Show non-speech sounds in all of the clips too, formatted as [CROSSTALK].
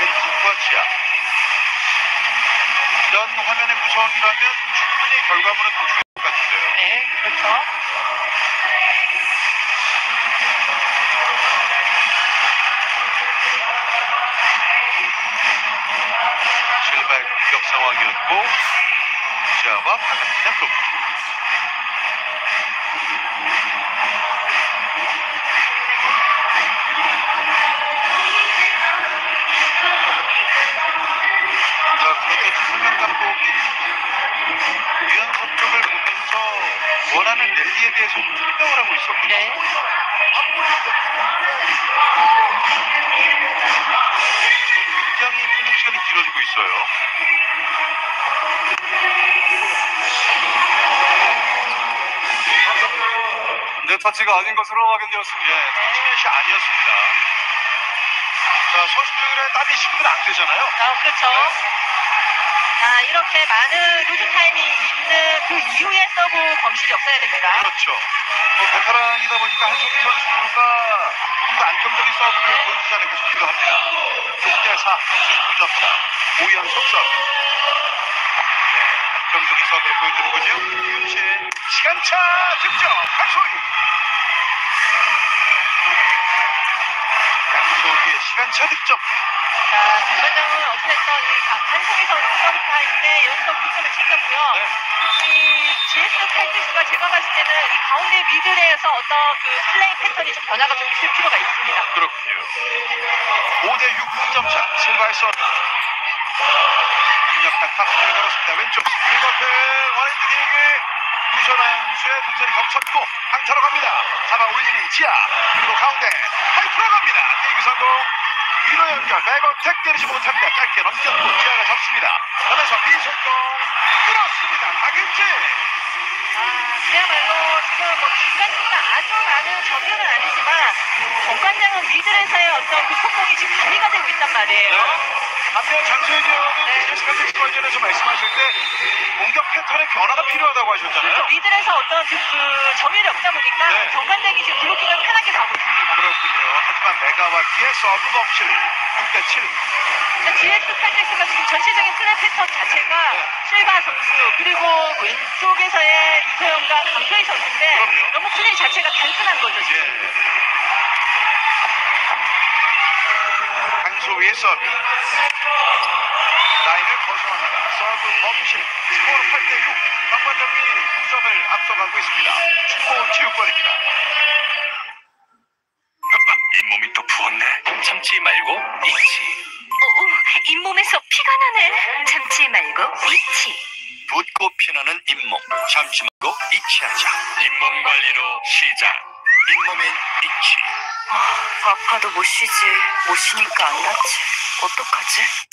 벤슨과 지아. 이런 화면의 구성이라면 충분히 결과물은 도출될 것 같은데요. 네, 그렇죠. 실바의 공격 상황이었고 지아와 바가티나 또 자, 그렇게 김승현 감독이 유연 선택을 랠리에 대해서 좀 설명을 하고 있었거든요. 네. 굉장히 공격 시간이 길어지고 있어요. 내 터치가 아닌 것으로 확인되었습니다. 예, 터치넷이 아니었습니다. 자, 선수들의 땀이 식으면 안 되잖아요. 아, 그렇죠. 자, 이렇게 많은 loose time이 있는 그 이후에 서브 범실이 없어야 됩니다. 그렇죠. 뭐 베테랑이다 보니까 한송이 선수가 조금 더 안정적인 서브를 보여주지 않을까 싶기도 합니다. 6대4, 2점 차, 5연속 서브. 네, 안정적인 서브를 보여주는군요. 윤신, 시간차 득점, 강소휘. 강소희의 시간차 득점. 자, 김반장은 어찌됐건 이 한송이 선수 서브 타임 때 연속 득점을 챙겼고요. 네. 이 GS 칼텍스가 제가 봤을 때는 이 가운데 미들에서 어떤 그 플레이 패턴이 좀 변화가 좀 있을 필요가 있습니다. 그렇군요. 5대6 득점차, 실바의 서브. 강력한 탑스를 걸었습니다. 왼쪽 리버필 와이드 기기 유선한 수의 동선이 겹쳤고 강타로 갑니다. 잡아 올리는 지아 그리고 가운데 하이프로 갑니다. 디그 성공 위로 연결 백어택 때리지 못합니다. 짧게 넘겼고 지아가 잡습니다. 그러면서 비속공 끌었습니다. 박윤지 아, 그야말로 지금 뭐 중간중간 아주 많은 정면은 아니지만 정관장은 미들에서의 어떤 그 속공이 지금 가미가 되고 있단 말이에요. 앞에 장소희 위원은 네. 제스카텍스 관련해서 말씀하실 때 공격 패턴의 변화가 필요하다고 하셨잖아요. middle에서 어떤 그, 그 점유율이 없다 보니까 네. 정관장이 지금 블로킹을 편하게 가고 있습니다. 그렇군요. 하지만 메가와티의 서브 범실 6대7 근데 GS 칼텍스가 지금 전체적인 플레이 패턴 자체가 네. 실바 선수 그리고 왼쪽에서의 이소영과 강소휘 선수인데 그럼요. 너무 플레이 자체가 단순한 거죠 지금. 예. 강소휘의 서브 라인을 벗어납니다. 서브 범실 스코어 8대6 강관정이 9점을 앞서가고 있습니다. 축구 체육관입니다. 못 쉬니까 안 낫지. 어떡하지?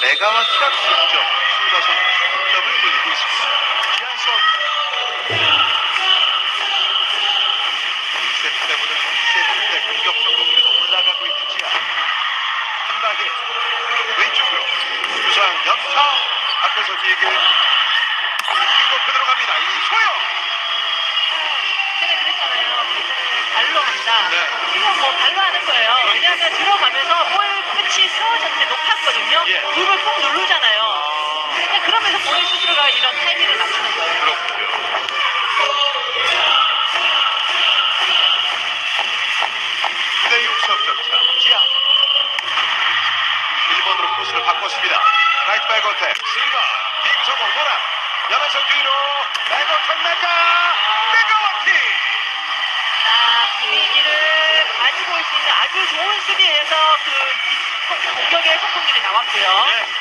메가와 키락 10점, 실바 선수 10점을 올리고 있습니다. 기안 서브. 1세트 때보다 2세트 때 공격 성공률에서 올라가고 있는 지아. 한 방에 왼쪽으로 유상 연타 앞에서 길게 킥오프 들어갑니다. 이소영. 뭐 발로 하는 거예요. 왜냐하면 들어가면서 볼 끝이 자체 높았거든요. 예. 룰을 꾹 누르잖아요. 아, 근데 그러면서 본인 스스로가 이런 타이밍을 맞추는 거예요. 그렇군요. 네, 6석점차. 지아. 1번으로 코스를 바꿨습니다. 라이트 백 어택. 실바. 빅 성공. 노란. 연한석 뒤로. 백어택 메가. 메가와티. 아, 분위기를 가지고 올 수 있는 아주 좋은 수비에서 그 공격의 성공률이 나왔고요. 네.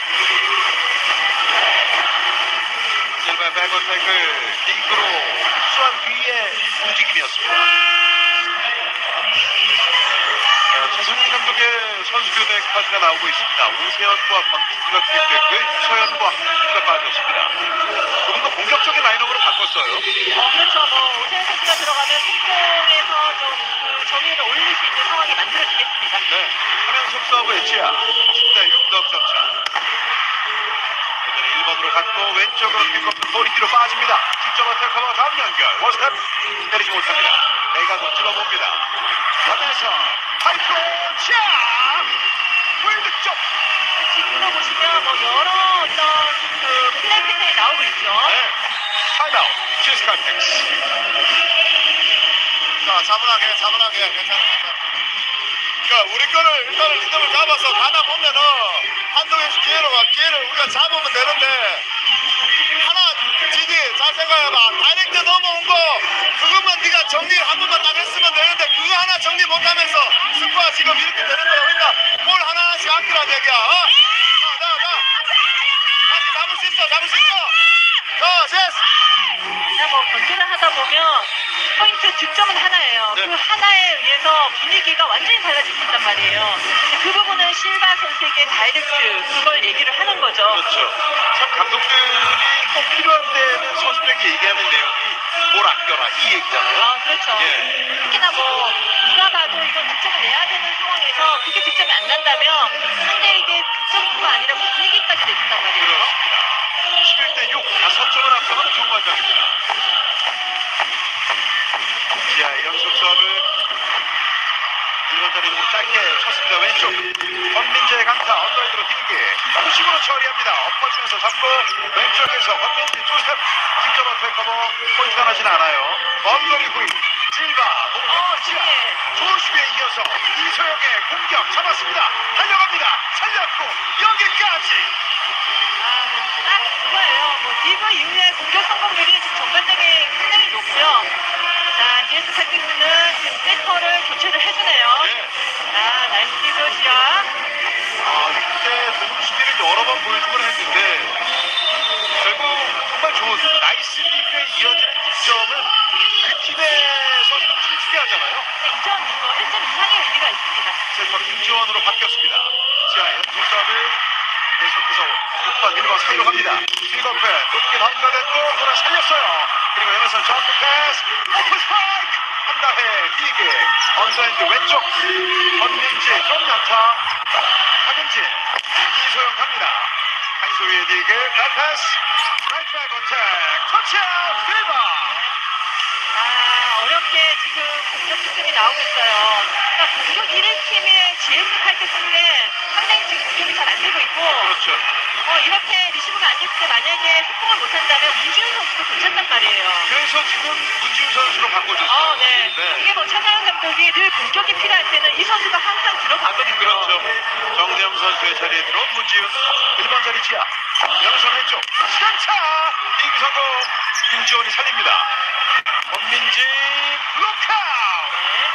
백어택을 링크로 흡수한 뒤에 움직임이었습니다. 자, 최승민 감독의 선수 교대 카드가 나오고 있습니다. 오세현과 권민주가 투입됐고요. 유서현과 한민주가 빠졌습니다. 조금 더 공격적인 라인업으로 바꿨어요. 어, 그렇죠. 뭐, 오세훈 선수가 들어가면 속공에서 좀그 점유율을 올릴 수 있는 상황이 만들어지겠습니다. 네, 하면석 서브 엣지야 10대 6 덕 점차. 여전히 1번으로 갔고 왼쪽으로 픽업 볼이 뒤로 빠집니다. 직접 어택커버 다음 연결 원스텝 때리지 못합니다. 내가 찔러봅니다. 하면서 파이프 차! 골득점! 지금도 보시면 뭐 여러 어떤 그 플레이 패턴이 나오고 있죠. 네, 타임아웃 치스 칼텍스. 자, 차분하게, 차분하게, 괜찮아. 그러니까 우리 거를 일단은 리듬을 잡아서 가다 보면은 한두 개씩 기회로 가, 기회를 우리가 잡으면 되는데 하나 지지 잘 생각해봐. 다이렉트 넘어온 거 그것만 네가 정리를 한 번만 딱 했으면 되는데 그거 하나 정리 못하면서 스코어 지금 이렇게 되는 거야. 그러니까 볼 하나씩 아끼라는 얘기야. 어? 자, 자, 자. 잡을 수 있어, 잡을 수 있어. 자, 셋. 그냥 뭐 경기를 하다 보면 포인트 득점은 하나예요. 네. 그 하나에 의해서 분위기가 완전히 달라질 수 있단 말이에요. 그 부분은 실바 선수에게 다이렉트 그걸 얘기를 하는 거죠. 그렇죠. 참 감독들이 꼭 필요한 때는 선수들에게 얘기하는 내용이 뭘 아껴라 이 얘기잖아요. 아, 그렇죠. 예. 특히나 뭐 누가 봐도 이건 득점을 내야 되는 상황에서 그게 득점이 안 난다면 상대에게 득점뿐만 아니라 분위기까지 내준단 말이에요. 그렇습니다. 11대 6, 5점을 앞서는 정관장입니다. 지하의 연속 1번 자리로 짧게 쳤습니다. 왼쪽. 권민재의 강타, 언더헤드로 딜게. 후식으로 처리합니다. 엎어주면서 잡고, 왼쪽에서 권민지 투스텝. 직접 어택 커버, 포인트가 나진 않아요. 실바, 어, 지아. 네. 조슈에 이어서 이소영의 공격 잡았습니다. 달려갑니다. 살렸고, 여기까지. 아, 딱 그거예요. 뭐 디그 이후에 공격 성공률이 전반적인 굉장히 높고요. 자, GS 칼텍스는 지금 세터를 교체를 해주네요. 네. 자, 나이스 디그 시작. 아, 이때 좋은 수비를 여러 번 보여주곤 했는데 결국 정말 좋은 나이스 디그에 이어지는 득점은 그 팀의 선수를 춤추게 하잖아요. 2점, 뭐 1점 이상의 의미가 있습니다. 센터 김지원으로 바뀌었습니다. 자, 연속 서브 계속해서 6번, 1번 사이로 갑니다. 1번 패 높게 넘겨냈고 돌아 살렸어요. 그리고 연에서 점프 패스 오픈 스파이크 한다혜 이게 언더핸드 왼쪽 권민지 좀 연타 박은진 이소영 갑니다. 한소희의 디그 백패스 라이트 백어택 터치아웃 실바 아, 어렵게 지금 공격 득점이 나오고 있어요. 그러니까 공격 1위 팀의 GS 칼텍스인데 상당히 지금 공격이 잘 안 되고 있고 그렇죠. 어, 이렇게 리시브가 안 됐을 때 만약에 소통을 못한다면 문지윤 선수도 괜찮단 말이에요. 그래서 지금 문지윤 선수로 바꿔줬어요. 어, 네. 네. 이게 뭐 차상현 감독이 늘 공격이 필요할 때는 이 선수가 항상 들어가거든요. 그렇죠. 정대영 선수의 자리에 들어온 문지훈 1번 자리 지하 연선 왼쪽 시간차 리그 성공 김지원이 살립니다 권민지 블록아웃 네.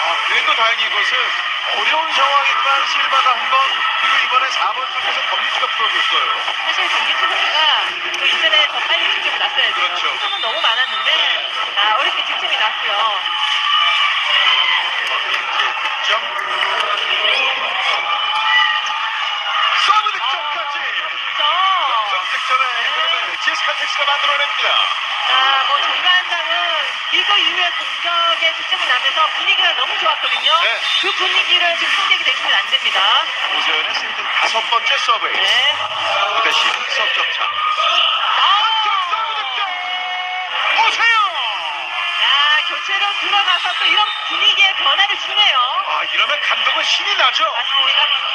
아, 그래도 다행히 이것은 어려운 상황이지만 실바가 한번 그리고 이번에 4번 쪽에서 권민지가 풀어줬어요 사실 정민수 선수가 또 이전에 더 빨리 득점을 났어야죠. 그렇죠. 득점은 너무 많았는데 아, 어렵게 득점이 났고요. 득점 서브 득점까지 그렇죠. 서브 득점에 그러면 GS 칼텍스가 만들어냅니다 자, 뭐 정관장은 이거 이후에 공격에 득점이 나면서 분위기가 너무 좋았거든요. 네. 그 분위기를 지금 상대에게 내주면 안 됩니다. 오세연의 시즌 다섯 번째 서브에이스 네. 석점차 서브 득점 오세연 야, 교체로 들어가서 또 이런 분위기에 변화를 주네요. 아 이러면 감독은 신이 나죠 맞습니다.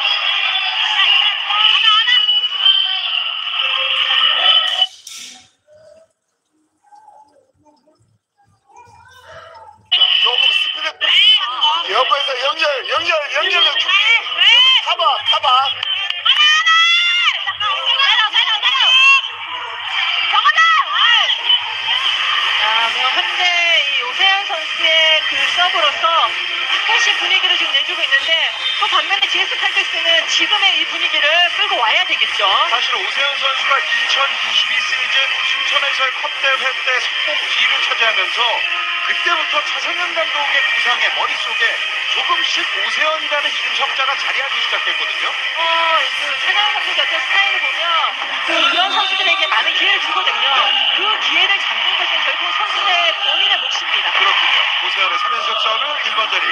조금씩 오세연이라는 이름 석자가 자리하기 시작했거든요. 어, 그 차상현 감독의 어떤 스타일을 보면 그 이런 선수들에게 많은 기회를 주거든요. 그 기회를 잡는 것은 결국 선수의 본인의 몫입니다. 그렇군요. 오세연의 3연속 서브 1번 자리.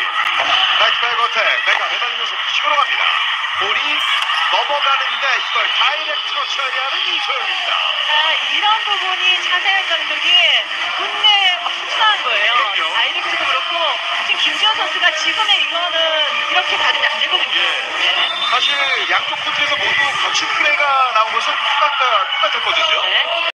라이트 백어택. 내가 매달리면서 푸싱으로 갑니다. 볼이 넘어가는데 이걸 다이렉트로 처리하는 이소영입니다. 아, 이런 부분이 차상현 감독이 분내에 막 속상한 거예요. 그럼요. 다이렉트도 그렇고 지금 김지현 선수가 지금의 이렇게 되거든요. 예. 사실 양쪽 코트에서 모두 거친 플레이가 나온 것은 똑같다, 똑같았거든요. 네.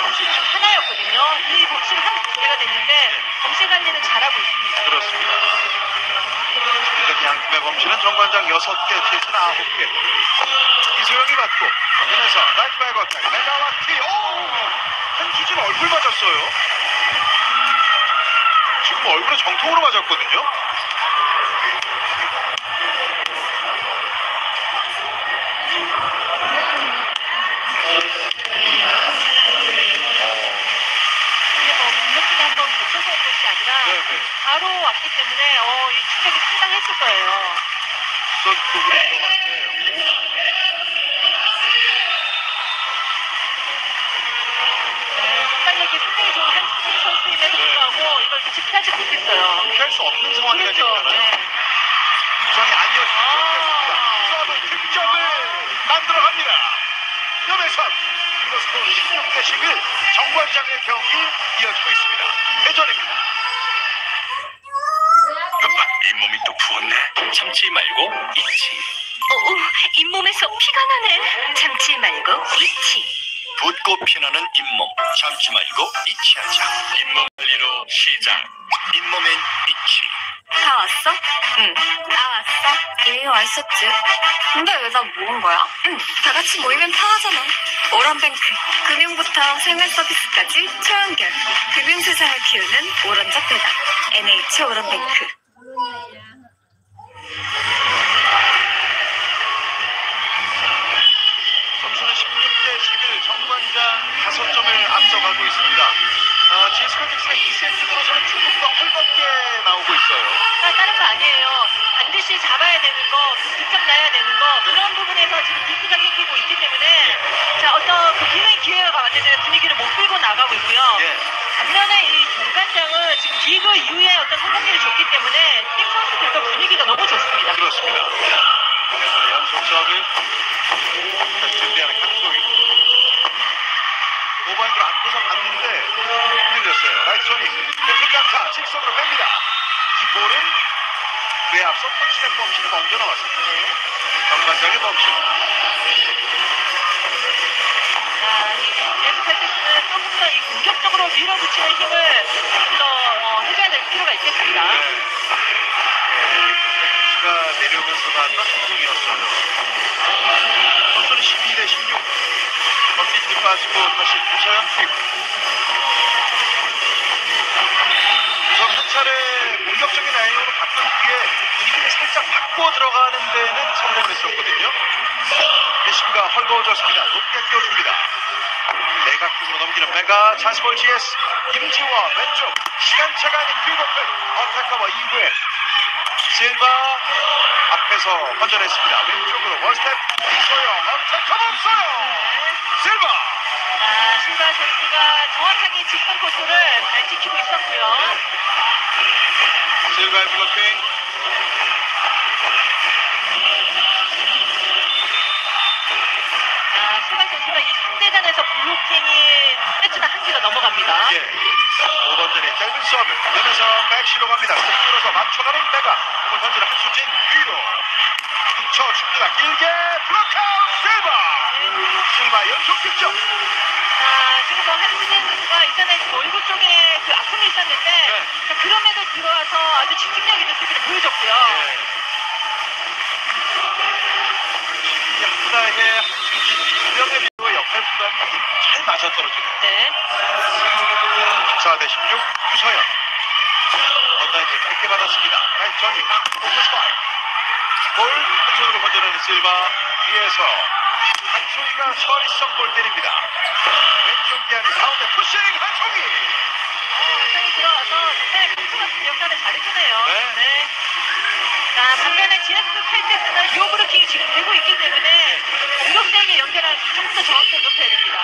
범실이 좀 하나였거든요. 이 범실이 한 개가 됐는데 범실 관리는 잘하고 있습니다. 그렇습니다. 지금까지 양 팀의 범실은 정관장 6개, GS 9개. 이소영이 받고, 그러면서 나이트 바이 버튼, 메가와티, 오! 한수진 얼굴 맞았어요. 지금 얼굴에 정통으로 맞았거든요. 이게 뭐 블로킹 한번 거쳐서 온 것이 아니라 네네. 바로 왔기 때문에 어, 이 충격이 상당했을 거예요. 선. 네, 순발력이 상당히 좋은 한수진 선수임에도 불구하고 이걸 지키지 못했어요. 피할 수 없는 상황이라는 그렇죠. 얘기잖아요. 네. 구성이 안 아. 이어지죠. 서브 득점을 만들어갑니다. 염혜선 그리고 스코어 16대 11 정관장의 경기 이어지고 있습니다. 회전입니다. 잇몸이 또 부었네. 참지 말고 잊지. 어, 잇몸에서 피가 나네. 참지 말고 잊지. 붓고 피나는 잇몸. 참지 말고 잊지 하자. 잇몸 관리로 시작. 잇몸엔 잊지. 다 왔어? 응. 다 왔어? 이미 와 있었지. 근데 왜나 모은 거야? 응. 다 같이 모이면 편하잖아. 오란뱅크. 금융부터 생활 서비스까지 초연결. 금융 세상을 키우는 오란자 배당. NH 오란뱅크. 부담이 잘 맞아떨어지네요. 네. 14대 16 유서연. 언다이제 짧게 받았습니다. 나이스 정리. 오픈 스파이. 볼 한손으로 건져내는 실바 위에서 한송이가 처리성 골 때립니다. 왼쪽 기안이 가운데 푸싱 한송이. 한성이 들어와서 네, 강수 같은 역할을 잘해주네요. 네. 자, 반면에 GS 칼텍스는 요 브로킹이 지금 되고 있기 때문에 공격대에게 연결하는 조금 더 정확도를 높여야 됩니다.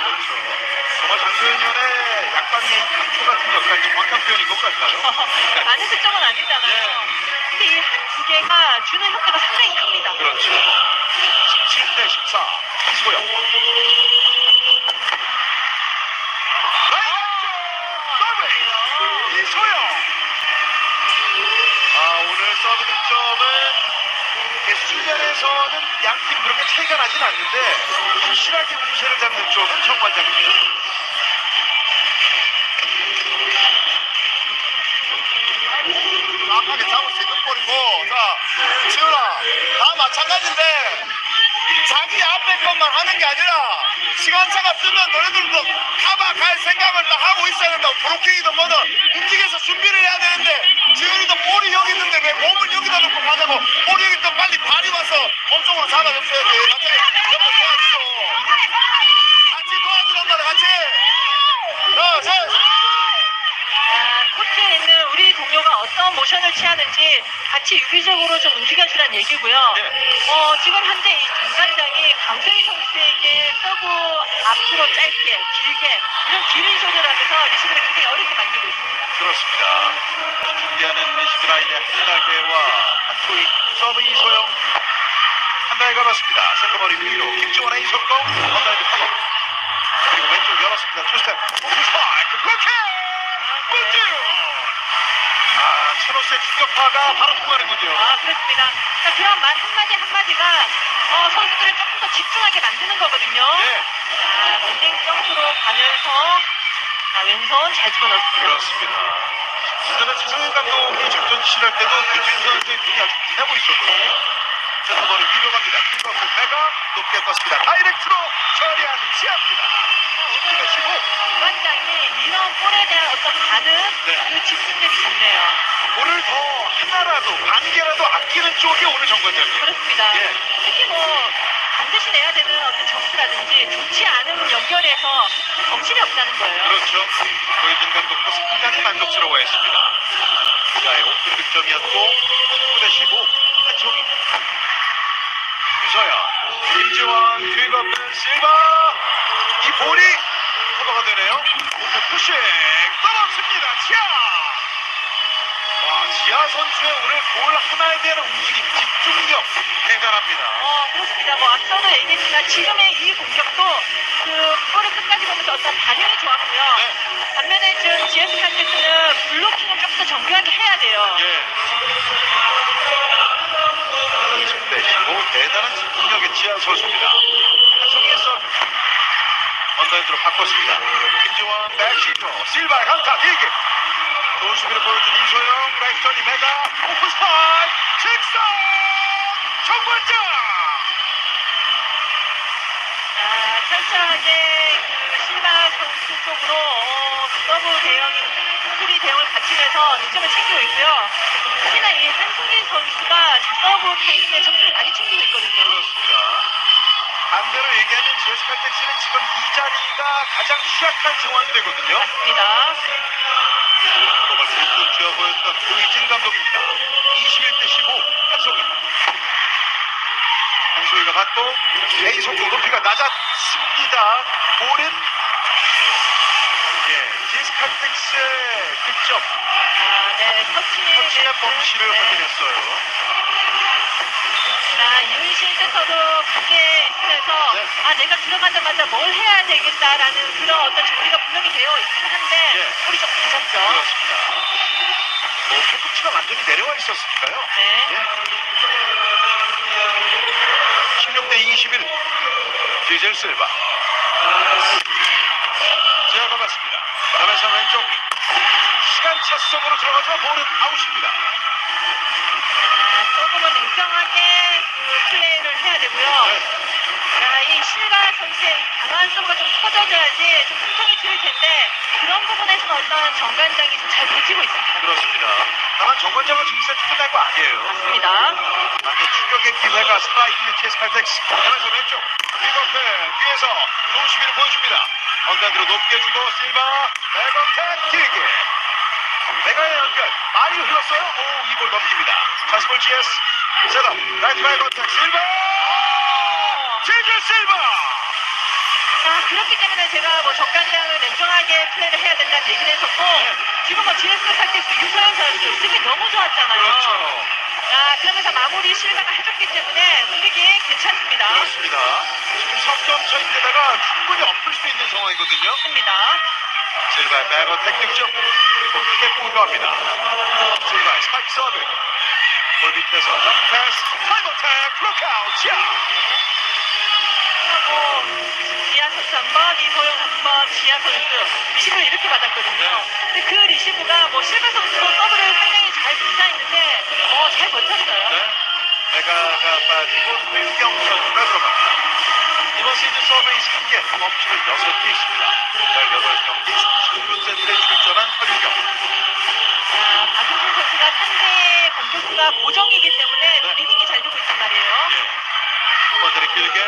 정말 장소연의 약방의 감초 같은 역할 정확한 표현인 것 같아요. [LAUGHS] 많은 득점은 아니잖아요. 근데 이 한 두 개가 주는 효과가 상당히 큽니다. 그렇죠. 17대 14 이소영. 라이트 서브 이소영. 아 오늘 서브 득점은 수면에서는 양팀 그렇게 차이가 나진 않는데 확실하게 우세를 잡는 쪽은 정관장입니다. 정확하게 잡을 수 있는 볼이고 자 지훈아 다 마찬가지인데 자기 앞에 것만 하는 게 아니라 시간차가 뜨면 너희들도 카바 갈 생각을 다 하고 있어야 된다 브로킹이든 뭐든 움직여서 준비를 해야 되는데 지훈이도 볼이 여기 있는데 왜 몸을 여기다 놓고 가자고 볼이 여기 있으면 빨리 발이 와서 몸쪽으로 잡아줬어야지 같이 옆에 도와주고 같이 도와주란 말이야 같이 자, 자. 아, 코트에 있는 우리 동료가 어떤 모션을 취하는지 같이 유기적으로 좀 움직여주라는 얘기고요. 네. 어, 지금 현재 이 정관장이 강소휘 선수에게 서브 앞으로 짧게, 길게 이런 길을 조절하면서 리시브를 굉장히 어렵게 만들고 있습니다. 그렇습니다. 준비하는 리시브 라인의 한다혜와 한소희 서브 이소영 한나에 가봤습니다. 센터머리 위로 김지원의 이석공 언더헤드 커버 그리고 왼쪽 열었습니다. 투스텝 오프 스파이크 블로킹 문지훈 아 천호스의 충격파가 바로 통하는군요. 아, 그렇습니다. 자, 그런 말 한마디 한마디가 어, 선수들을 조금 더 집중하게 만드는 거거든요. 네 자, 런닝 점프로 가면서 자, 왼손 잘 집어넣습니다. 그렇습니다. 지난해 지성현 감독이 직전 치할 때도 김지훈 선수의 눈이 아주 빛나고 있었거든요. 센터머리 위로 갑니다. 킹버스 배가 높게 떴습니다. 다이렉트로 처리하는 지합니다. 17대 15 관장이 이런 볼에 대한 어떤 반응, 네. 그 집중력이 좋네요. 오늘 더 하나라도 반 개라도 아끼는 쪽이 오늘 정관장이에요. 그렇습니다. 예. 특히 뭐 반드시 내야 되는 어떤 점수라든지 좋지 않은 연결에서 정신이 거예요. 그렇죠. 고이진 감독도 상당히 만족스러워했습니다. 자의 오픈 득점이었고 19대 15 한송이 유서연 김지원 뒤가 없는 실바 이 볼이 커버가 되네요. 푸싱 떨어집니다. 지아 와 지아 선수의 오늘 볼 하나에 대한 움직임 집중력 대단합니다. 어, 그렇습니다. 뭐 앞서도 얘기했지만 지금의 이 공격도 그 볼을 끝까지 보면서 어떤 반응이 좋았고요. 네. 반면에 지금 GS 칼텍스는 블로킹을 조금 더 정교하게 해야 돼요. 예. 20대 15 대단한 집중력의 지아 선수입니다. 한송이의 서브. 언더핸드로 바꿨습니다. 김지원 백시도 실바의 강타 길게. 좋은 수비를 보여준 이소영 라이트 전위 메가 오픈 스파이크 직선 정관장 그 실바 선수 쪽으로 어, 서브 대응이 수비 대응을 갖추면서 득점을 챙기고 있고요. 특히나 이 한승진 선수가 서브 페이스에 점수를 많이 챙기고 있거든요. 그렇습니다. 반대로 얘기하면 GS 칼텍스는 지금 이 자리가 가장 취약한 상황이 되거든요. 맞습니다. 불끈 쥐어 보였던 고이진 감독입니다. 21대 15 한송이. 한 송이가 받고 레이 속도 높이가 낮았습니다. 볼은 예, GS 칼텍스의 득점 아, 네, 터치. 터치의 범실을 네. 확인했어요. 자, 이윤신 센터도 밖에 있으면서 네. 아 내가 들어가자마자 뭘 해야 되겠다라는 그런 어떤 준비가 분명히 되어 있긴 한데 예. 우리 좀 늦었죠. 그렇습니다. 뭐, 팔꿈치가 완전히 내려와 있었으니까요. 네. 예. 21. 디젤 실바. 제어가 받습니다. 남에서 왼쪽. 시간차 속으로 들어가서 볼은 아웃입니다. 아, 조금은 냉정하게 그 플레이를 해야 되고요. 네. 자, 이 실바 선수의 강한 서브가 좀 터져줘야지 좀 승통이 트일 텐데 그런 부분에서는 어떤 정관장이 좀 잘 버티고 있습니다. 그렇습니다. 다만 정관장은 지금 세트 끝날 거 아니에요. 맞습니다. 추격의 기회가 살아있는 TS 칼텍스. 남에서 왼쪽. 리버펜 뒤에서 좋은 수비를 보여줍니다. 언단으로 높게 주고 실바 백어택 길게. 메가의 연결 많이 흘렀어요. 오, 이볼 넘깁니다. 자스볼 GS 셋업 라이트 백어택 실바 제재 실바 자, 그렇기 때문에 제가 뭐 적당량을 냉정하게 플랜을 해야 된다는 얘기를 했었고 네. 지금 뭐 GS 상대수 유소연 선수 스피 너무 좋았잖아요. 그렇죠. 아, 그러면서 마무리 실다가 해줬기 때문에 분위기 괜찮습니다. 그렇습니다. 지금 석점 차인데다가 충분히 엎을 수 있는 상황이거든요. 맞습니다. 실바 빼고 택득점 그리고 크게 공격합니다. 실바 스파이크 서브 골 밑에서 점프 패스 타이머 탭 블록아웃 야! 아, 뭐 3번, 이소영 3번, 지하 선수 리시브를 이렇게 받았거든요. 네. 근데 그 리시브가 뭐 실버 선수도 서브를 상당히 잘 붙여있는데 어, 잘 버텼어요. 네. 내가 아까 디보스 유경 선수가 들어갑니다. 이번 시즌 서브의 3개, 범업치는 6개 있습니다. 18경기 16세트에 출전한 허유경. 자, 아, 박윤진 선수가 상대의 공격수가 고정이기 때문에 네. 리딩이 잘 되고 있단 말이에요. 예. 네. 번들이 길게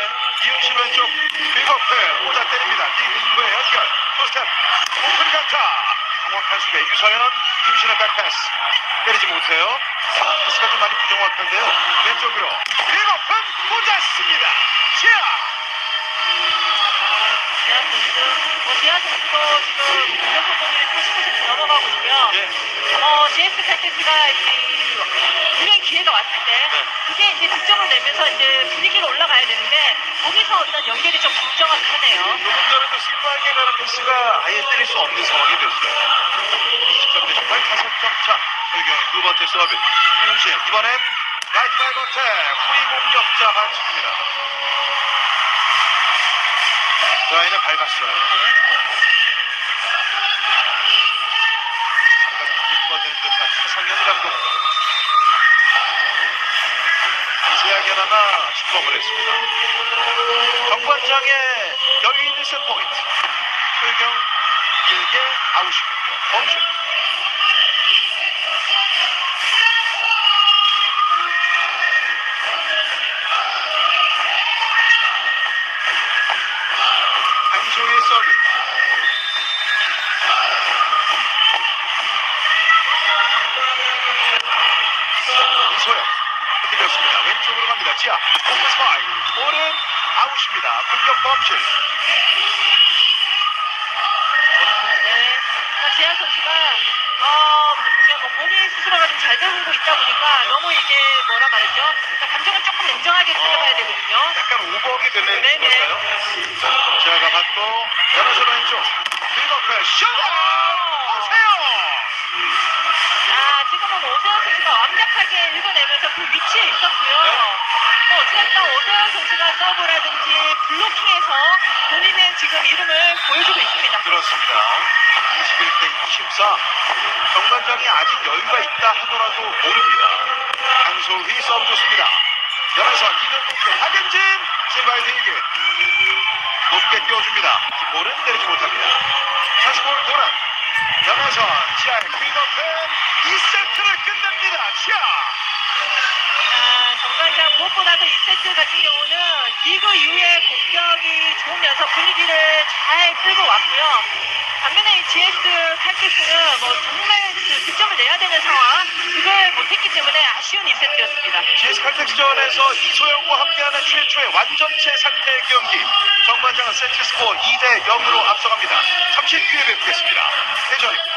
이윤신 왼쪽 빅어페 모자 때립니다. 디그 이후에 연결 포스텝 오픈 강타 정확한 수비 유서연 이윤신의 백패스 때리지 못해요. 패스가 좀 많이 부정확한데요. 왼쪽으로 퀵오픈 꽂았습니다. 지아 지아 선수, 뭐 지아 선수도 지금 공격 성공률이 80% 넘어가고 있고요. 예. 어, GS 칼텍스가 이런 기회가 왔을 때 네. 그게 이제 득점을 내면서 이제 분위기가 올라가야 되는데 거기서 어떤 연결이 좀 불정확하네요. 조금 전에도 가는 패스가 아예 때릴 수 없는 상황이 됐어요. 20점 대 18, 5점 차. 설경의 두 번째 서비스. 이윤신, 이번엔 라이트 백어택, 후위 공격자 반칙입니다. 라인을 밟았어요. 듯한 차성현 감독. 이세 하게나마 슈퍼을 했습니다. 정관장의 여유 있는 세 포인트. 설경 길게 아웃이군요. 멈춤. 한소희의 서브. 이소영. 흔들렸습니다. 왼쪽으로 갑니다. 지아. 오픈 스파이크. 볼은 아웃입니다. 공격 범실. 네. 그러니까 지아 선수가 어, 그냥 뭐 본인 스스로가 좀잘 되고 있다 보니까 너무 이게 뭐라 말이죠? 그러니까 감정을 조금 냉정하게 가져가야 되거든요. 약간 오버하게 되는 네네. 걸까요? 지아가 받고 염혜선 왼쪽. 빅어페 슛! 오세연! 아, 지금은 뭐 오세연 선수가 완벽하게 읽어내면서 그 위치에 있었고요. 네. 또 어쨌든 오세연 선수가 서브라든지 블로킹에서 본인의 지금 이름을 보여주고 있습니다. 그렇습니다. 21대 24. 정관장이 아직 여유가 있다 하더라도 모릅니다. 강소휘 서브 좋습니다. 염혜선 이동 공격 박은진 실바의 대기 높게 띄워줍니다. 볼은 때리지 못합니다. 다시 볼 돌아. 연어선 지하의 퀵어펜 2세트를 끝냅니다. 지하. 아, 정관장 무엇보다도 이 세트 같은 경우는 리그 이후에 공격이 좋으면서 분위기를 잘 끌고 왔고요. 반면에 이 GS 칼텍스는 뭐 정말 그 득점을 내야 되는 상황 그걸 못했기 때문에 아쉬운 2세트였습니다. GS 칼텍스전에서 이소영과 함께하는 최초의 완전체 상태의 경기. 정관장은 세트 스코어 2대 0으로 앞서갑니다. 잠시 뒤에 뵙겠습니다. 대전입니다.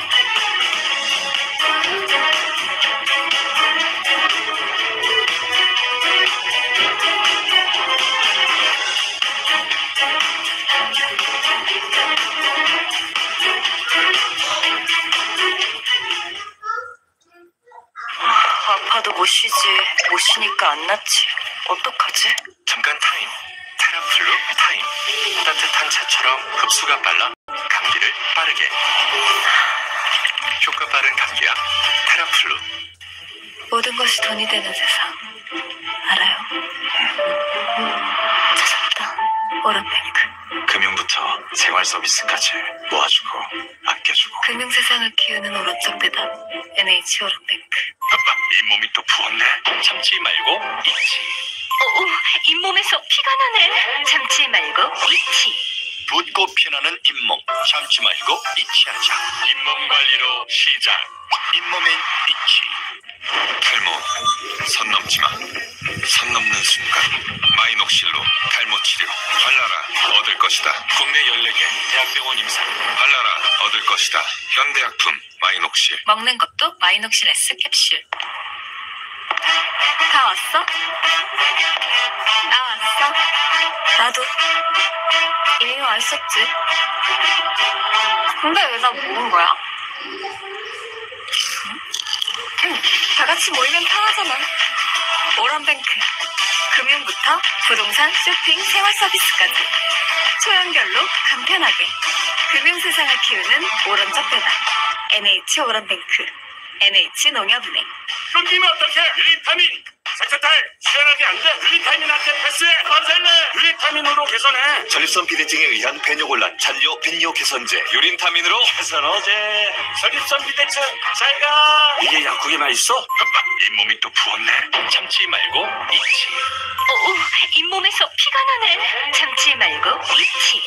모든 것이 돈이 되는 세상. 알아요? 찾았다. 오란뱅크. 금융부터 생활 서비스까지 모아주고 아껴주고. 금융 세상을 키우는 오른쪽 대답. NH 오란뱅크. 잇몸이 또 부었네. 참지 말고 잊지. 어, 잇몸에서 피가 나네. 참지 말고 잊지. 붓고 피나는 잇몸 참지 말고 잊지 하자. 잇몸 관리로 시작. 잇몸엔 잊지. 탈모 선 넘지 마. 선 넘는 순간 마이녹실로 탈모 치료. 발라라 얻을 것이다. 국내 14개 대학병원 임상. 발라라 얻을 것이다. 현대약품 마이녹실. 먹는 것도 마이녹실 S 캡슐. 다 왔어? 나 왔어. 나도. 이미 와 있었지. 근데 왜 나 모은 거야? 응, 다 같이 모이면 편하잖아. 오란뱅크. 금융부터 부동산, 쇼핑, 생활 서비스까지. 초연결로 간편하게. 금융 세상을 키우는 오른쪽 배당. NH 오란뱅크. NH 농협은행. 끊기면 어떡해 유리타민 색소탈 시원하게 안돼 유리타민한테 패스해. 건설래 유리타민으로 개선해. 전립선 비대증에 의한 배뇨 곤란 잔뇨 빈뇨 개선제. 유린타민으로? 개선 어제 전립선 비대증 잘가. 이게 약국에만 있어? 잇몸이 또 부었네. 참지 말고 잊지. 오, 잇몸에서 피가 나네. 참지 말고 잊지.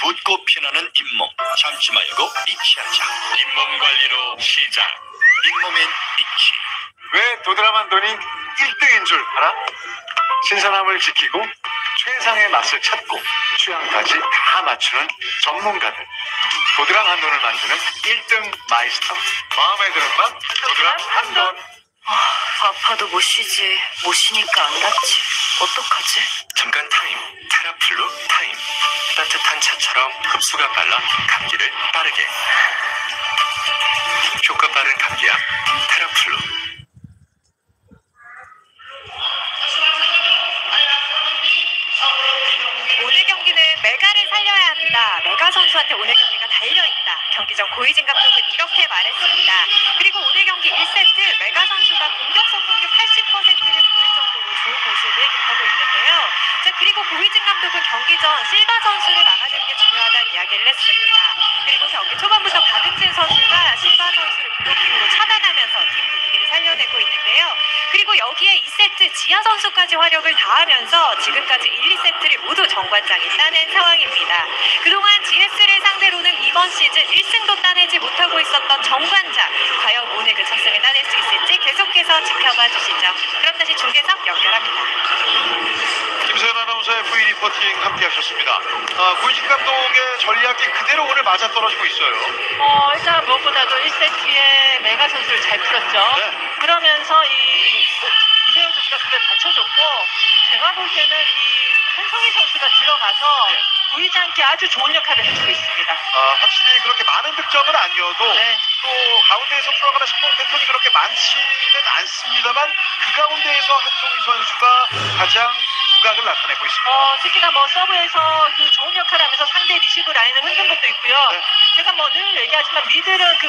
붓고 피나는 잇몸. 참지 말고 잊지 하자. 잇몸 관리로 시작. 잇몸엔 잊지. 왜 도드라만 돈이 1등인 줄 알아? 신선함을 지키고 최상의 맛을 찾고 취향까지 다 맞추는 전문가들. 도드람 한돈을 만드는 1등 마이스터. 마음에 드는 맛 도드람 한돈. 아파도 못 쉬지. 못 쉬니까 안 낫지. 어떡하지? 잠깐 타임 테라플루 타임 따뜻한 차처럼 흡수가 빨라 감기를 빠르게 효과 빠른 감기약 테라플루 오늘 경기는 메가를 살려야 합니다. 메가 선수한테 오늘 경기가 달려있다. 경기 전 고이진 감독은 이렇게 말했습니다. 그리고 오늘 경기 1세트 메가 선수가 공격 성공률 80%를 보일 정도로 좋은 모습을 기록하고 있는데요. 자, 그리고 고이진 감독은 경기 전 실바 선수를 막아주는 게 중요하다는 이야기를 했습니다. 그리고 경기 초반부터 박은진 선수가 실바 선수를 블로킹으로 차단하면서 팀 분위기를 살려내고 있는데요. 그리고 여기에 2세트 지하 선수까지 화력을 다 하면서 지금까지 1, 2세트를 모두 정관장이 따낸 상황입니다. 그동안 GS를 상대로는 이번 시즌 1승도 따내지 못하고 있었던 정관장 과연 오늘 그 첫승을 따낼 수 있을지 계속해서 지켜봐 주시죠. 그럼 다시 중계석 연결합니다. 김소연 아나운서의 V 리포팅 함께 하셨습니다. 아, 고이진 감독의 전략이 그대로 오늘 맞아 떨어지고 있어요. 어, 일단 무엇보다도 1세트에 메가 선수를 잘 풀었죠. 네. 그러면서 이 이세영 선수가 그걸 받쳐줬고 제가 볼 때는 이 한성희 선수가 들어가서 네. 보이지 않게 아주 좋은 역할을 해주고 있습니다. 아, 확실히 그렇게 많은 득점은 아니어도 네. 또 가운데에서 풀어가는 성공 패턴이 그렇게 많지는 않습니다만 그 가운데에서 한송희 선수가 가장 두각을 나타내고 있습니다. 어, 특히나 뭐 서브에서 그 좋은 역할을 하면서 상대 리시브 라인을 흔든 것도 있고요. 네. 제가 뭐 늘 얘기하지만 미들은 그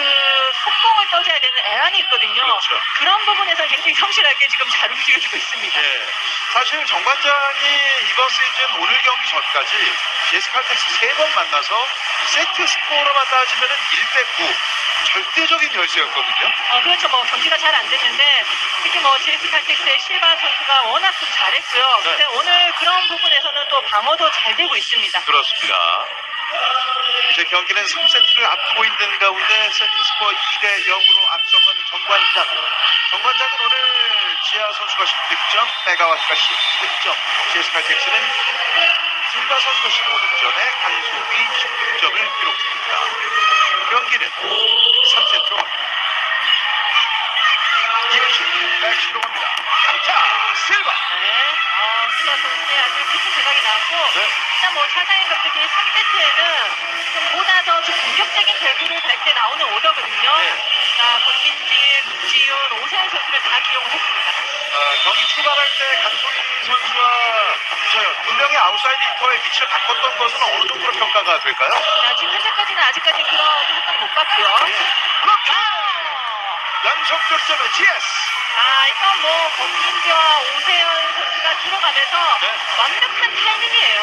속공을 떠줘야 되는 애환이 있거든요. 그렇죠. 런 부분에서 굉장히 성실하게 지금 잘 움직여주고 있습니다. 예. 사실 정관장이 이번 시즌 오늘 경기 전까지 GS 칼텍스 세 번 만나서 세트 스코어로만 따지면 1대 9, 절대적인 열세였거든요. 어, 그렇죠. 뭐 경기가 잘 안 됐는데 특히 뭐 GS칼텍스의 실바 선수가 워낙 좀 잘했고요. 네. 근데 오늘 그런 부분에서는 또 방어도 잘 되고 있습니다. 그렇습니다. 이제 경기는 3세트를 앞두고 있는 가운데 세트 스코어 2대 0으로 앞서가는 정관장. 정관장은 오늘 지아 선수가 10득점, 메가왓티가 12득점, GS칼텍스는 실바 선수가 15득점에 강소휘 10득점을 기록했습니다. 경기는 3세트로 갑니다. 이현식 백시로 갑니다. 강타 실바. 네. 어, 실바 선수의 아주 깊은 생각이 나왔고 네. 일단 뭐 차상현 감독이 3세트에는 좀 보다 더 좀 공격적인 결구를 갈때 나오는 오더거든요. 네. 자, 권민지, 문지윤, 오세현 선수를 다 기용을 했습니다. 어, 경기 출발할 때 강소휘 선수와 이서연 두 명의 아웃사이드 히터의 위치를 바꿨던 것은 어느 정도로 평가가 될까요? 자, 지금 현재까지는 아직까지 그런 효과는 못 봤고요. 그렇게 연속 득점의 GS 아, 이건 뭐 권민지와 오세현 선수가 들어가면서 네. 완벽한 타이밍이에요.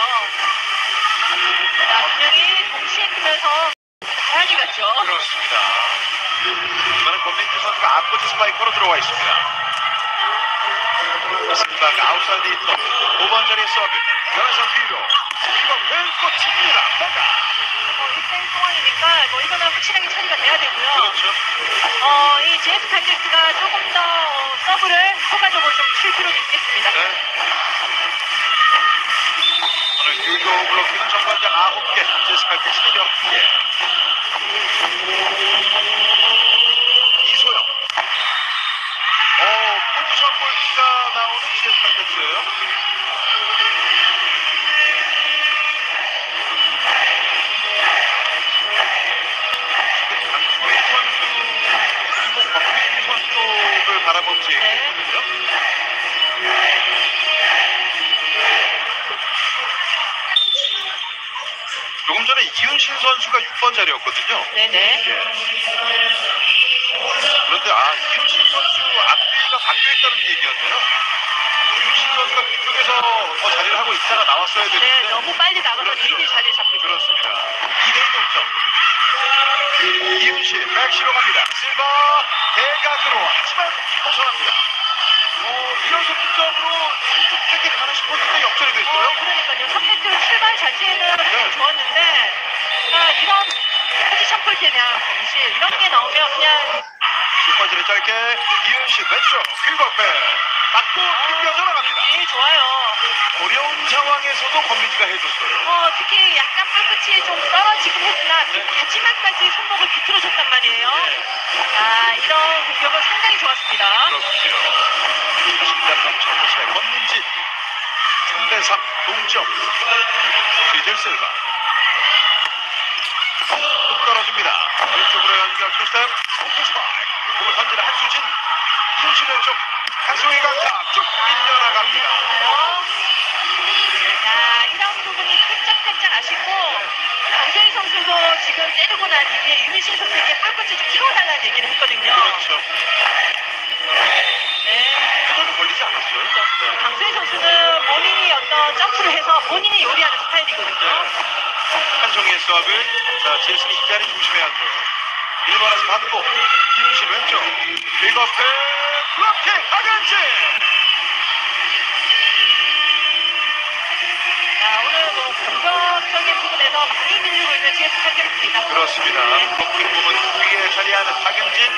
자, 두 명이 동시에 뜨면서 다양히 갔죠. 그렇습니다. 이번엔 권민지 선수가 앞코트 스파이커로 들어와 있습니다. 실바가 아웃사이드 히터 5번 자리의 서브 변화선 뒤로 이거 왼꽃 칩니다. 뭔가 뭐 1대1 상황이니까 뭐 이거는 확실하게 처리가 돼야 되고요. 그렇죠. 어, 이 제이스 칼텍스가 조금 더 어, 서브를 효과적으로 좀칠 필요도 있겠습니다. 네. 오늘 유효 블로킹은 정관장 9개, 제스칼 텍스는 10개. 6번 자리였거든요. 네네. 예. 그런데 아 이윤신 선수 앞뒤가 바뀌어 있다는 얘기였네요. 이윤신 선수가 뒤쪽에서 더 자리를 하고 있다가 나왔어야 되는데 네, 너무 빨리 나가서 그렇죠. 되게 자리 잡고 있어요. 그렇습니다. 2대1 동점. 이윤신 백시로 갑니다. 실버 대각으로 하지만 벗어납니다. 어, 이연속 득점으로 획득 가나 싶었는데 역전이 어, 됐어요. 그러니까요. 3세트 출발 자체는 네. 참 좋았는데, 아, 이런 포지션 폴트에 대한 공시, 이런 게 나오면 그냥 6번째는 짧게 이윤신 왼쪽 퀵업에 맞고 튕겨져 나갑니다. 제일 좋아요. 어려운 상황에서도 권민지가 해줬어요. 어, 특히 약간 팔끝이 좀 떨어지긴 했으나, 그 네. 마지막까지 손목을 비틀어줬단 말이에요. 아, 이런 공격은 상당히 좋았습니다. 그렇군요. 신장 넘치는 모습의 권민지 3대3 동점 지젤 실바 뚝 떨어집니다. 왼쪽으로 연결 투스텝 오픈 스파이크 공을 던지는 한수진 이윤신 왼쪽 한송이 강타 쭉 밀려나갑니다. 자, 이런 부분이 살짝살짝 아쉽고, 강소휘 선수도 지금 때리고 난 이후에 이윤신 선수에게 팔꿈치 좀 키워달라는 얘기를 했거든요. 그렇죠. 네. 그거는 걸리지 않았어요. 네. 강세희 선수는 본인이 어떤 점프를 해서 본인이 요리하는 스타일이거든요. 한송이의 서브 자 제스는 이 자리 조심해야죠. 1번에서 받고 이윤신 왼쪽 빅업해 블록킹 하gen지 자, 오늘 뭐 공격적인 부분에서 많이 밀리고 있는 GS 타격입니다. 그렇습니다. 버킹 부분 위에 자리하는 박윤진.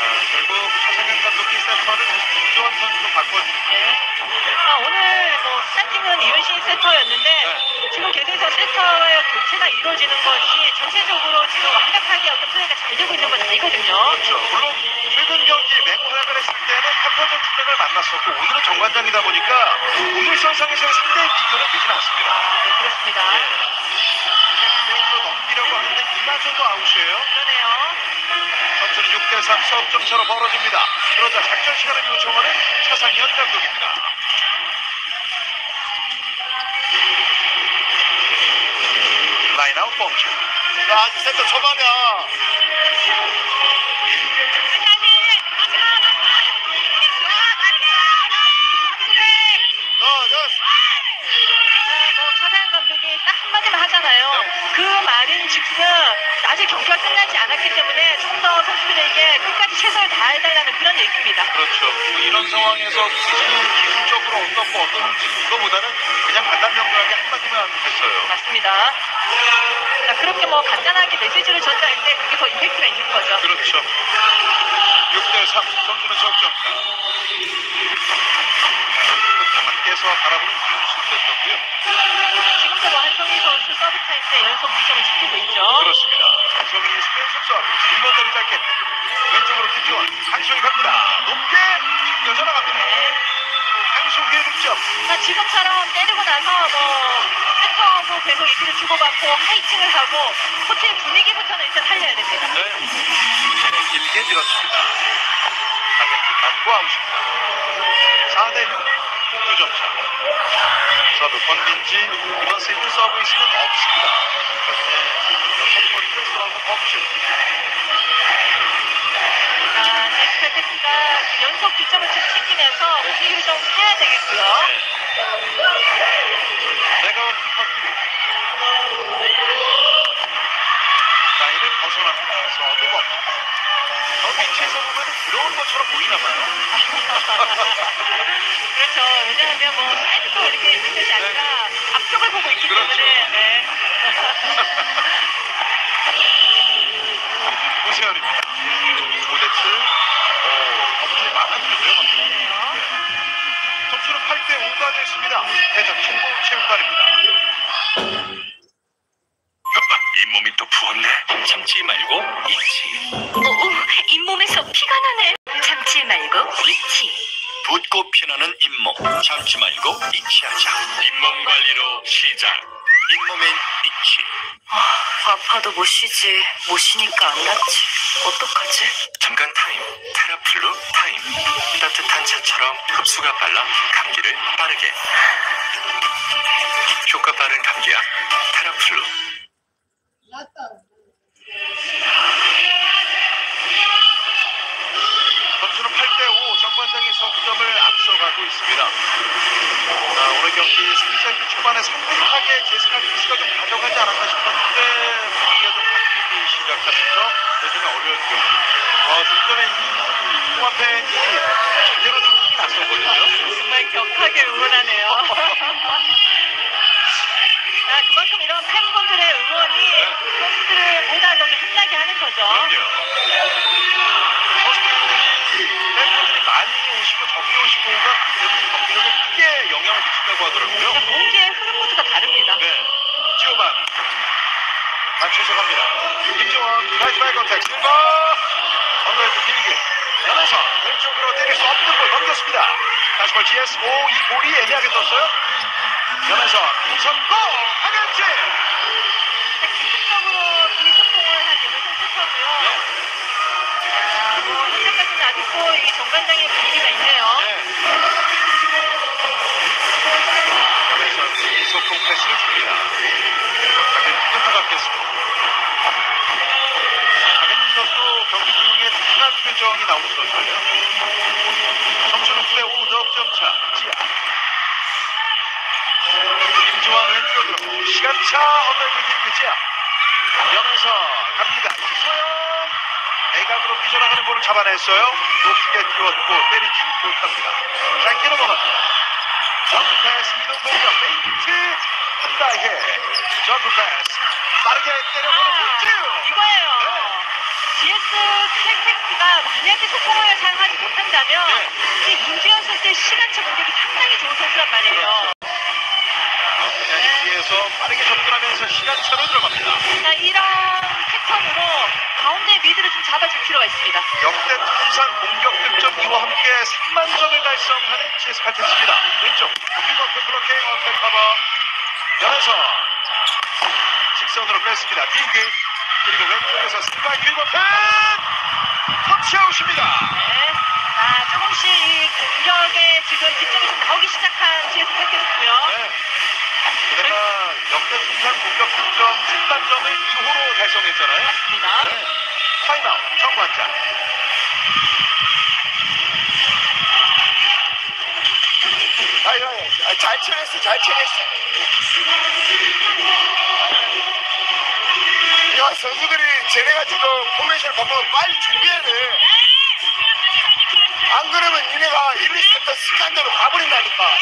아, 결국 차상현 감독이 세터를 김지원 선수로 바꿔줍니다. 네. 아, 오늘 뭐 스타팅은 이윤신 세터였는데 네. 지금 계속해서 세터의 교체가 이루어지는 것이 전체적으로 지금 완벽하게 어떤 플레이가 잘 되고 있는 건 아니거든요. 그렇죠. 물론 최근 경기 맹활약을 했을 때는 탑퍼전 투백을 만났었고 오늘은 정관장이다 보니까 오늘 선상에서의 상대의 비교는 되진 않습니다. 아, 네, 그렇습니다. 게임으로 넘기려고 하는데 이마저도 아웃이에요. 그러네요. 점수는 6대3 수업점 차로 벌어집니다. 그러자 작전 시간을 요청하는 차상현 감독입니다. 라인아웃 범실. 야, 아직 세트 초반이야. 네, 뭐 차장 감독이 딱 한마디만 하잖아요. 네. 그 말인 즉슨 아직 경기가 끝나지 선수들에게 끝까지 최선을 다해달라는 그런 얘기입니다. 그렇죠. 뭐 이런 상황에서 기술적으로 어떻고 어떤 움직임 이거보다는 그냥 간단 명료하게 한마디만 했어요. 맞습니다. 자, 그렇게 뭐 간단하게 메시지를 전달할 때 그게 더 임팩트가 있는 거죠. 그렇죠. 6대 3 점수는 적점차. 밖에서 바라보는 기훈수였었고요. 지금도 뭐 한송이 선수 서브 타임 때 연속 득점을 지키고 있죠. 그렇습니다. 한송이 스페셜 서브 1번 거리 짧게 왼쪽으로 김지원 한송이 갑니다. 높게 튕겨져 나갑니다. 한송이의 득점. 자, 지금처럼 때리고 나서 뭐 하고 계속 얘기를 주고받고 화이팅을 하고 코트의 분위기부터는 일단 살려야 됩니다. 네. 네, 길게 밀었습니다. 타겟 받고 아웃입니다. 4대 6 2점 차. 서브 권민지 이번 시즌 서브 에이스는 없습니다. 번째 서브 자, GS칼텍스가 연속 득점을 좀 챙기면서 분위기를 좀 해야 되겠고요. 내가 라인을 벗어납니다. 서브 없. 저 위치에서 보면 들어온 것처럼 보이나 봐요. [LAUGHS] 그렇죠. 왜냐하면 뭐 사이드로 이렇게 있는 것이 아니라 앞쪽을 보고 있기 그렇죠. 때문에 네. [LAUGHS] 오세현입니다. 5대 7. 오, 점수이 많아지는데요, 갑자기. 그래요. 점수는 8대 5가 됐습니다. 대전 충북 체육관입니다. 휘버튼 터치아웃입니다. 네. 아, 조금씩 이 공격에 지금 득점이 좀 나오기 시작한 GS칼텍스고요. 네. 게다가 역대 통산 공격 득점 10만 점을 2호로 달성했잖아요. 맞습니다. 네. 타임아웃. 아니, 아니, 잘 쳐냈어, 잘 쳐냈어. 야, 아 선수들이 쟤네가 지금 포메이션을 바꾸면 빨리 준비해야 돼. 안 그러면 니네가 1, 2세트 습관대로 가버린다니까.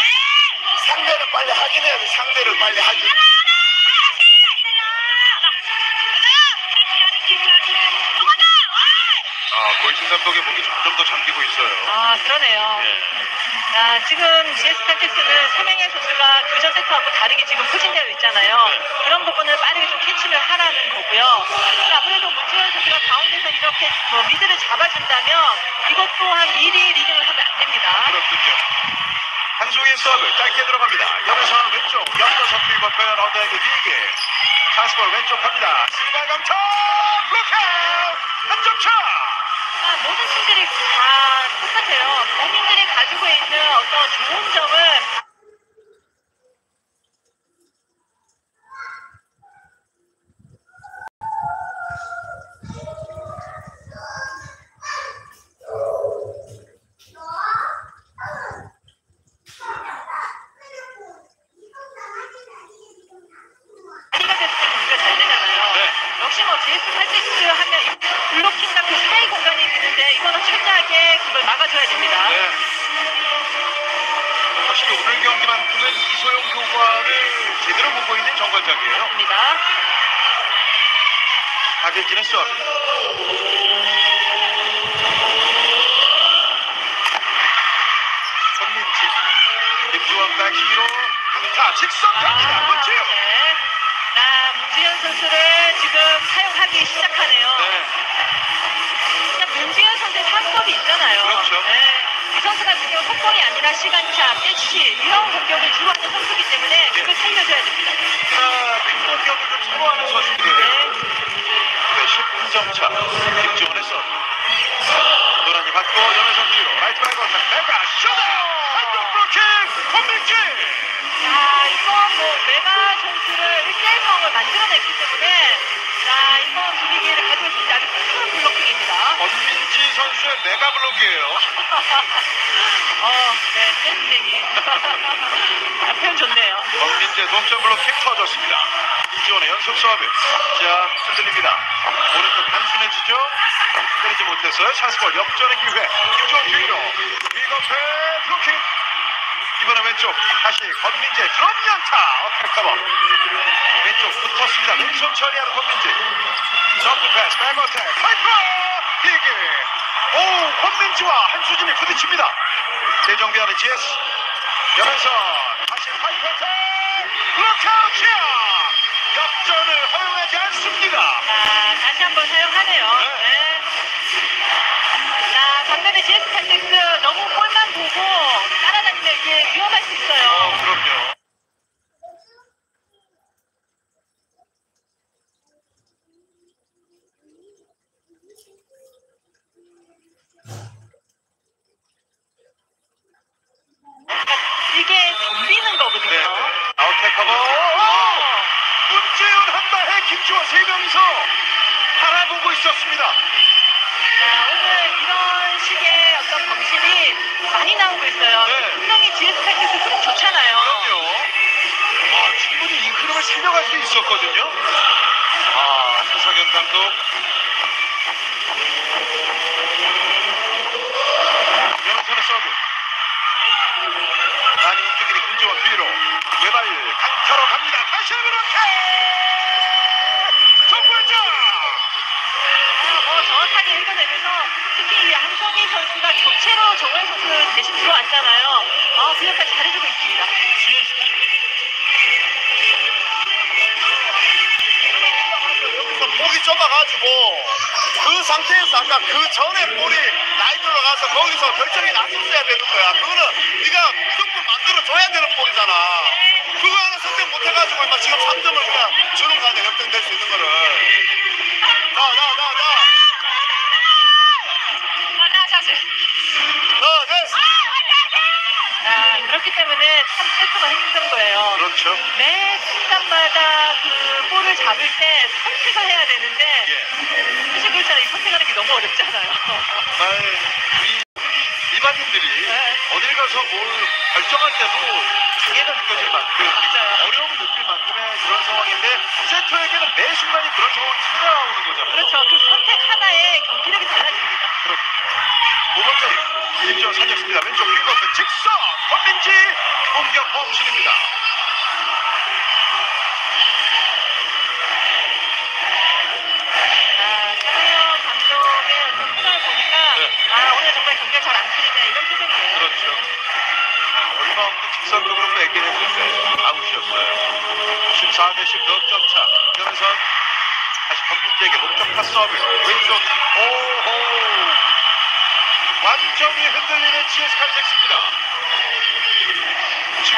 상대를 빨리 확인해야 돼. 상대를 빨리 확인. 아, 고희진 감독의 목이 점점 더 잠기고 있어요. 아, 그러네요. 예. 자, 지금 GS칼텍스는 세명의 선수가 교전 세트하고 다르게 지금 포진되어 있잖아요. 네. 그런 부분을 빠르게 좀 캐치를 하라는 거고요. 자, 아무래도 문재현 선수가 가운데서 이렇게 뭐 미드를 잡아준다면 이것 또한 미리 리딩을 하면 안 됩니다. 그렇군요. 한송의 서브 짧게 들어갑니다. 여기서 왼쪽 옆서서 투입업현 어드에게 길게 찬스볼 왼쪽 갑니다. 스리발 강타 블록아웃 한점 차. 아, 모든 팀들이 다 똑같아요. 본인들이 가지고 있는 어떤 좋은 점을 세 명이서 바라보고 있었습니다. 자, 오늘 이런 식의 어떤 방식이 많이 나오고 있어요. 네. 분명히 GS칼텍스 흐름 좋잖아요. 그럼요. 아, 충분히 이 흐름을 살려갈 수 있었거든요. 아, 차상현 감독. 연선의 서브. 많이 움직이는 김지원 뒤로. 외발 강타로 갑니다. 다시 한번! 정부회장! 아, 뭐 정확하게 읽어내면서 특히 이 한성희 선수가 교체로 정원 선수 대신 들어왔잖아요. 역할 잘해주고 있습니다. 볼이 좁아가지고 그 상태에서 아까 그 전에 볼이 라이트로 가서 거기서 결정이 났었어야 되는 거야. 그거는 네가 무조건 만들어 줘야 되는 볼이잖아. 그거 하나 선택 못 해가지고 막 지금 3점을 그냥 주는 거 아니야 역전될 수 있는 거를. 나, 나, 나, 나. 나, 네. 자, 그렇기 때문에 참 세트가 힘든 거예요. 그렇죠. 매 순간마다 그 볼을 잡을 때 선택을 해야 되는데 사실 그렇잖아요. 이 선택하는 게 너무 어렵잖아요. 정말 이 일반인들이 네. 어딜 가서 뭘 결정할 때도 장애가 느껴질 만큼 어려움을 느낄 만큼의 그런 상황인데 세터에게는 매 순간이 그런 상황이 찾아오는 거잖아요. 그렇죠. 그 선택 하나에 경기력이 달라집니다. 두 번째 김지원 살렸습니다. 왼쪽 윙어pen 직선 권민지 공격 범실입니다. 아, 네. 아 오늘 정말 경기가 잘안 풀리네 이런 표정이에요. 그렇죠. 직선적으로 했는데 아웃이었어요. 14대 10 넉점 차. 변선 다시 권민지에게 목적파 서비스 왼쪽 오호 완전히 흔들리는 GS 칼텍스입니다.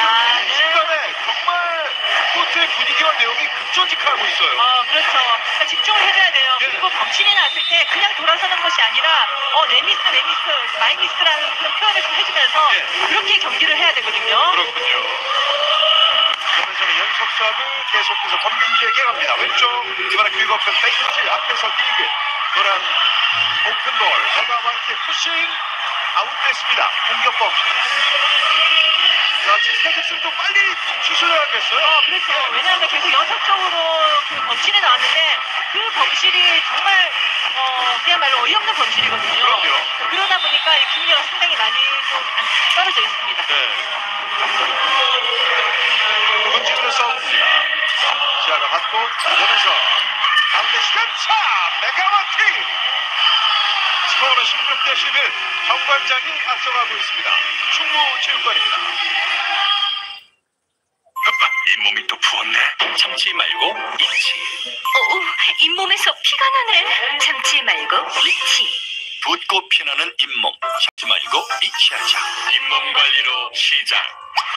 순간에 정말 코트의 분위기와 내용이 급조직하고 있어요. 어, 그렇죠. 그러니까 집중을 해줘야 돼요. 예. 그리고 범실이 났을 때 그냥 돌아서는 것이 아니라, 어, 레미스, 레미스, 마이 미스라는 그런 표현을 좀 해주면서 예. 그렇게 경기를 해야 되거든요. 그렇군요. 그러면서는 연속 서브 계속해서 권민지에게 갑니다. 왼쪽 이번에 퀵업은 페이트 앞에서 디그 노란 오픈볼 버가마트 푸싱 아웃됐습니다. 공격 범실. 자, 지스타텍스는 좀 빨리 주셔야겠어요. 어, 그렇죠. 왜냐하면 계속 연속적으로 그 범실이 나왔는데 그 범실이 정말, 어, 그야말로 어이없는 범실이거든요. 그럼요. 그러다 보니까 이 분위기가 상당히 많이 좀 떨어져 있습니다. 네. 문진으로 싸웁니다. 지하가 받고 보면서 가운데 시간차 메가와티 스코어는 16대 11 정관장이 앞서가고 있습니다. 충무 체육관입니다. 부었네. 참지 말고 잊지. 어, 잇몸에서 피가 나네. 참지 말고 잊지. 붓고 피나는 잇몸. 참지 말고 잊지 하자. 잇몸 관리로 시작.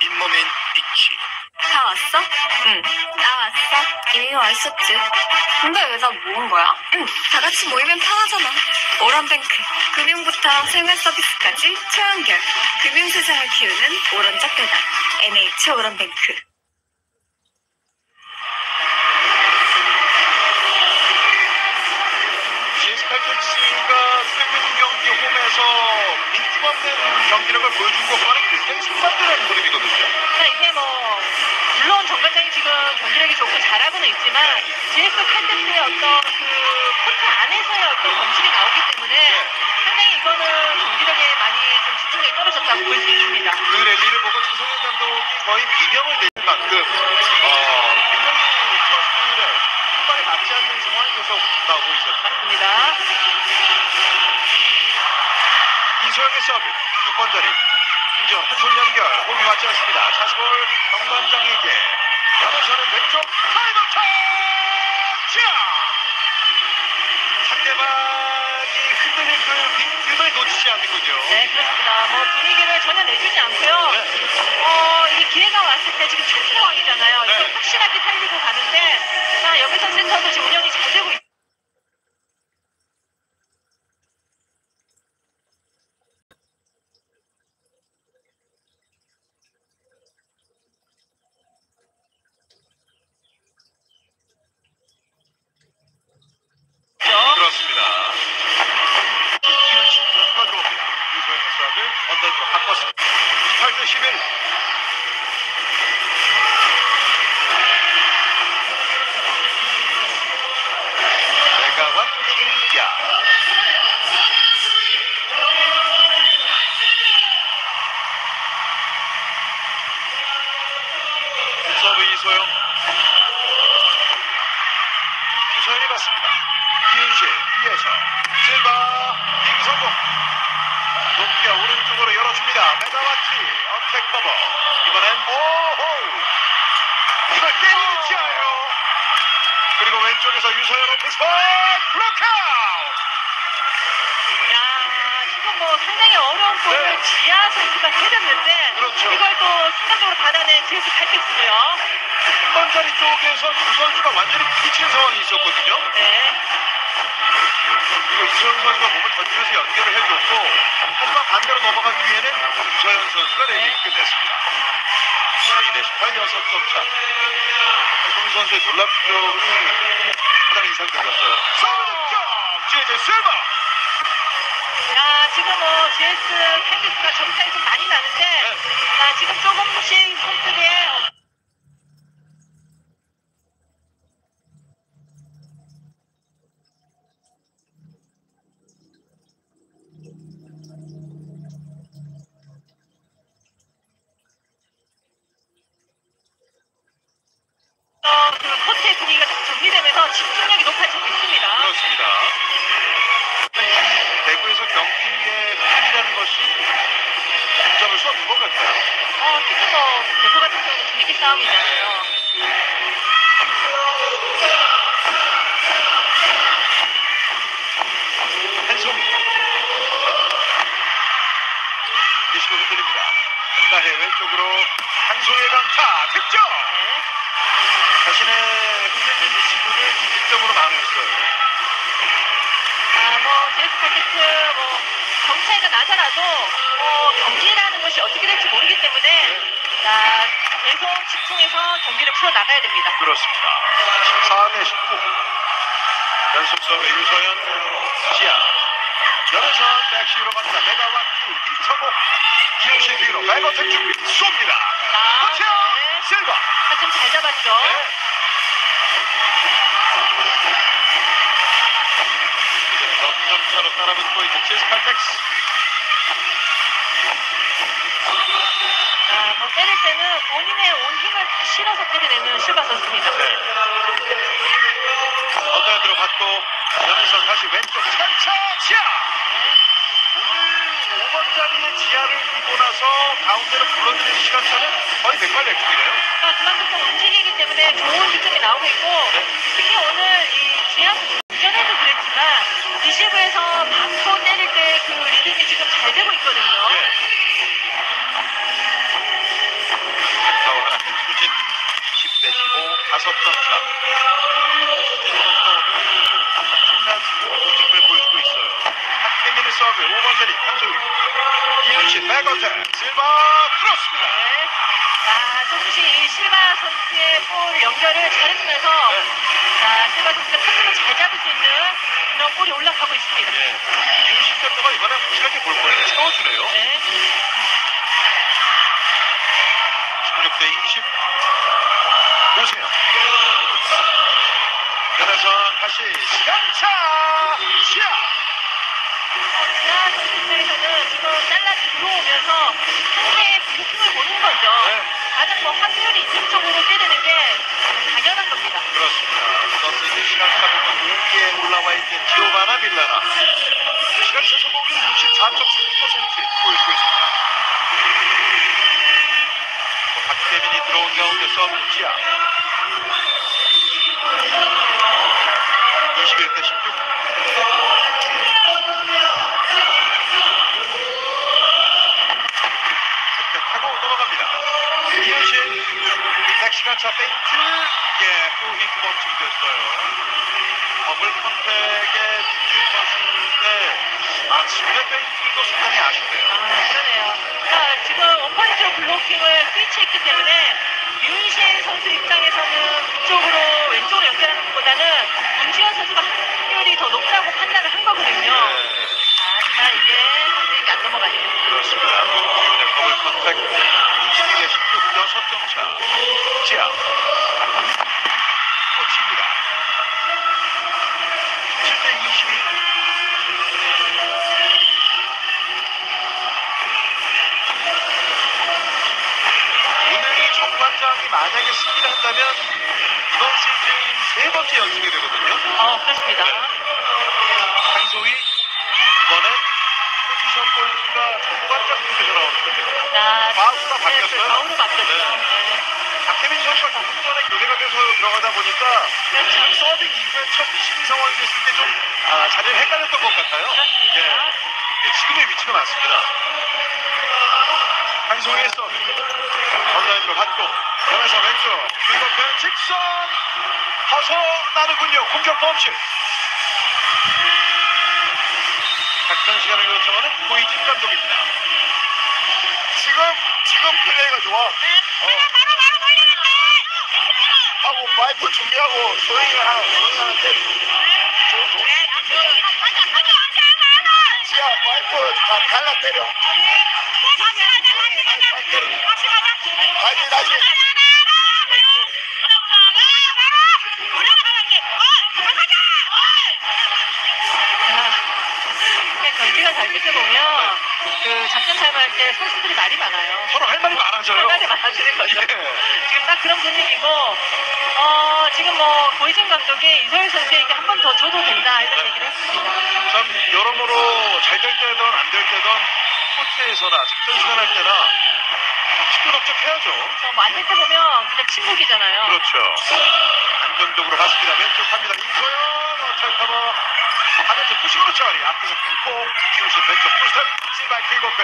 잇몸엔 잊지. 다 왔어? 응. 나 왔어. 이미 와 있었지. 근데 왜나 모은 거야? 응. 다 같이 모이면 편하잖아. 오란뱅크. 금융부터 생활 서비스까지 최연결. 금융 세상을 키우는 오른쪽 배달. NH 오란뱅크. 홈에서 빈틈없는 경기력을 보여준 것과는 굉장히 상반되는 그림이거든요. 그러니까 이게 뭐 물론 정관장이 지금 경기력이 좋고 잘하고는 있지만 GS 칼텍스의 어떤 그 코트 안에서의 어떤 범실이 나오기 때문에 상당히 이거는 경기력에 많이 좀 집중력이 떨어졌다고 볼 수 있습니다. 그 랠리를 보고 차상현 감독이 거의 비명을 낼 만큼 어, 굉장히 선수들의 한발에 맞지 않는 상황이 계속 나오고 있었다. 맞습니다. 이소영의 서브 6번 자리 김지원 한손 연결 호흡이 맞지 않습니다. 찬스볼 정관장에게 연호선은 왼쪽 타이머 터치 상대방이 흔들릴 그 빈틈을 놓치지 않는군요. 네, 그렇습니다. 뭐 분위기를 전혀 내주지 않고요. 네. 어, 이게 기회가 왔을 때 지금 첫 상황이잖아요. 네. 이걸 확실하게 살리고 가는데, 자, 여기서 센터도 지금 운영이 잘 되고 있 그렇 점점차로 따라붙고 있는 제스칼텍스. 아, 뭐, 때릴 때는 본인의 온 힘을 다 실어서 때려내는 실바 선수입니다. 네. 언더핸드로 받고 연에서 다시 왼쪽 찬차 지하 오늘 5번 자리에 지하를 두고 나서 가운데로 불러들이는 시간차는 거의 108렉중이네요 아, 그만큼 좀 움직이기 때문에 좋은 득점이 나오고 있고, 특히 오늘 이 지아 선수 전에도 그랬지만, 리시브에서 받고 때릴 때 그 리듬이 지금 잘 되고 있거든요. 네. 나오는 수진 10대 15 5점 차 모습을 보여주고 있어요 박혜민의 서브 5번 자리 한소희 이윤신 백어택 뚫었습니다 네. 아, 조금씩 이 실바 선수의 볼 연결을 잘해주면서, 네. 자, 실바 선수가 타점을 잘 잡을 수 있는 그런 볼이 올라가고 있습니다. 예. 이윤신 선수가 이번에 확실하게 볼거리를 채워주네요 네. 16대 20 오세요 연에선 다시 시간차 시야 어, 지하 선수 입장에서는 지금 잘라 들어오면서 상대의 부품을 보는 거죠. 네. 가장 뭐 확률이 있는 쪽으로 때리는 게 당연한 겁니다. 그렇습니다. 선수 이제 시간차 부분 5위에 올라와 있는 지오바나 밀라나 시간 차 성공률 64.3% 보여주고 있습니다. 박혜민이 들어온 가운데 서브 지아 21대 16 contact의 김준 선수인데 아, 지금의 페인트도 상당히 아쉽네요. 아, 그러네요. 그러니까 지금 원포인트로 블로킹을 스위치했기 때문에 윤신 선수 입장에서는 그쪽으로 왼쪽으로 연결하는 것보다는 문지윤 선수가 확률이 더 높다고 판단을 한 거거든요. 네, 아, 이게 이게 안 넘어가네요. 그렇습니다. 김준의 double contact 22대 16 6점 차. 지아 꽂힙니다. 17대 22 오늘 이 정관장이 만약에 승리를 한다면 이번 시즌 세 번째 연승이 되거든요. 어, 그렇습니다. 한소희 이번엔 포지션 볼트가 정관장 쪽에서 나오는 거죠. 자, 좌우가 네, 바뀌었어요? 네. 네. 박혜민 선수가 조금 전에 교대가 돼서 들어가다 보니까 지금 서빙 이후에 첫 시기 상황이 됐을 때 좀 아, 자리를 헷갈렸던 것 같아요. 그렇습니다. 예. 예, 지금의 위치가 맞습니다. 한송이의 서빙. 전라인으로 받고 연에서 왼쪽 그 직선 벗어나는군요. 공격 범실. 작전 시간을 요청하는 고이진 감독입니다. 지금 지금 플레이가 좋아. 어. 하고 파이프 준비하고 하나 소잉 하나 때. 지하 파이프 다 갈라 때려. 다시 다시. 이게 경기가 잘 될 때 보면 그 작전 사용 할 때 선수들이 말이 많아요. 서로 할 말이 많아져요. 생각이 많아지는 거죠. 예. 지금 딱 그런 분위기고, 어, 지금 뭐, 고이진 감독이 이소율 선수에게 한 번 더 줘도 된다, 이런 얘기를 했습니다. 참 여러모로 잘 될 때든 안 될 때든 코트에서나 작전 시간할 때나 시끄럽적해야죠. 뭐안될 때 보면 그냥 침묵이잖아요. 그렇죠. 안정적으로 갑니다. 이소연 어쩔 커버. 하면서 푸싱으로 처리. 앞에서 끊고 이우신 왼쪽 풀스텝. 실바이 킥오프.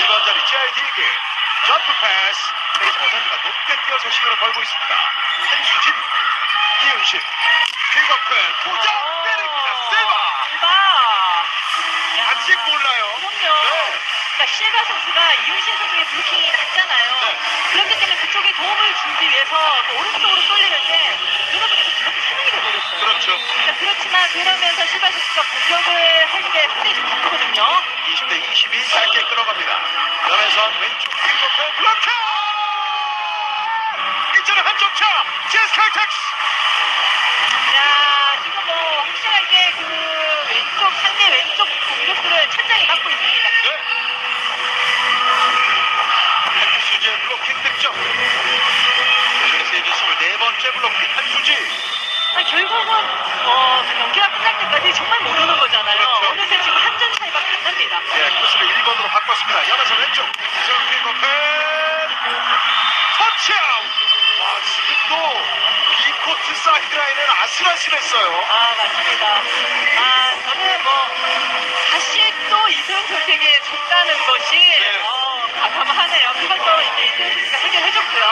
1번 자리 JDG. 점프 패스. 페이지 못합니다. 높게 뛰어서 시간을 벌고 있습니다. 한수진. 이윤신. 킥오프. 두장 때립니다. 세바. 봐. 아직 몰라요. 그럼요. 네. 그러니까 실바 선수가 이윤신 선수의 블루킹이 낮잖아요. 네. 그렇기 때문에 그쪽에 도움을 주기 위해서 그 오른쪽으로 쏠리는데 누가 보니 그렇죠. 그러니까 그렇지만 그러면서 실바 선수가 공격을 할때 상당히 좀 바쁘거든요. 20대 22 짧게 끌어갑니다. 연에선 왼쪽 킥오프 블록킹! 이제는 한점 차. 제스 칼텍스. 야, 지금 뭐 확실하게 그 왼쪽 상대 왼쪽 공격수를 천장이 막고 있습니다. 네. 한수지의 블로킹 득점. 시리즈 24번째 블로킹 한수지. 결국은 어, 그 경기가 끝날 때까지 정말 모르는 거잖아요. 그렇죠. 어느새 지금 한점안 납니다. 네, 코스를 1번으로 바꿨습니다. 연에서 왼쪽. 이정필 팬 터치아웃. 와, 지금 또 비코트 사이드라인은 아슬아슬했어요. 아, 맞습니다. 아, 저는 뭐 다시 또 이소영 선수에게 줬다는 것이 네. 어, 가감하네요. 그것도 이제 해결해줬고요.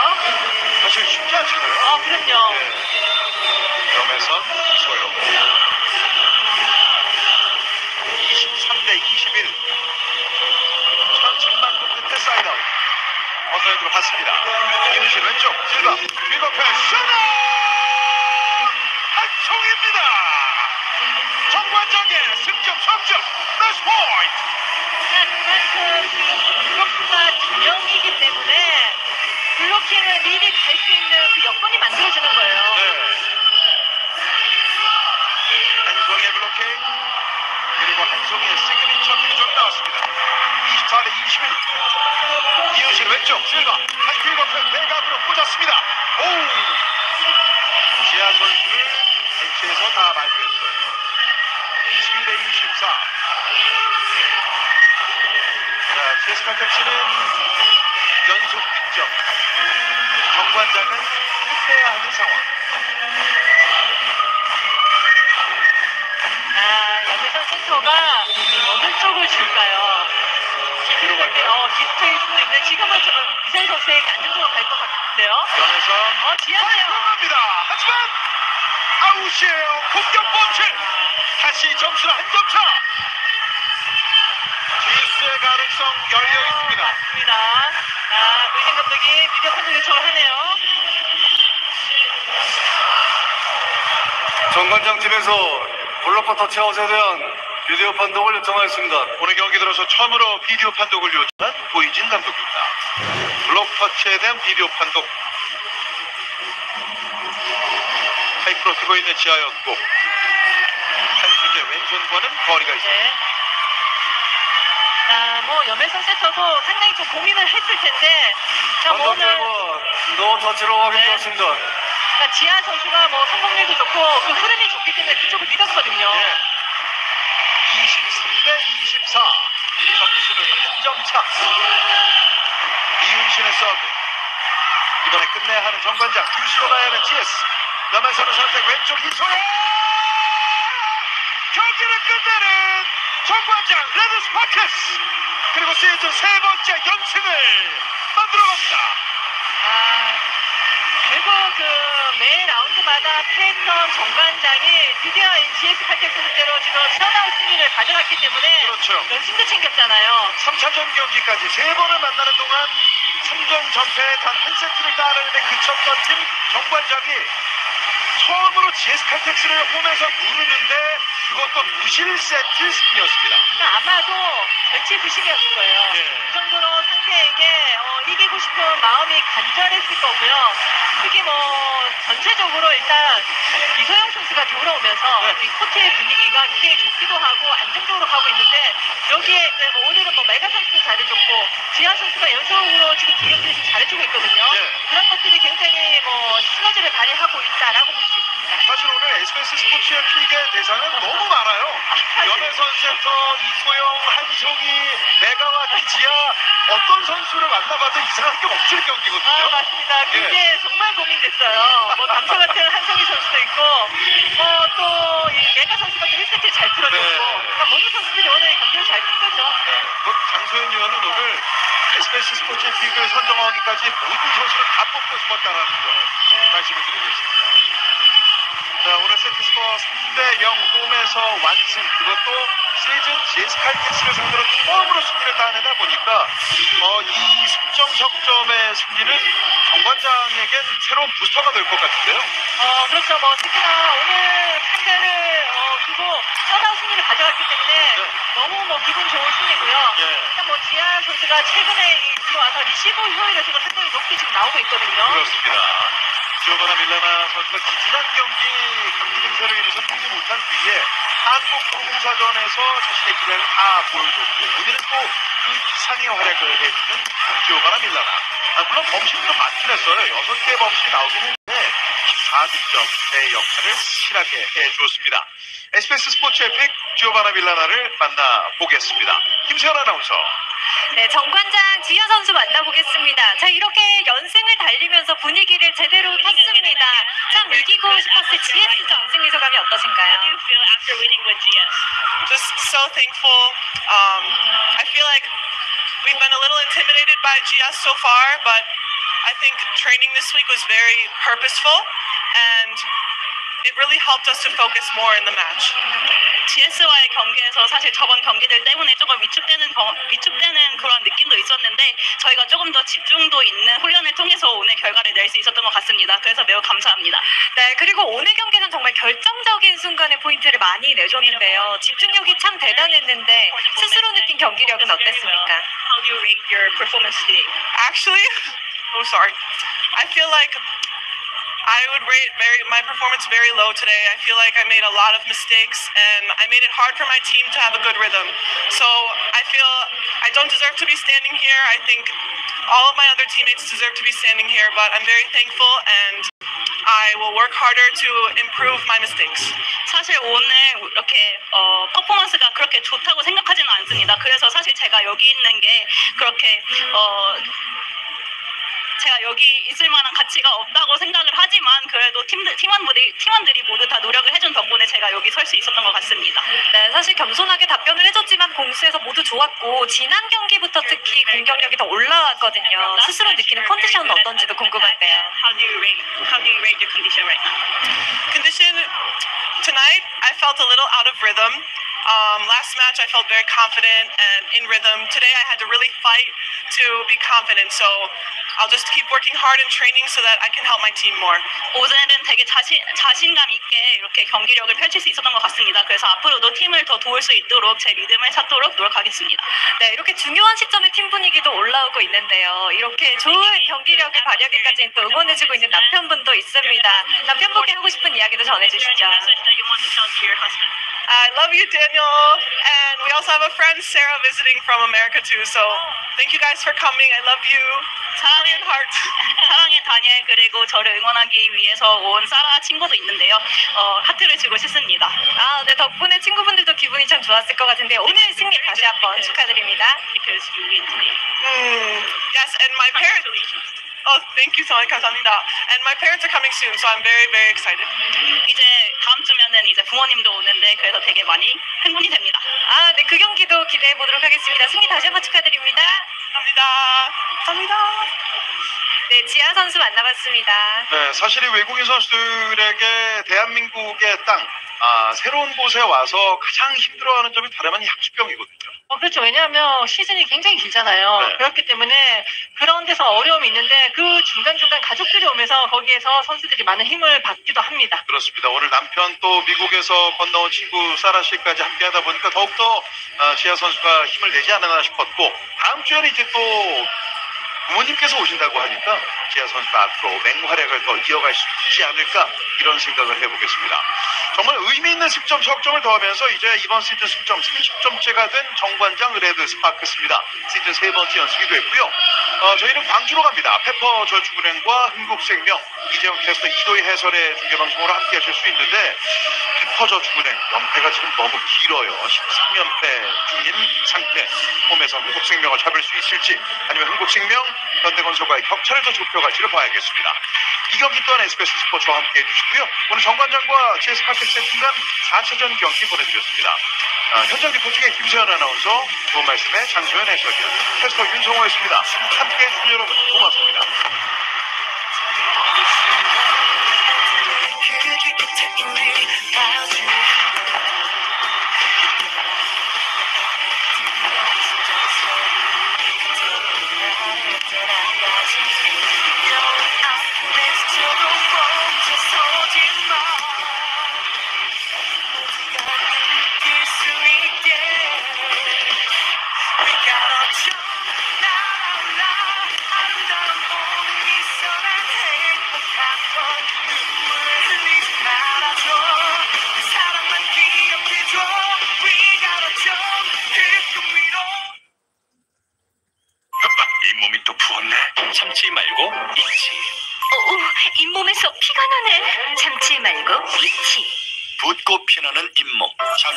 사실 쉽지 않잖아요. 어, 그럼요. 네. 점에선 이소영 23대 21 천천만구 끝에 사이드아웃 어서에드로 갔습니다. 이은신 왼쪽 실바 빅어패 슈터 한총입니다. 정관장의 승점 석점 매스 포인트 24대 21 이윤신 왼쪽 실바 한길과 외곽으로 꽂았습니다. 오! 지하 선수를 벤치에서 다 발표했어요. 22대 24 자, 제스카 택시는 연속 득점. 정관장은 끝내야 하는 상황. 아, 여기서 센터가 어느 쪽을 줄까요? 뒤로 갈까요? 어, 비슷할 수도 있는데 지금은 저 이세 선수에게 안정적으로 갈 것 같은데요. 연에선 어, 지하네요. 들어갑니다. 하지만 아웃이에요. 공격 번치. 다시 점수는 한점 차. 듀스의 가능성 열려 있습니다. 맞습니다. 아, 노진 감독이 비디오 판독 요청을 하네요. 정관장 팀에서 블로커 터치아웃에 대한 비디오 판독을 요청하였습니다. 오늘 경기 들어서 처음으로 비디오 판독을 요청한 고희진 감독입니다. 블록 터치에 대한 비디오 판독. 파이프로 뛰고 있는 지아였고 한수지의 왼손과는 거리가 있습니다. 네. 아, 뭐, 염혜선 세터도 상당히 좀 고민을 했을 텐데, 자, 뭐 오늘, 결과 no touch로 확인되었습니다. 그러니까 지아 선수가 뭐 성공률도 좋고, 그 흐름이 좋기 때문에 그쪽을 믿었거든요. 예. 23대 24. 점수는 한 점 차. 이윤신의 서브. 이번에 끝내야 하는 정관장. 듀스로 가야 하는 GS. 염혜선의 선택 왼쪽 이소영. 경기를 끝내는 정관장 레드 스파크스. 그리고 시즌 세 번째 연승을 만들어갑니다. 아, 결국 그 매 라운드마다 패했던 정관장이 드디어 GS 칼텍스 상대로 지금 셔나웃 승리를 가져갔기 때문에 그렇죠. 연승도 챙겼잖아요. 3차전 경기까지 세 번을 만나는 동안 3전 전패에 단 한 세트를 따르는데 그쳤던 팀 정관장이 처음으로 GS 칼텍스를 홈에서 누르는데 그것도 무실 세트 승리였습니다. 그러니까 아마도 절치부심이었을 거예요. 예. 그 어, 이기고 싶은 마음이 간절했을 거고요. 특히 뭐 전체적으로 일단 이소영 선수가 돌아오면서 네. 이 코트의 분위기가 굉장히 좋기도 하고 안정적으로 가고 있는데 여기에 이제 뭐 오늘은 뭐 메가 선수도 잘해줬고 지하 선수가 연속으로 지금 두 경기에서 잘해주고 있거든요. 네. 그런 것들이 굉장히 뭐 시너지를 발휘하고 있다라고 볼 수 있습니다. 사실 오늘 SBS 스포츠의 필계 대상은 너무 많아요. [LAUGHS] 연예선 센터, 이소영, 한송이, 메가와트, 지하 어떤 선수를 만나봐도 이상한 게 아, 경기거든요. 맞습니다. 예. 그게 정말 고민됐어요. 뭐 남자 같은 한성희 선수도 있고, 뭐또이 메가 선수가 또 1세트 잘 풀어줬고, 네. 그러니까 모든 선수들이 오늘 경기를 잘 푼 거죠. 뭐 장소연 의원은 오늘 SBS 스포츠의 필계를 선정하기까지 모든 선수를 다 뽑고 싶었다는 점 말씀을 드리고 있습니다. 자, 오늘 세트 스코어 3대 0 홈에서 완승 그것도 시즌 GS 칼텍스를 상대로 처음으로 승리를 따내다 보니까 어, 이 승점 석점의 승리는 정관장에겐 새로운 부스터가 될 것 같은데요. 어, 그렇죠. 뭐 특히나 오늘 판결을 어, 두고 셧아웃 승리를 가져갔기 때문에 네. 너무 뭐 기분 좋은 승리고요. 예. 일단 뭐 지아 선수가 최근에 이 들어와서 리시브 효율에서도 상당히 높게 지금 나오고 있거든요. 그렇습니다. 지오바나 밀라나 선수가 지난 경기 경기 증세로 인해서 뛰지 못한 뒤에 한국 프로공사전에서 자신의 기량을 다 보여줬고 오늘은 또 그 이상의 활약을 해주는 지오바나 밀라나. 아, 물론 범실도 많긴 했어요. 6개 범실이 나오긴 했는데 14득점 내 역할을 실하게 해주었습니다. SBS 스포츠 에픽 지오바나 밀라나를 만나보겠습니다. 김세현 아나운서. 네, 정관장 지효 선수 만나보겠습니다. 자, 이렇게 연승을 달리면서 분위기를 제대로 탔습니다. 참 이기고 싶었을 GS전 승리 소감이 어떠신가요? just so thankful. Um, I feel like we've been a little intimidated by GS so far, but I think training this week was very purposeful and it really helped us to focus more in the match. GS와의 경기에서 사실 저번 경기들 때문에 조금 위축되는 거- 위축되는 그런 느낌도 있었는데 저희가 조금 더 집중도 있는 훈련을 통해서 오늘 결과를 낼 수 있었던 것 같습니다. 그래서 매우 감사합니다. 네, 그리고 오늘 경기는 정말 결정적인 순간에 포인트를 많이 내줬는데요. 집중력이 참 대단했는데 스스로 느낀 경기력은 어땠습니까? How do you rate your performance today? Actually, [LAUGHS] oh sorry. I feel like I would rate very my performance very low today. I feel like I made a lot of mistakes and I made it hard for my team to have a good rhythm. So I feel I don't deserve to be standing here. I think all of my other teammates deserve to be standing here, but I'm very thankful and I will work harder to improve my mistakes. 사실 오늘 이렇게 어, 퍼포먼스가 그렇게 좋다고 생각하지는 않습니다. 그래서 사실 제가 여기 있는 게 그렇게 어, 제가 여기 있을 만한 가치가 없다고 생각을 하지만 그래도 팀들 팀원들이 팀원들이 모두 다 노력을 해준 덕분에 제가 여기 설 수 있었던 것 같습니다. 네, 사실 겸손하게 답변을 해줬지만 공수에서 모두 좋았고 지난 경기부터 특히 공격력이 더 올라왔거든요. 스스로 느끼는 컨디션은 어떤지도 궁금한데요. How do you rate How do you rate your condition right now? condition tonight i felt a little out of rhythm um, last match i felt very confident and in rhythm today i had to really fight to be confident so i'll just keep working hard in training so that i can help my team more 오늘은 되게 자신, 자신감 있게 이렇게 경기력을 펼칠 수 있었던 것 같습니다. 그래서 앞으로도 팀을 더 도울 수 있도록 제 리듬을 찾도록 노력하겠습니다. 네, 이렇게 중요한 시점에 팀 분위기도 올라오고 있는데요. 이렇게 좋은 경기력을 발휘하기까지 또 응원해주고 있는 남편분도 있습니다. 남편분께 하고 싶은 이야기도 전해주시죠. message that you want to tell to your husband. i love you daniel and we also have a friend sarah visiting from america too so thank you guys for coming i love you 사랑의 Korean heart 사랑의 다니엘 그리고 저를 응원하기 위해서 온 사라 친구도 있는데요. 어, 하트를 주고 싶습니다. 아, 네, 덕분에 친구분들도 기분이 참 좋았을 것 같은데 오늘 승리 다시 한번 축하드립니다. Because you win today. Mm, yes and my parents Oh thank you so much 감사합니다 and my parents are coming soon so i'm very very excited 이제 다음 주면은 이제 부모님도 오는데 그래서 되게 많이 흥분이 됩니다. 아, 네, 그 경기도 기대해 보도록 하겠습니다. 승리 다시 한번 축하드립니다. 감사합니다 감사합니다 네, 지아 선수 만나봤습니다. 네, 사실 이 외국인 선수들에게 대한민국의 땅, 아, 새로운 곳에 와서 가장 힘들어하는 점이 다름 아닌 향수병이거든요. 어, 그렇죠. 왜냐하면 시즌이 굉장히 길잖아요. 네. 그렇기 때문에 그런 데서 어려움이 있는데 그 중간중간 가족들이 오면서 거기에서 선수들이 많은 힘을 받기도 합니다. 그렇습니다. 오늘 남편 또 미국에서 건너온 친구 사라 씨까지 함께 하다 보니까 더욱더 아, 지아 선수가 힘을 내지 않았나 싶었고 다음 주에는 이제 또 부모님께서 오신다고 하니까 지아 선수가 앞으로 맹활약을 더 이어갈 수 있지 않을까 이런 생각을 해보겠습니다. 정말 의미 있는 승점 석점을 더하면서 이제 이번 시즌 승점 30점째가 된 정관장 레드 스파크스입니다. 시즌 세 번째 연승이 됐고요. 어, 저희는 광주로 갑니다. 페퍼 저축은행과 흥국생명 이재용 캐스터 이도희 해설의 중계방송으로 함께 하실 수 있는데 페퍼 저축은행 연패가 지금 너무 길어요. 13연패 중인 상태. 홈에서 흥국생명을 잡을 수 있을지 아니면 흥국생명 현대건설과의 격차를 더 좁혀갈지를 봐야겠습니다. 이 경기 또한 SBS 스포츠와 함께 해 주시고요. 오늘 정관장과 GS 파텍스의 팀간 4차전 경기 보내드렸습니다. 아, 현장 리포팅의 김세현 아나운서, 좋은 말씀에 장소연 해설위원, 캐스터 윤성호였습니다. 함께 해 주신 여러분 고맙습니다.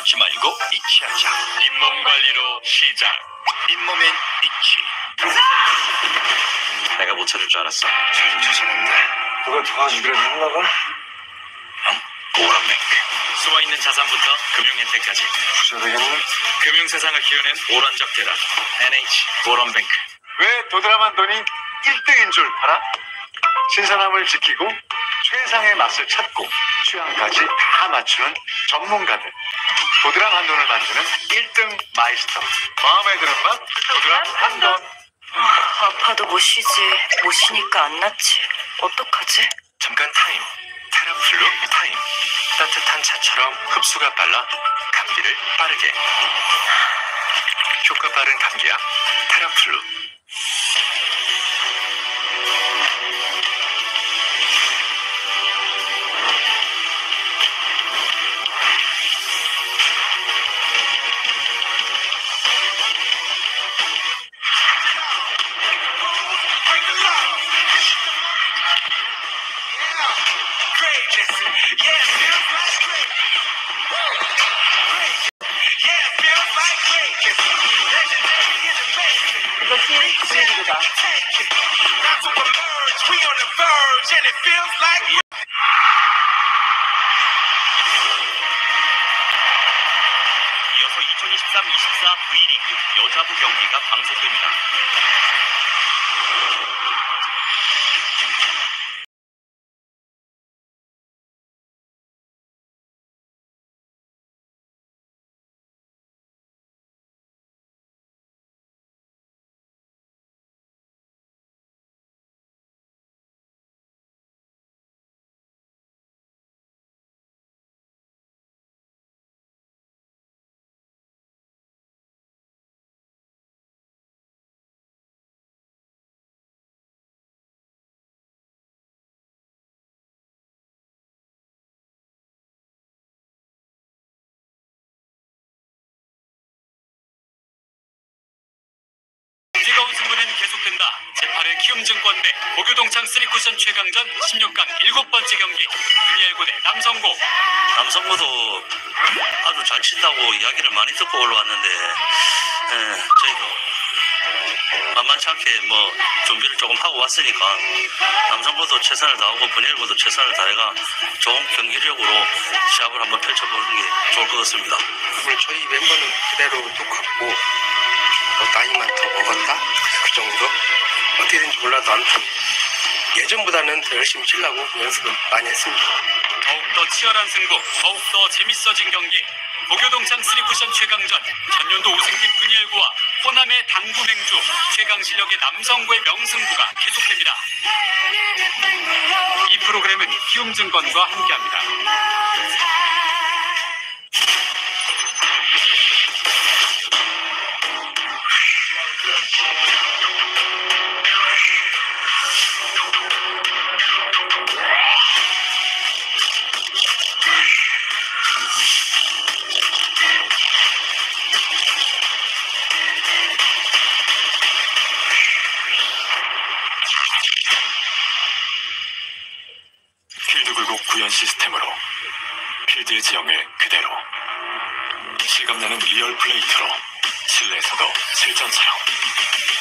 참지 말고 잊지 하자. 잇몸 관리로 시작. 잇몸엔 잊지. 내가 못 찾을 줄 알았어. 죄송합니다. 누가 도와주기로 했나 봐. 오란뱅크. 숨어 있는 자산부터 금융 혜택까지. 부셔야 되겠네. 금융 세상을 키우는 오란적 대답. NH 오란뱅크. 왜 도드라만 돈이 1등인 줄 알아? 신선함을 지키고 최상의 맛을 찾고 취향까지 다 맞추는 전문가들. 도드람 한돈을 만드는 1등 마이스터. 마음에 드는 맛 도드람 한돈. 아파도 못 쉬지. 못 쉬니까 안 낫지. 어떡하지? 잠깐 타임. 테라플루 타임. 따뜻한 차처럼 흡수가 빨라 감기를 빠르게. 효과 빠른 감기약 테라플루. 이어서 2023-24 V리그 여자부 경기가 방송 3 쿠션 최강전 16강 7번째 경기. 분열고 대 남성고. 남성부도 아주 잘 친다고 이야기를 많이 듣고 올라왔는데 에, 저희도 만만치 않게 뭐 준비를 조금 하고 왔으니까 남성부도 최선을 다하고 분열부도 최선을 다해가 좋은 경기력으로 시합을 한번 펼쳐보는 게 좋을 것 같습니다. 오늘 저희 멤버는 그대로 똑같고 뭐 나이만 더 먹었다? 그 정도? 어떻게든지 몰라도 아무튼 예전보다는 더 열심히 치려고 연습을 많이 했습니다. 더욱더 치열한 승부, 더욱더 재밌어진 경기 도교동창 3쿠션 최강전 전년도 우승팀 분열구와 호남의 당구 맹주 최강 실력의 남성구의 명승부가 계속됩니다. 이 프로그램은 키움증권과 함께합니다. 지형을 그대로. 실감나는 리얼 플레이트로 실내에서도 실전처럼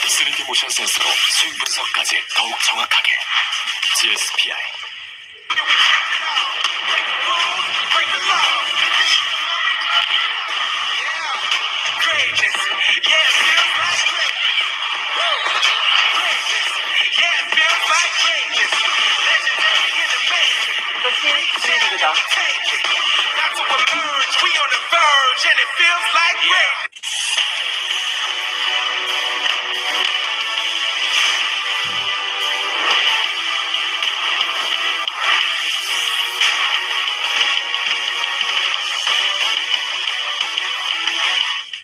3D 모션 센서로 스윙 분석까지 더욱 정확하게. GSPI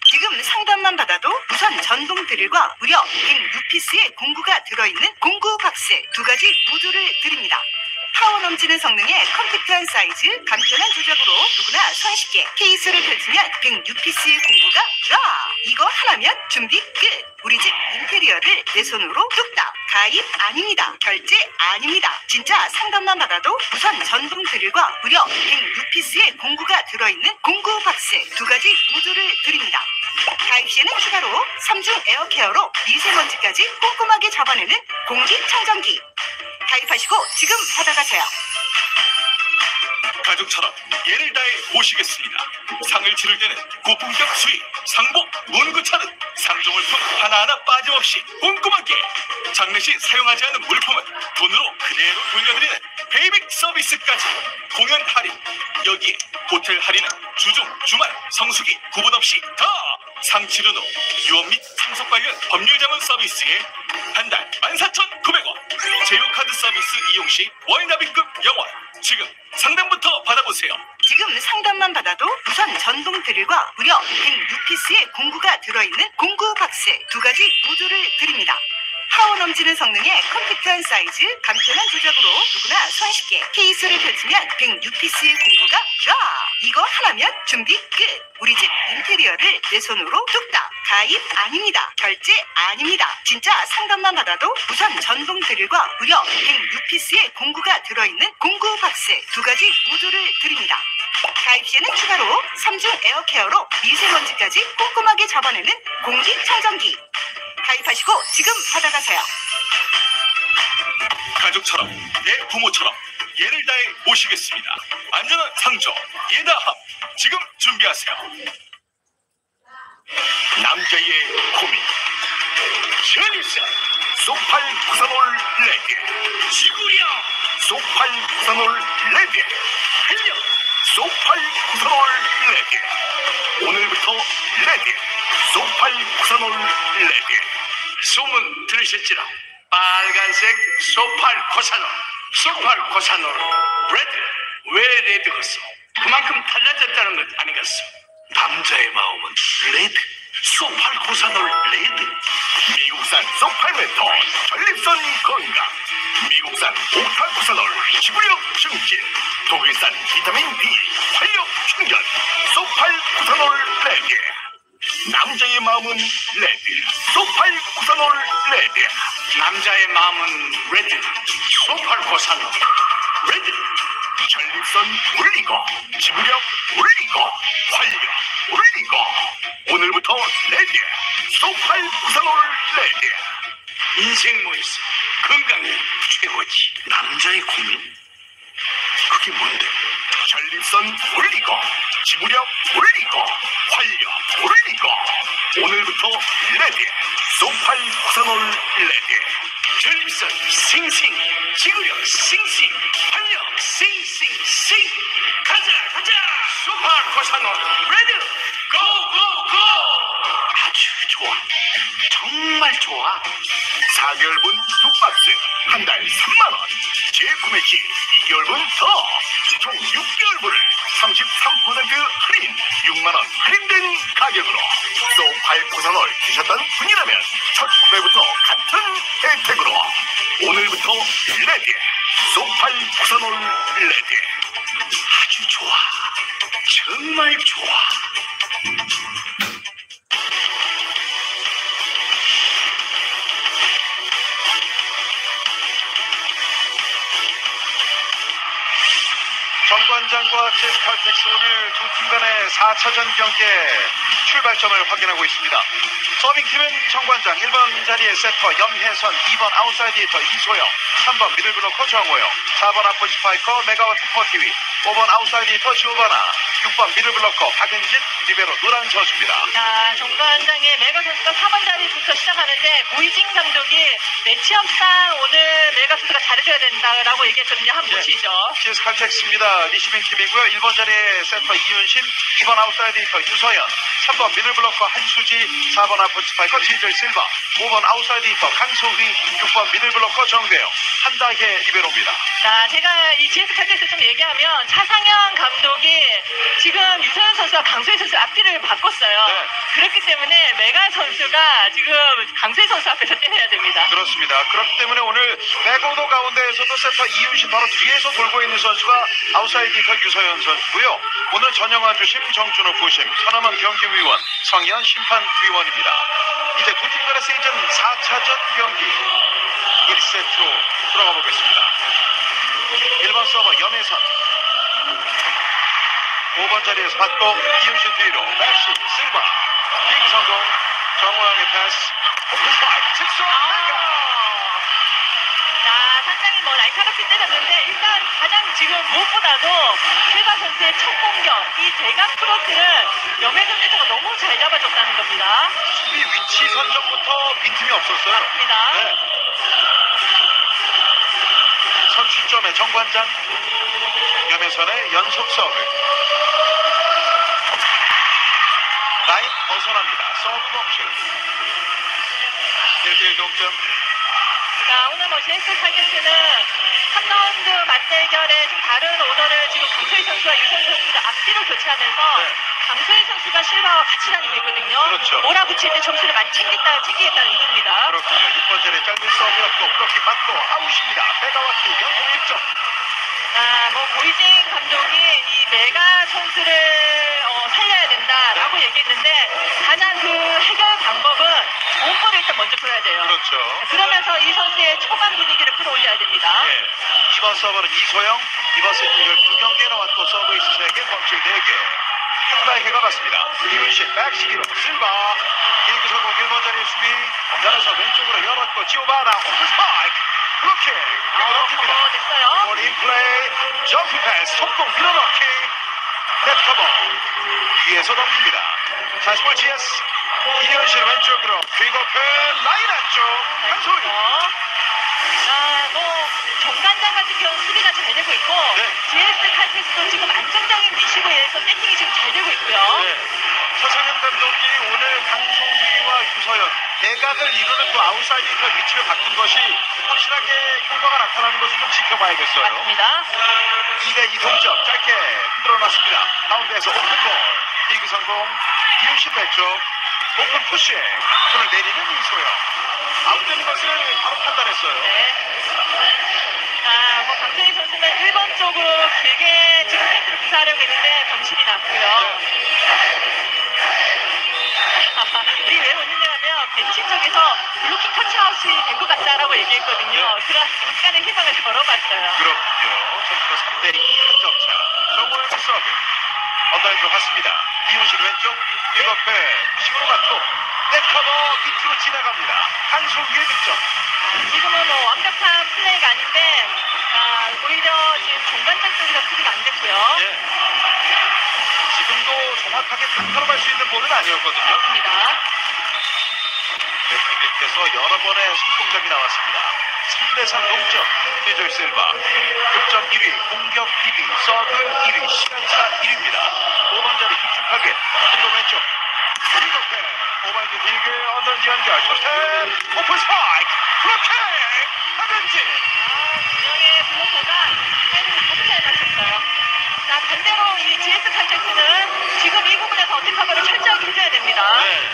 지금 상담만 받아도 우선 전동 드릴과 무려 106피스의 공구가 들어있는 공구 박스 두 가지 모두를 드립니다. 파워 넘치는 성능의 컴팩트한 사이즈, 간편한 조작으로 누구나 손쉽게 케이스를 펼치면 106피스의 공구가 쫙! 이거 하나면 준비 끝! 우리 집 인테리어를 내 손으로 뚝딱! 가입 아닙니다. 결제 아닙니다. 진짜 상담만 받아도 우선 전동 드릴과 무려 106피스의 공구가 들어있는 공구 박스 두 가지 모두를 드립니다. 가입 시에는 추가로 3중 에어케어로 미세먼지까지 꼼꼼하게 잡아내는 공기청정기. 가입하시고 지금 받아가세요. 가족처럼 예를 다해 모시겠습니다. 상을 치를 때는 고품격 수위, 상복, 문구 차는 상종물품 하나하나 빠짐없이 꼼꼼하게 장례시 사용하지 않은 물품은 돈으로 그대로 돌려드리는 베이빅 서비스까지 공연 할인 여기에 호텔 할인은 주중, 주말, 성수기 구분 없이 다 후 유업 및 상속 관련 법률 자문 서비스에 한 달 14,900원. 제휴카드 서비스 이용 시 월납입금 영원. 지금 상담부터 받아보세요. 지금 상담만 받아도 우선 전동 드릴과 무려 106피스의 공구가 들어있는 공구 박스 두 가지 모두를 드립니다. 파워 넘치는 성능의 컴팩트한 사이즈, 간편한 조작으로 누구나 손쉽게 케이스를 펼치면 106피스의 공구가 쫙! 이거 하나면 준비 끝! 우리 집 인테리어를 내 손으로 뚝딱! 가입 아닙니다. 결제 아닙니다. 진짜 상담만 받아도 우선 전동 드릴과 무려 106피스의 공구가 들어있는 공구 박스 두 가지 모두를 드립니다. 가입 시에는 추가로 3중 에어케어로 미세먼지까지 꼼꼼하게 잡아내는 공기청정기. 가입하시고 지금 받아가세요. 가족처럼 내 부모처럼 예를 다해 모시겠습니다. 안전한 상조 예다함. 지금 준비하세요. 남자의 고민. 전립선 소팔 코사놀 레드 지구력 소팔 코사놀 레드 활력. 소팔 코사놀 레드 오늘부터 레드 소팔 코사놀 레드 소문 들으셨지라. 빨간색 소팔 코사놀 소팔 코사놀 레드 왜 레드 겠어 그만큼 달라졌다는 것 아니겠어? 남자의 마음은 레드 소팔 코사놀 레드. 미국산 쏘팔메토 전립선 건강. 미국산 폴리코사놀 지구력 증진. 독일산 비타민 D 활력 충전. 소팔 코사놀 레드 남자의 마음은 레드. 소팔 코사놀 레드. 남자의 마음은 레드. 소팔 코사놀 레드. 전립선 올리고 지구력 올리고 활력 올리고. 오늘부터 레드. 소팔 코사놀 레드. 인생 뭐 있어? 건강이 최고지. 남자의 고민? 그게 뭔데 전립선 올리고 지구력 올리고 활력 올리고 오늘부터 레드 소팔 코사놀 레드 전립선 싱싱 지구력 싱싱 활력 싱싱싱. 가자 가자! 소팔 코사놀 레드 go go go! 아주 좋아. 정말 좋아. 4개월분 두 박스, 한 달 3만원. 재구매 시 2개월분 더. 총 6개월분을 33% 할인, 6만원 할인된 가격으로. 소팔 코사놀 드셨던 분이라면 첫 구매부터 같은 혜택으로. 오늘부터 레드. 소팔 코사놀 레드. 아주 좋아. 정말 좋아. 정관장과 GS칼텍스 오늘 두 팀 간의 4차전 경기의 출발점을 확인하고 있습니다. 서빙팀은 정관장 1번 자리에 세터 염혜선 2번 아웃사이드 히터 이소영 3번 미들블로커 정호영 4번 아포짓 스파이커 메가왓티 퍼티위 5번 아웃사이드 히터 지오바나 6번 미들블로커 박은진 리베로 노란 선수입니다. 자, 정관장의 메가 선수가 4번 자리부터 시작하는데 고희진 감독이 매치업상 오늘 메가 선수가 잘해줘야 된다라고 얘기했거든요. 한번 예. 보시죠. GS 칼텍스입니다. receiving 팀이고요. 1번 자리에 세터 이윤신, 2번 아웃사이드 히터 유서연, 3번 미들블로커 한수지, 4번 아포짓 스파이커 지젤 실바, 5번 아웃사이드 히터 강소휘, 6번 미들블로커 정대영, 한다혜 리베로입니다. 자, 제가 이 GS 칼텍스 좀 얘기하면 차상현 감독이 지금 유서연 선수와 강소휘 선수 앞뒤를 바꿨어요. 네. 그렇기 때문에 메가 선수가 지금 강소휘 선수 앞에서 때려야 됩니다. 그렇습니다. 그렇기 때문에 오늘 백오더 가운데에서도 세터 이윤신 바로 뒤에서 돌고 있는 선수가 아웃사이드 히터 유서연 선수고요. 오늘 전영아 주심 정준호 부심, 서남원 경기위원, 성현 심판위원입니다. 이제 두 팀 간의 시즌 4차전 경기 1세트로 들어가 보겠습니다. 1번 서버 염혜선 5번 자리에서 받고 이윤신 뒤로 백C 실바 킥 성공 정호영의 패스 메가 자, 상당히 뭐 날카롭게 때렸는데 일단 가장 지금 무엇보다도 실바 선수의 첫 공격, 이 대각 크로스를 염혜선 선수가 너무 잘 잡아줬다는 겁니다. 수비 위치 선정부터 빈틈이 없었어요. 맞습니다. 네. 선취점의 정관장 염혜선의 연속 서브 라인 벗어납니다. 서브 범실 1대1 동점 자, 오늘 뭐 GS 칼텍스는 3라운드 맞대결에 좀 다른 오더를 지금 강소휘 선수와 유서연 선수가 앞뒤로 교체하면서 네. 강소휘 선수가 실바와 같이 다니고 있거든요. 그렇죠. 몰아붙일 때 점수를 많이 챙겼다, 챙기겠다는 의도입니다. 그렇군요. 6번 전에 짧은 서브였고 블로킹 맞고 아웃입니다. 메가와티 연속 득점 아, 뭐 고희진 감독이 이 메가 선수를 라고 얘기했는데 가장 그 해결 방법은 좋은 볼을 일단 먼저 줘야 돼요. 그렇죠. 그러면서 이 선수의 초반 분위기를 끌어올려야 됩니다. 예. 이번 서버는 이소영, 이번 세트 12경기에 나왔고 서브에이스 3개, 범실 4개. 한발 해가 맞습니다. 이윤신 백시기로 실바. 디그 성공 1번 자리의 수비. 열어서 왼쪽으로 열었고 지오바나 오픈 스파이크. 그렇게 밀어넣습니다. 어, 됐어요. 볼 인 플레이, 점프 패스, 속공 밀어넣기. 네트 커버. 뒤에서 넘깁니다. 다시 볼 GS. 이윤신 왼쪽으로 퀵오픈 라인 안쪽. 강소휘. 어. 아, 뭐 정관장 같은 경우는 수비가 잘 되고 있고 네. GS 칼텍스도 지금 안정적인 리시브에서 세팅이 지금 잘 되고 있고요. 네. 차상현 감독이 오늘 강소휘와 유서연 대각을 이루는 그 아웃사이드 그 위치를 바꾼 것이 확실하게 효과가 나타나는 것을 좀 지켜봐야겠어요. 맞습니다. 2대2 동점 짧게 흔들어놨습니다. 가운데에서 오픈볼 디그 성공 이윤신 왼쪽 오픈 푸시 손을 내리는 이소영 아웃되는 것을 바로 판단했어요. 네. 아, 뭐 강소휘 선수는 1번 쪽으로 길게 지금 페인트를 구사하려고 했는데 범실이 났고요. [LAUGHS] 우리 왜 웃느냐면 벤치 쪽에서 블로킹 터치아웃이 된 것 같다라고 얘기했거든요. 네. 그런 약간의 희망을 [LAUGHS] 걸어봤어요. 그렇군요. 점수가 3대2 한 점차. 정호영 서브. 언더헤드로 갔습니다. 이윤신 왼쪽 1번패 푸싱으로 갔고 네트 커버 밑으로 지나갑니다. 한송기의 득점. 지금은 뭐 완벽한 플레이가 아닌데 아, 오히려 지금 정관장 쪽이라 수비가 안 됐고요. 예. 지금도 정확하게 등타로 갈 수 있는 볼은 아니었거든요. 맞습니다. 네트 밑에서 여러 번의 성공점이 나왔습니다. 3대3 동점. 티조이 실바. 득점 1위, 공격 1위, 서브 1위, 시간차 1위입니다. 5번 자리 깊숙하게. 그리고 왼쪽. 이렇게. 오바이드 길게 언더지 연결. 초스텝. 오픈 스파이크. 블로킹. 하든지. 아, 블로커가 타이밍을 맞췄어요. 자, 반대로 이 GS 칼텍스는 지금 이 부분에서 어택 커버를 철저하게 해줘야 됩니다. 네.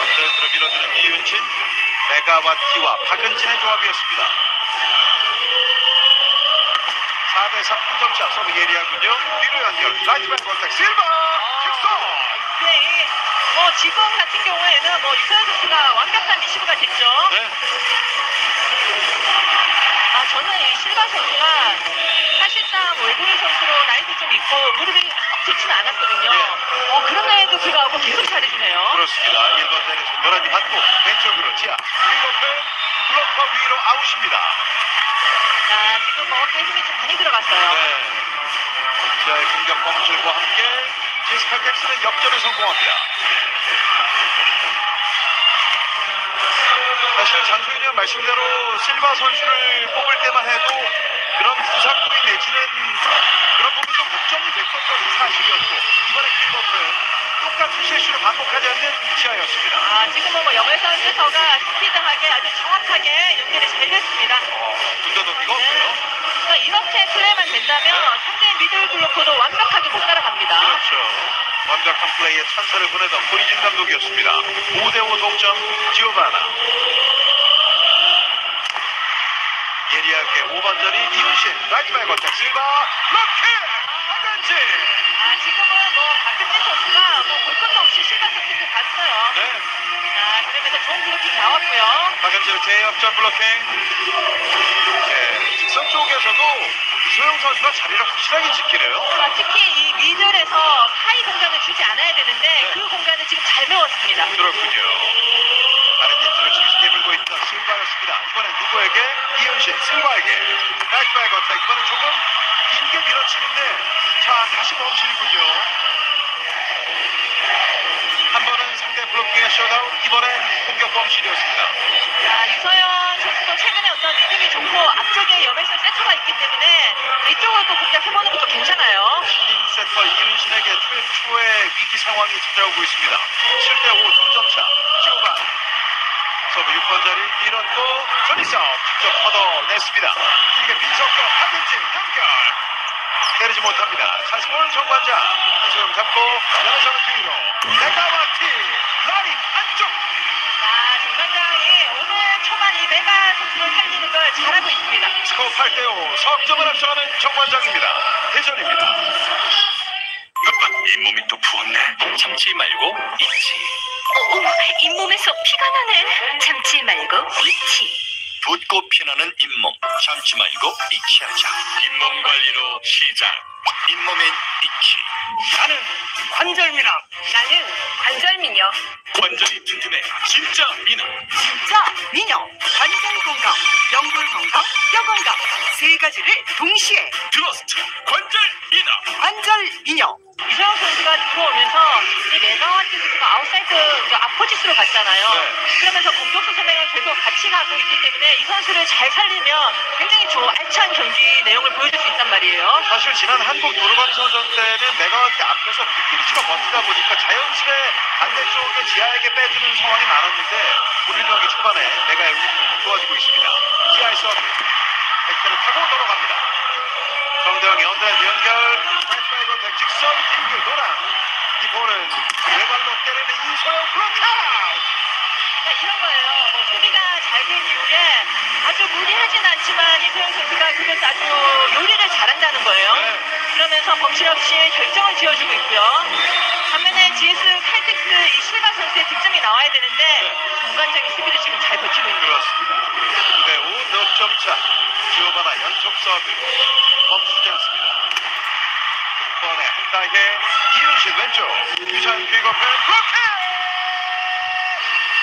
언더토스로 밀어주는 이윤신. 메가와티와 박은진의 조합이었습니다. 4대3 한점차 서브 예리하군요. 뒤로 연결. 라이트 백어택 실바. 직선. 네, 이, 뭐 지금 같은 경우에는 뭐 유서연 선수가 완벽한 리시브가 됐죠. 네. 아, 저는 이 실바 선수가 사실상 외국인 선수로 나이도 좀 있고 무릎이 좋지는 않았거든요. 네. 어, 그럼에도 불구하고 계속 잘해주네요. 그렇습니다. 1번 자리에서 노란이 받고 왼쪽으로 지하. 이것은 블로커 위로 아웃입니다. 자, 지금 뭐 어깨에 힘이 좀 많이 들어갔어요. 네. 지하의 공격 범실과 함께 제스카 잭스는 역전에 성공합니다. 사실 장소희님 말씀대로 실바 선수를 뽑을 때만 해도 그런 부상부위 내지는 이 됐던 것이 사실이었고 이번에 킬버프는 똑같은 실수를 반복하지 않는 지하였습니다. 아, 지금은 뭐 영월선 세터가 스피드하게 아주 정확하게 연결이 잘 됐습니다. 어, 군더더기가 없어요. 그러니까 이렇게 플레이만 된다면 상대 미들 블로커도 완벽하게 못 따라갑니다. 그렇죠. 완벽한 플레이에 찬사를 보내던 보리진 감독이었습니다. 5대5 동점 지오바나. 예리하게 5번 자리 이윤신 라이트 바이 건택 실바 럭키 하간지 아, 지금은 뭐 박근진 선수가 뭐볼 것도 없이 실바 선수를 갔어요. 네 자, 그러면서 좋은 블로킹 나왔고요. 박은지 제역전 블로킹 네, 직선 쪽에서도 이소영 선수가 자리를 확실하게 지키네요 자, 특히 이 미들에서 사이 공간을 주지 않아야 되는데 네. 그 공간을 지금 잘 메웠습니다. 그렇군요 다른 팀수를 지금 물고 있던 실바였습니다 이번엔 누구에게? 실바에게 라이트 바이 건택 이번엔 조금 긴게 밀어치는데 자 다시 멈추는군요 한 블로킹의 셧아웃 이번엔 공격 범실이었습니다. 자, 유서연 선수도 최근에 어떤 리듬이 좋고 앞쪽에 여백선 세터가 있기 때문에 이쪽으로 또 공략해보는 것도 괜찮아요. 신인 세터 이윤신에게 최초의 위기 상황이 찾아오고 있습니다. 7대5 동점차 지오반 서브 6번 자리 밀었고 전리싸움 직접 걷어냈습니다. 이게 빈석과 하든지 연결. 때리지 못합니다. 찬스볼 정관장 한소영 잡고 연성은 뒤로. 메가와티 메가 선수를 살리는 걸 잘하고 있습니다. 스코어 8대5 석점을 앞서가는 정관장입니다 대전입니다 잇몸이 또 부었네. 참지 말고 잇치. 어, 어, 잇몸에서 피가 나네. 참지 말고 잇치. 붓고 피나는 잇몸. 참지 말고 잇치 하자. 잇몸 관리로 시작. 잇몸엔 잇치. 나는 관절미남. 나는 관절미녀. 관절이 튼튼해. 진짜 미남. 진짜 미녀 관절 건강, 연골 건강, 뼈 건강 세 가지를 동시에 트러스트. 관절 미남. 관절 미녀 이소영 선수가 들어오면서 이 선수가 아웃사이드 저 아포짓으로 갔잖아요. 네. 그러면서 공격수 세 명을 계속 같이 가고 있기 때문에 이 선수를 잘 살리면 굉장히 좋은 알찬 경기 내용을 보여줄 수 있단 말이에요. 사실 지난 한국도로공사전 때는 메가왓티 앞에서 부키리치가 버티다 보니까 자연스레 반대쪽에 지아에게 빼주는 상황이 많았는데 오늘 경기 초반에 메가의 움직임이 좋아지고 있습니다. 지아의 서브 백테를 타고 넘어갑니다. 정대영의 언더핸드 연결 백바이버 백 직선 빙글 노랑 이 볼은 외발로 때리는 이소영 블록아웃 이런 거예요. 뭐 수비가 잘 된 이후에 아주 무리하진 않지만 이소영 선수가 그래서 아주 요리를 잘한다는 거예요. 네. 그러면서 범실 없이 결정을 지어주고 있고요. 반면에 GS 칼텍스 이 실바 선수의 득점이 나와야 되는데 중간적인 수비를 지금 잘 버티고 있는 거예요. 그렇습니다. 매우 넉점 차 지오바나 연속 서브 멈추지 않습니다. 6번에 한다혜 이윤신 왼쪽 유찬 퀵오픈 블로킹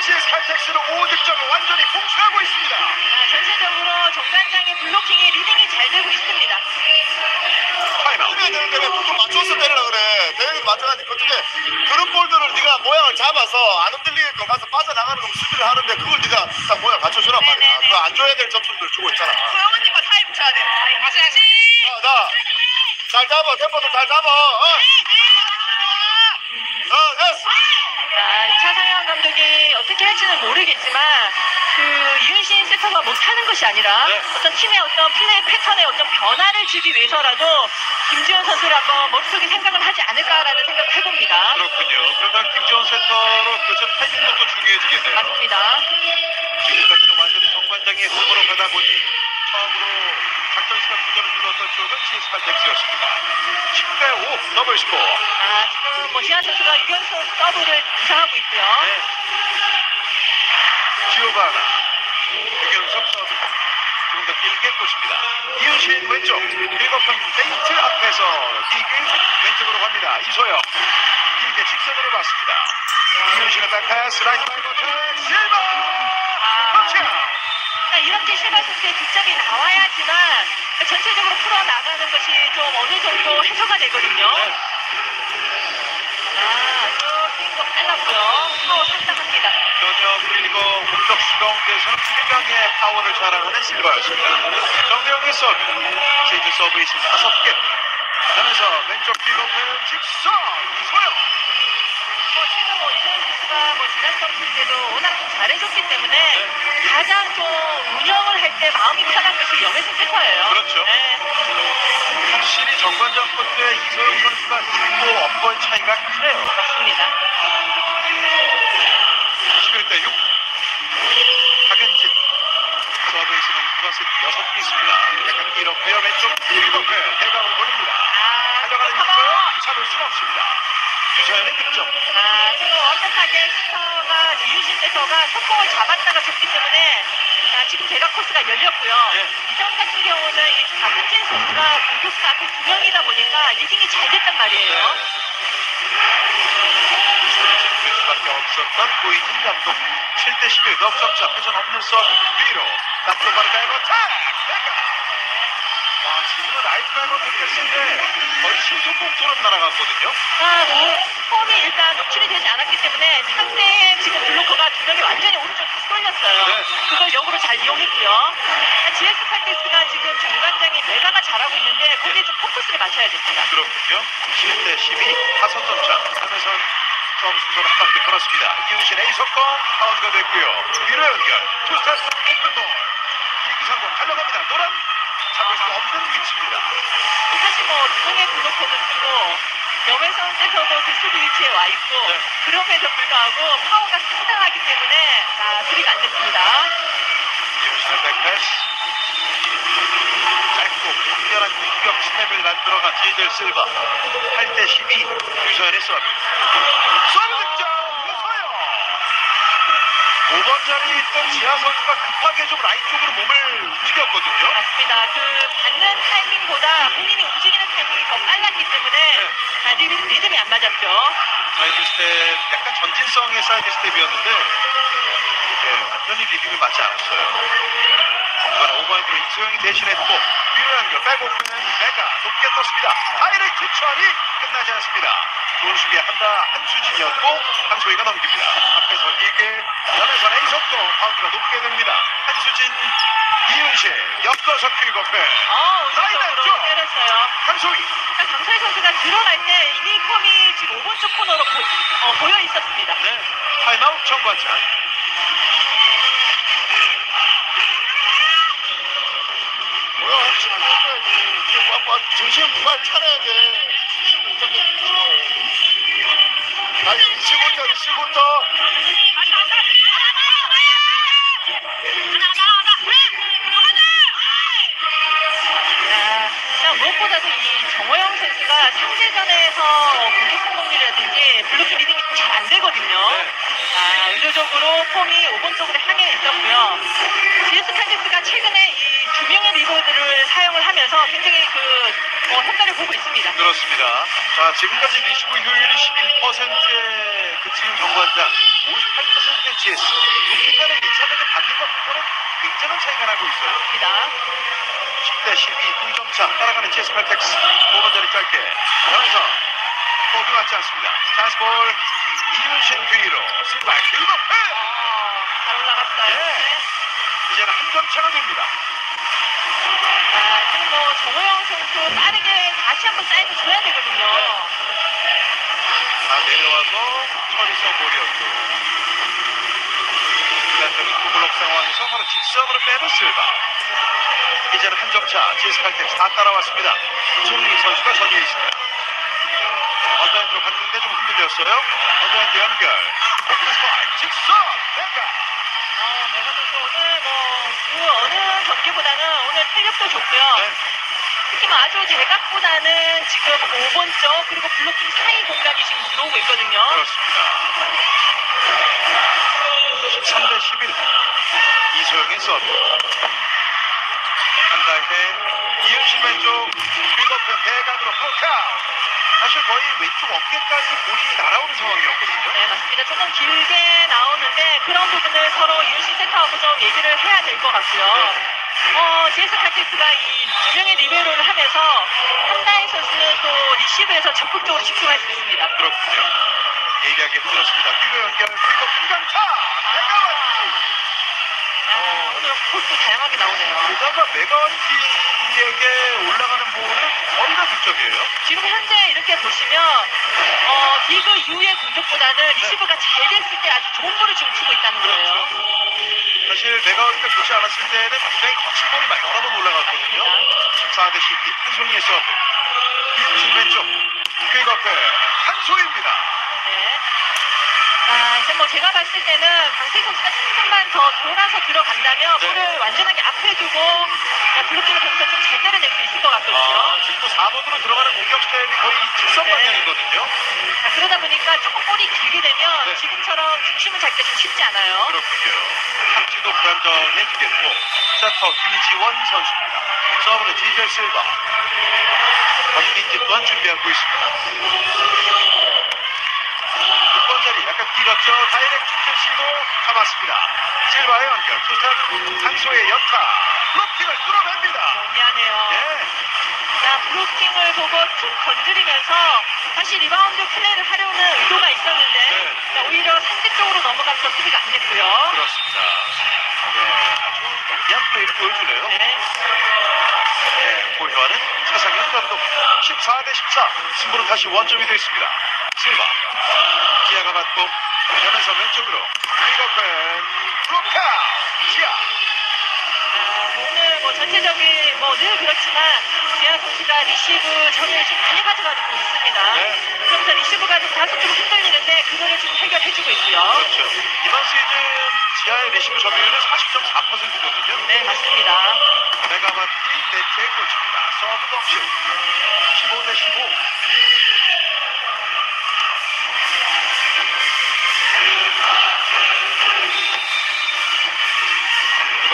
GS 칼텍스는 5득점을 완전히 봉쇄하고 있습니다. 자, 전체적으로 정관장의 블로킹이 리딩이 잘 되고 있습니다. 타임아웃 때려야 되는데 왜좀 맞춰서 때리려 그래 대형이 맞춰가지고 어떻게 그런 볼들을 네가 모양을 잡아서 안 흔들리게끔 가서 빠져나가는 거 수비를 하는데 그걸 네가 딱 모양 갖춰주란 말이야 네네네. 그거 우리가 안 줘야 될 점수들 주고 있잖아. 소영언니 거 타임 붙여야 돼. 다시 다시. 자, 나. 잘 잡아. 템포도 잘 잡아. 어? 어, 됐어. 자, 차상현 감독이 어떻게 할지는 모르겠지만 그 이윤신 세터가 못하는 것이 아니라 네. 어떤 팀의 어떤 플레이 패턴에 어떤 변화를 주기 위해서라도 김지원 선수를 한번 머릿속에 생각을 하지 않을까라는 생각을 해봅니다. 그렇군요. 그러면 김지원 세터로 교체 타이밍도 또 중요해지겠네요. 맞습니다. 지금까지는 완전히 정관장의 흐름으로 가다 보니 처음으로 작전 시간 버튼을 눌렀던 쪽은 GS칼텍스였습니다. 10대 5 더블 스코어. 아, 지금 뭐 지아 선수가 유연성 서브를 구사하고 있고요. 네. 지오바나 유경석 서브 조금 더 길게 꽂힙니다. 이윤신 왼쪽 일곱번 페인트 앞에서 디그 왼쪽으로 갑니다. 이소영 길게 직선으로 봤습니다. 이윤신의 백패스 라이트 터치아웃 그러니까 이렇게 실바 선수의 득점이 나와야지만 전체적으로 풀어나가는 것이 좀 어느 정도 해소가 되거든요. 네. 아, 또 스윙도 빨랐고요. 또 상당합니다. 전혀 그리고 공격수 가운데서는 최강의 파워를 자랑하는 실바였습니다. 정대영의 서브 시즌 서브 있습니다. 다섯 개 그러면서 왼쪽 퀵오픈 직선 이소영 때도 워낙 좀 잘해줬기 때문에 가장 좀 운영을 할 때 마음이 편한 것이 염혜선 세터예요. 그렇죠. 네. 확실히 정관장 코트에 이소영 선수가 있고 없고의 차이가 크네요. 맞습니다. 11대 6 박은진 서브에이스는 플러스 6개 있습니다. 약간 길었고요. 왼쪽 퀵오픈 대각으로 보냅니다. 아, 커버. 이소영 잡을 수는 없습니다. 득점 아, 지금 완벽하게 스타가 이윤신 세터가 속공을 잡았다가 줬기 때문에 아, 지금 대각 코스가 열렸고요. 네. 이전 같은 경우는 이 박은진 선수가 공격수 앞에 두 명이다 보니까 리딩이 잘 됐단 말이에요. 될 수밖에 없었던 고희진 감독. 7대 11 넉점차 회전 없는 서브 뒤로 낙도바르 백어택 와 지금은 라이트 백어택 했는데 거의 신속공처럼 날아갔거든요. 아, 뭐, 폼이 일단 노출이 되지 않았기 때문에 상대의 지금 블로커가 두 명이 완전히 오른쪽 쏠렸어요. 네. 그걸 역으로 잘 이용했고요. GS 칼텍스가 지금 정관장이 메가가 잘하고 있는데 거기에 좀 포커스를 맞춰야 됩니다. 그렇군요 7대 12 다섯 점차 하면서 서브 순서를 한 바퀴 걸었습니다 이윤신 A속공 바운드가 됐고요 위로 연결 투스타스 오픈볼 디그 성공 달려갑니다 노란 잡을 수 없는 위치입니다 사실 뭐 동해 블로커도 쓰고 염혜선 세터도 그 수비 위치에 와 있고 네. 그럼에도 불구하고 파워가 상당하기 때문에 아, 수비가 안 됐습니다. 백패스 짧고 강렬한 공격 스텝을 만들어간 지젤 실바 8대 12 유서연의 서브 서브 득점 유서연 5번 자리에 있던 지아 선수가 급하게 좀 라인 쪽으로 몸을 움직였거든요 맞습니다. 그 받는 타이밍보다 본인이 타이밍이 더 빨랐기 때문에 아직 리듬이 안 맞았죠. 사이드 스텝 약간 전진성의 사이드 스텝이었는데 예, 완전히 리듬이 맞지 않았어요. 중간에 오버핸드로 이소영이 대신했고 위로 연결 백오프는 메가 높게 떴습니다. 다이렉트 처리 끝나지 않습니다. 좋은 수비 한다. 한수진이었고 한소희가 넘깁니다 앞에서 길게 연에서 A속도 파운드가 높게 됩니다 한수진 이윤실 엮어서 퀵업해 어, 라인 오른쪽으로 안쪽. 때렸어요. 한소희 그러니까 강철 선수가 들어갈 때 이미 폼이 지금 오른쪽 코너로 보, 어, 보여 있었습니다. 네 타임아웃 정관장 뭐야. 이게 뭐, 뭐, 정신 똑바로 차려야 돼. 정신 못하게. 아니, 20부터, 20부터. 아, 그냥 무엇보다도 이 정호영 선수가 상대전에서 공격 성공률이라든지 블로킹 리딩이 잘 안 되거든요. 네. 아, 의도적으로 볼이 5번 쪽으로 향해 있었고요. GS 칼텍스가 최근에 이 두 명의 리베로들을 사용을 하면서 굉장히 그 어, 효과를 보고 있습니다. 그렇습니다. 자, 지금까지 리시브 효율이 11%에 그치는 정관장, 58%의 GS. 누군가는 예상에도 받는 것보다는 굉장한 차이가 나고 있어요. 입니다. 10대 12, 2점 차 따라가는 GS 칼텍스. 5번 자리 짧게. 여기서 호흡이 맞지 않습니다. 찬스볼 이윤신 뒤로 긁어패! 어, 잘 올라갔어요. 네. 이제 이제는 한 점 차가 됩니다. 아, 정호영 선수 빠르게 다시 한번 사이드 줘야 되거든요. 자, 내려와서 처리서 볼이었고. 일단적인 구블럭 상황에서 바로 직선으로 빼는 실바. 이제는 한 점 차, GS칼텍스 다 따라왔습니다. 손흥민 선수가 선두에 있습니다. 언더핸드로 갔는데 좀 흔들렸어요. 언더핸드 연결. 오픈 스파이크, 직선! 메가! 어, 메가 선수 오늘 뭐, 그 어느 경기보다는 오늘 탄력도 좋고요. 네. 뭐 아주 대각보다는 지금 5번 쪽 그리고 블로킹 사이 공간이 지금 들어오고 있거든요. 그렇습니다. 13대 11. 이소영의 서브. 한달해 이은심 왼쪽 빅오픈 대각으로 블록아웃. 사실 거의 왼쪽 어깨까지 볼이 날아오는 상황이었거든요. 네, 맞습니다. 조금 길게 나오는데 그런 부분을 서로 유시 세트하고 좀 얘기를 해야 될 것 같고요. 어, 제이스 칼텍스가 이 두 명의 리베로를 하면서 한다희 선수는 또 리시브에서 적극적으로 집중할 수 있습니다. 그렇군요. 예리하게 흔들었습니다. 뒤로 연결 그리고 중간차 백가원. 아, 오늘 콜도 다양하게 나오네요. 게다가 메가왓티에게 올라가는 볼은 거의 다 득점이에요. 지금 현재 이렇게 보시면 어, 디그 이후의 공격보다는 리시브가 잘 됐을 때 아주 좋은 볼을 지금 주고 있다는 거예요. 사실 메가왓티가 좋지 않았을 때는 굉장히 거친 볼이 많이 여러 번 올라갔거든요. 14대 12 한송이의 서브. 왼쪽 퀵어페 한송입니다. 네. 아, 이제 뭐 제가 봤을 때는 강태 선수가 조금만 더 돌아서 들어간다면 네. 볼을 완전하게 앞에 두고 그냥 블로킹을 보면서 좀잘 때려낼 수 있을 것 같거든요. 아, 지금 또 4번으로 들어가는 공격 스타일이 거의 직선 네. 방향이거든요. 아, 그러다 보니까 조금 볼이 길게 되면 네. 지금처럼 중심을 잡기가 좀 쉽지 않아요. 그렇군요. 합지도 불안정해 주겠고 세터 김지원 선수입니다. 서브는 지젤 실바. 권민지 또한 준비하고 있습니다. 6번 자리 약간 길었죠. 다이렉트 슛 시도 잡았습니다. 실바의 연결. 투스텝 강소휘 연타. 블록킹을 뚫어냅니다. 미안해요. 예. 자, 블로킹을 보고 툭 건드리면서 다시 리바운드 플레이를 하려는 의도가 있었는데 네. 자, 오히려 상대쪽으로 넘어가면서 수비가 안 됐고요. 그렇습니다. 예, 아주 영리한 플레이를 보여주네요. 네. 네, 고효하는 차상현 감독 14 대 14 승부는 다시 원점이 되어 있습니다. 실바 기아가 맞고 연에서 왼쪽으로 이거펜 블로카 기아 아, 오늘 뭐 전체적인 뭐 늘 그렇지만 지하 선수가 리시브 전을 좀 많이 가져가지고 있습니다. 네. 그러면서 리시브가 좀 다소 좀 흔들리는데 그거를 지금 해결해주고 있고요. 그렇죠. 이번 시즌 지하의 리시브 점유율은 40.4%거든요. 네, 맞습니다. 메가마티 네트의 코치입니다. 서브 덕슛 15대 15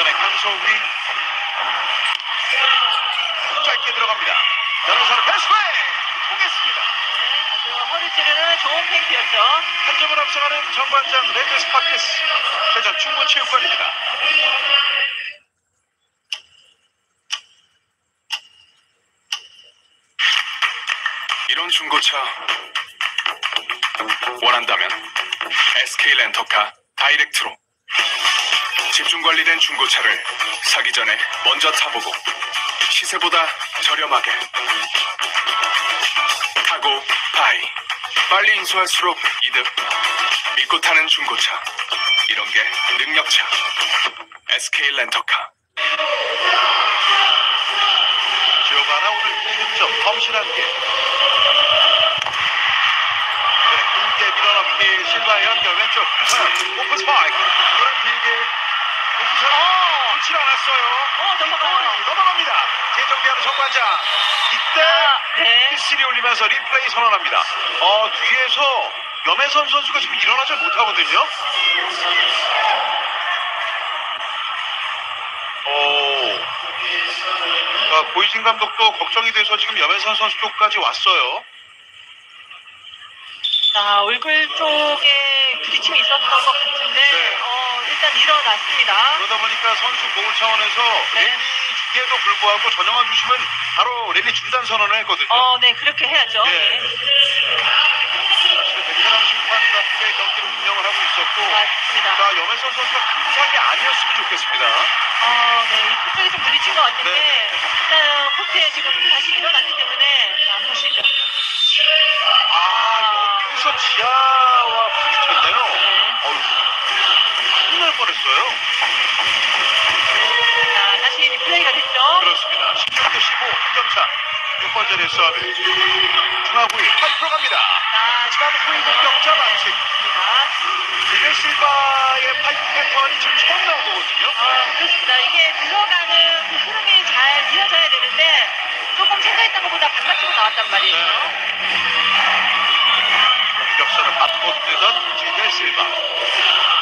이번에 강소휘 짧게 들어갑니다. 연호사는 패스웨이 통했습니다. 아주 허를 찌르는 좋은 페인트였죠. 한 점을 앞서가는 정관장 레드 스파크스 대전 충무체육관입니다. 이런 중고차 원한다면 SK 렌터카 다이렉트로 집중 관리된 중고차를 사기 전에 먼저 타보고 시세보다 저렴하게 타고 바이. 빨리 인수할수록 이득. 믿고 타는 중고차. 이런 게 능력차. SK 렌터카. 지오바나 오늘 1득점 펌실한 게 이번에 굵게 밀어넣기 실바의 연결 왼쪽. 오픈 스파이크. 이번엔 길게 어. 좋지 않았어요 어, 넘어가요. 골이 넘어갑니다 재정비하는 정관장 이때 네. 피스리 올리면서 리플레이 선언합니다 어 뒤에서 염혜선 선수가 지금 일어나지 못하거든요 오 자, 고이진 감독도 걱정이 돼서 지금 염혜선 선수 쪽까지 왔어요. 자, 얼굴 쪽에 부딪힘이 있었던 것 같은데, 네. 어, 일단 일어났습니다. 그러다 보니까 선수 보호 차원에서 네. 랠리 중에도 불구하고 전영환 주심은 바로 랠리 중단 선언을 했거든요. 어, 네, 그렇게 해야죠. 예. 사실 베테랑 신분 판답게 경기를 운영을 하고 있었고 맞습니다. 자 염혜선 선수가 부상이 아니었으면 좋겠습니다. 어, 네, 이쪽에 좀 부딪힌 것 같은데, 네. 일단 코트에 지금 다시 일어났기 때문에 안 보시죠. 아 여기서 지하와 부딪혔네요. 어휴 큰일 날 뻔했어요. 자, 다시 리플레이가 됐죠. 그렇습니다. 16대 15 한점 차. 6번 자리의 서브. 중앙 후위 파이프로 갑니다. 자, 지난 후위 공격자 반칙. 이글 실바의 파이프 패턴이 지금 처음 나온 거거든요. 아, 그렇습니다. 이게 들어가는 그 흐름이 잘 이어져야 되는데, 조금 생각했던 것보다 바깥쪽으로 나왔단 말이에요. 공격수를 맞붙는 지젤 실바.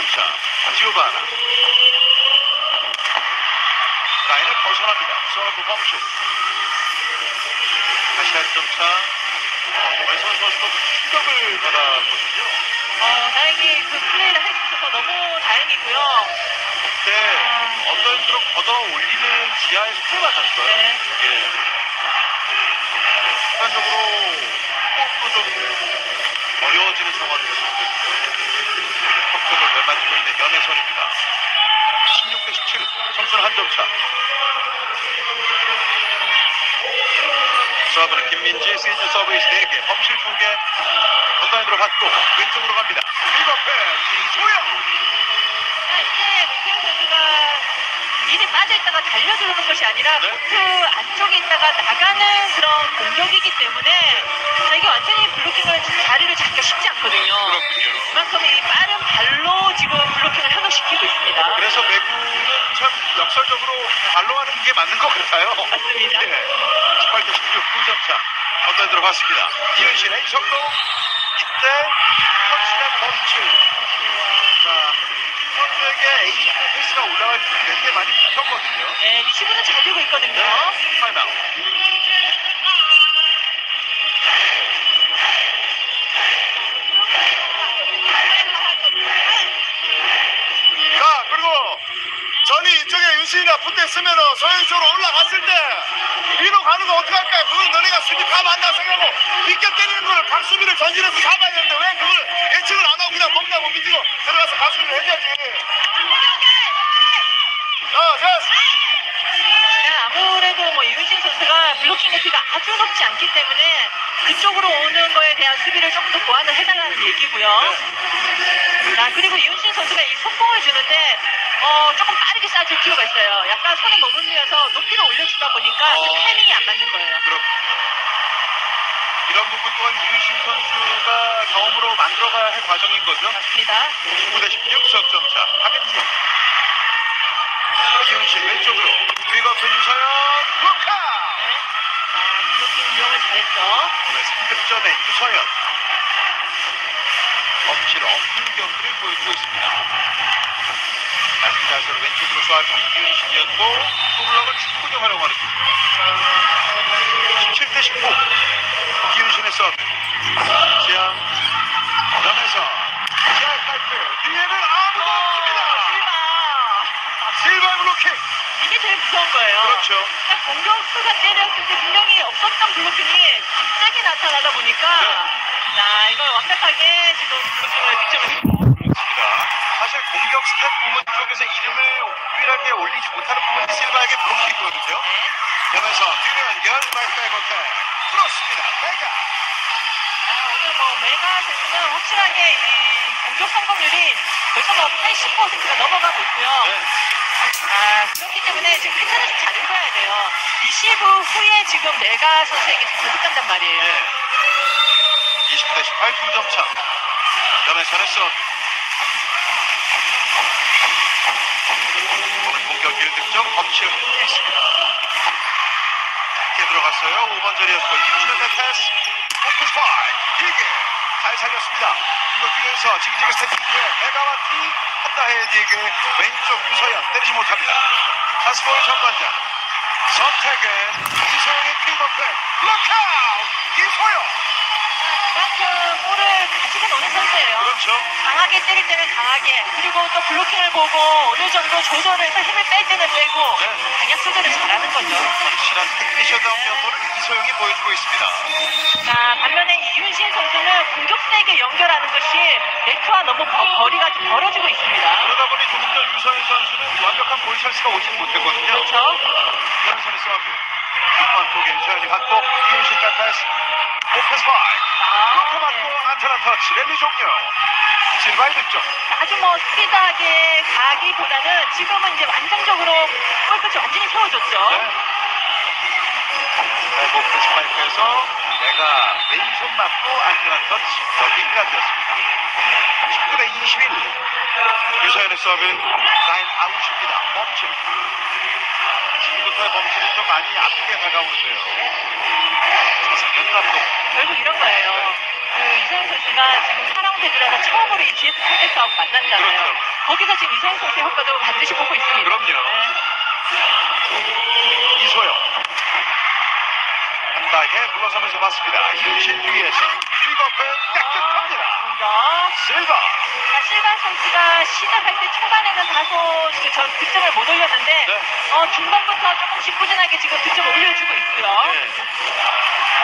17대 15 점수는 2점 차. 지오바나. 라인을 벗어납니다. 서브 범실. 다시 한 점 차. 왼손 선수가 충격을 받았거든요. 어, 다행히 그 플레이를 할 수 있어서 너무 다행이고요. 그때 언더핸드로 걷어 올리는 지아의 손을 맞았어요. 네. 예. 순간적으로 좀 어려워지는 상황이 됐습니다. 매만지고 있는 연애선입니다. 16대 17, 점수는 한 점 차. 서브는 김민지, 시즈 서브이스 4개, 범실 2개, 언더핸드로 받고 왼쪽으로 갑니다. 리버펜, 이소영! 자, 이게 선수가 빠져있다가 달려들어오는 것이 아니라 네. 코트 안쪽에 있다가 나가는 그런 공격이기 때문에 자, 이게 완전히 블로킹을 자리를 잡기가 쉽지 않거든요. 그렇군요. 그만큼 이 빠른 발로 지금 블로킹을 현혹시키고 있습니다. 그래서 매구는 참 역설적으로 발로 하는 게 맞는 것 같아요. 맞습니다. 예. 18대 16, 9점 차. 언더 들어갔습니다. 이은신의 이성동. 이때 범실. 자, 선수에게 에이전트 페이스가 올라갈 때 많이 붙었거든요. 네, 리시브는 잘 되고 있거든요. 타임아웃. 자 그리고 전이 이쪽에 윤신이나 붙어 있으면 소영 쪽으로 올라갔을 때 위로 가는 거 어떻게 할까요? 그걸 너네가 수비 가면 안다 생각하고 비껴 때리는 걸 박수비를 전진해서 잡아야 되는데 왜 그걸 예측을 안 하고 그냥 먹냐고 밑으로 들어가서 박수비를 해줘야지 자 됐어 네, 아무래도 뭐 이윤신 선수가 블로킹 높이가 아주 높지 않기 때문에 그쪽으로 오는 거에 대한 수비를 조금 더 보완을 해달라는 얘기고요. 자, 그리고 이윤신 선수가 이 속공을 주는데 어, 조금 빠르게 쏴줄 필요가 있어요. 약간 손에 머물면서 높이를 올려주다 보니까 그 어. 타이밍이 안 맞는 거예요. 그렇군요. 이런 부분 또한 이윤신 선수가 경험으로 만들어가야 할 과정인 거죠. 맞습니다. 19 대 16 석점 차. 박은진. 이윤신 왼쪽으로. 리버프 유서연. 블록카! 아, 블로킹 운영을 잘했죠. 오늘 3득점의 유서연. 범실 없는 경기를 보여주고 있습니다. 낮은 자세로 왼쪽으로 쏘아주는 이윤신이었고 투블럭은 충분히 활용하는 중. 17대 19. 이윤신의 서브. 지향. 점에서 지아 파이프. 뒤에는 아무도 없습니다. 실바 블로킹. 이게 제일 무서운 거예요. 그렇죠. 그러니까 공격수가 때렸을 때 분명히 없었던 블로킹이 갑자기 나타나다 보니까 네. 자 이걸 완벽하게 지금 블로킹을 득점을 그렇습니다. 사실 공격 스텝 부분 쪽에서 이름을 유일하게 올리지 못하는 부분이 실바에게 블록이거든요. 그러면서 뒤로 연결 백어택 뚫었습니다. 메가 아, 오늘 뭐 메가 선수는 확실하게 이 공격 성공률이 벌써 뭐 80%가 넘어가고 있고요. 네. 아 그렇기 때문에 지금 패턴을 좀 잘 읽어야 돼요. 리시브 후에 지금 메가 선수에게 공격한단 말이에요. 네. 20대 18 2점 차. 서브. 오늘 1득점 범실 한개 있습니다. 깊게 들어갔어요. 5번 자리였고 이준현의 패스. 포크스 파이. 길게 잘 살렸습니다. 이거 뒤에서 지그지그 스태핑크에 메가와티 한다헤디에게 왼쪽 유서연 때리지 못합니다. 다스볼 전반장. 선택은 이소영의 크리버백 블록아웃 이소영 볼을 가지고 노는 선수예요. 그렇죠. 강하게 때릴 때는 강하게 그리고 또 블로킹을 보고 어느 정도 조절을 해서 힘을 뺄 때는 빼고 네. 강약 조절을 잘하는 거죠. 확실한 테크니션다운 면모를 이소영이 보여주고 있습니다. 자, 반면에 이윤신 선수는 공격수에게 연결하는 것이 네트와 너무 거, 거리가 좀 벌어지고 있습니다. 그러다 보니 조금 전 유서연 선수는 완벽한 볼 찬스가 오진 못했거든요. 그렇죠? 유서연의 서브. 6번 쪽에 유서연이 받고 이윤신 백패스. 오픈 스파이크. 아, 맞고 네. 안테나 터치. 랠리 종료. 실바이 득점. 아주 뭐 스피드하게 가기보다는 지금은 이제 완전적으로 골끝이 완전히 세워졌죠. 네. 네, 오픈 스파이크에서 내가 왼손 맞고 안테나 터치. 여기까지였습니다. 19대 21. 유서연의 서브는 라인 아웃입니다. 멈춤. 지금부터의 멈춤이 좀 많이 아프게 다가오는데요. 감독. 결국 이런 거예요. 그 이소영 선수가 지금 4라운드 들어서 처음으로 이 GS 상대 싸움 만났잖아요. 그렇죠. 거기서 지금 이소영 선수의 효과도 반드시 보고 있습니다. 그럼요. 네. 이소영. 한 방에 물러서면서 맞습니다. 이윤신 뒤에서 퀵업은 깨끗합니다. 먼저 실바. 자, 실바 선수가 시작할 때 초반에는 다소 그전 득점을 못 올렸는데 네. 어, 중반부터 조금씩 꾸준하게 지금 득점 올려주고 있고요. 네.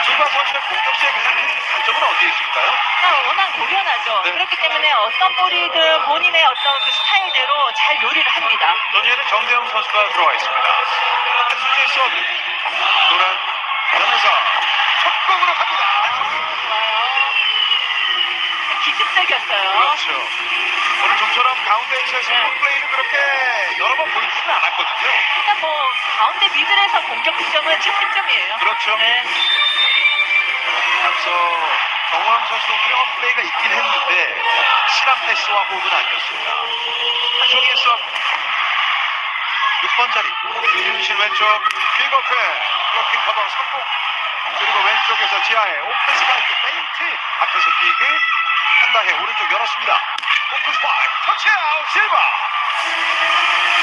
실바 선수의 공격수의 가장 큰 단점은 어디에 있을까요? 자, 워낙 노련하죠. 네. 그렇기 때문에 어떤 볼이든 본인의 어떤 그 스타일대로 잘 요리를 합니다. 전위에는 정대영 선수가 들어와 있습니다. 한수지의 서브. 노란, 염혜선 속공으로 갑니다. 좋아요. 기습적이었어요. 그렇죠. 오늘 좀처럼 가운데에서 스포 플레이를 그렇게 여러 번 보여주지는 않았거든요. 일단 뭐 가운데 미들에서 공격 득점은 첫 득점이에요. 그렇죠. 네. 앞서 정우영 선수도 훌륭한 플레이가 있긴 했는데 실험 패스와 호흡은 아니었습니다. 한종의 수업 6번 자리 윤신 왼쪽 킥오프 블로킹 커버 성공 그리고 왼쪽에서 지하에 오픈 스파이크 페인트 앞에서 뛰기 한 방에 오른쪽 열었습니다. 오픈 스파이크 터치아웃 실바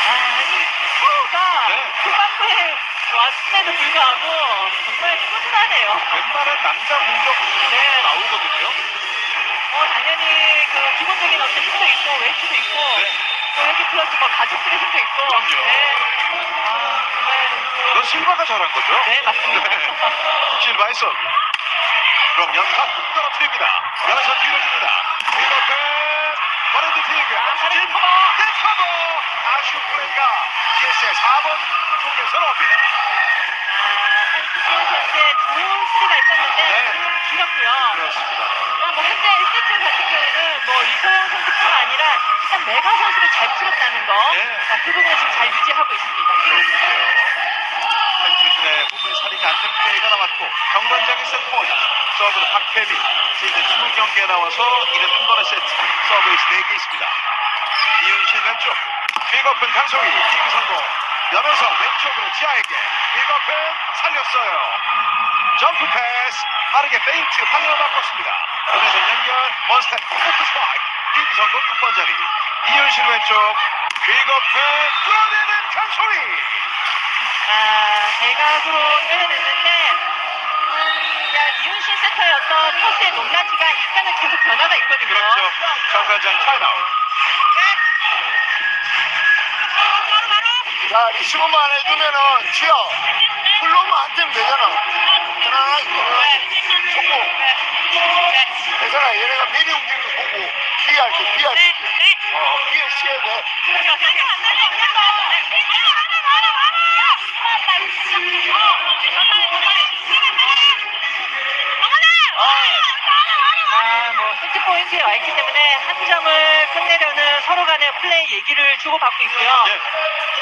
아, 이 프로가 네. 후반부에 왔음에도 불구하고 정말 꾸준하네요. 웬만한 남자 공격 네. 나오거든요. 어, 당연히 그 기본적인 어떤 힘도 있고 웨이트도 있고 네. 또 여기 플러스 뭐 가족들의 힘도 있고 그럼요. 네. 아, 정말 이건 실바가 잘한 거죠? 네, 맞습니다. 실바의 서브. 그럼 연타 떨어뜨립니다. 염혜선 뒤로 줍니다. 이거는 오버핸드 디그 한수진 네 커버 아쉬운 플레이가 GS의 4번 쪽에서 나옵니다. 선수의 좋은 수비가 있었는데 네. 좀 길었고요. 그렇습니다. 아, 뭐 현재 1세트 같은 경우는 뭐 이소영 선수뿐 아니라 일단 메가 선수를 잘 풀었다는 거. 네. 아, 그 부분을 지금 잘 유지하고 있습니다. 한수진의 몸을 사리지 않는 플레이가 나왔고 정관장의 세트포인트 서브는 박혜미 시즌 20경기에 나와서 71번의 세트. 서브에이스 4개 있습니다. 이윤신 왼쪽. 퀵오픈 강소휘. 디그 성공. 염혜선 왼쪽으로 지아에게 퀵오픈 살렸어요. 점프 패스. 빠르게 페인트 방향을 바꿨습니다. 염혜선 연결. 원스텝 오프 스파이크. 디그 성공 6번 자리. 이윤신 왼쪽. 퀵오픈 끌어내는 강소휘. 아, 대각으로 때려냈는데, 음, 세터의 어떤 토스의 높낮이가 약간은 계속 변화가 있거든요. 그렇죠. 정관장 타임아웃. 자, 리시브만 해주면은 튀어. 풀로만 안 되면 되잖아. 편안하게, 편안하게. 속고. 괜찮아. 얘네가 미리 움직이는 거 보고 피할 때, 피할 때. 어, 피해, 피해야 돼. 아, 포인트에 와 있기 때문에 한 점을 끝내려는 서로 간의 플레이 얘기를 주고받고 있고요. 예.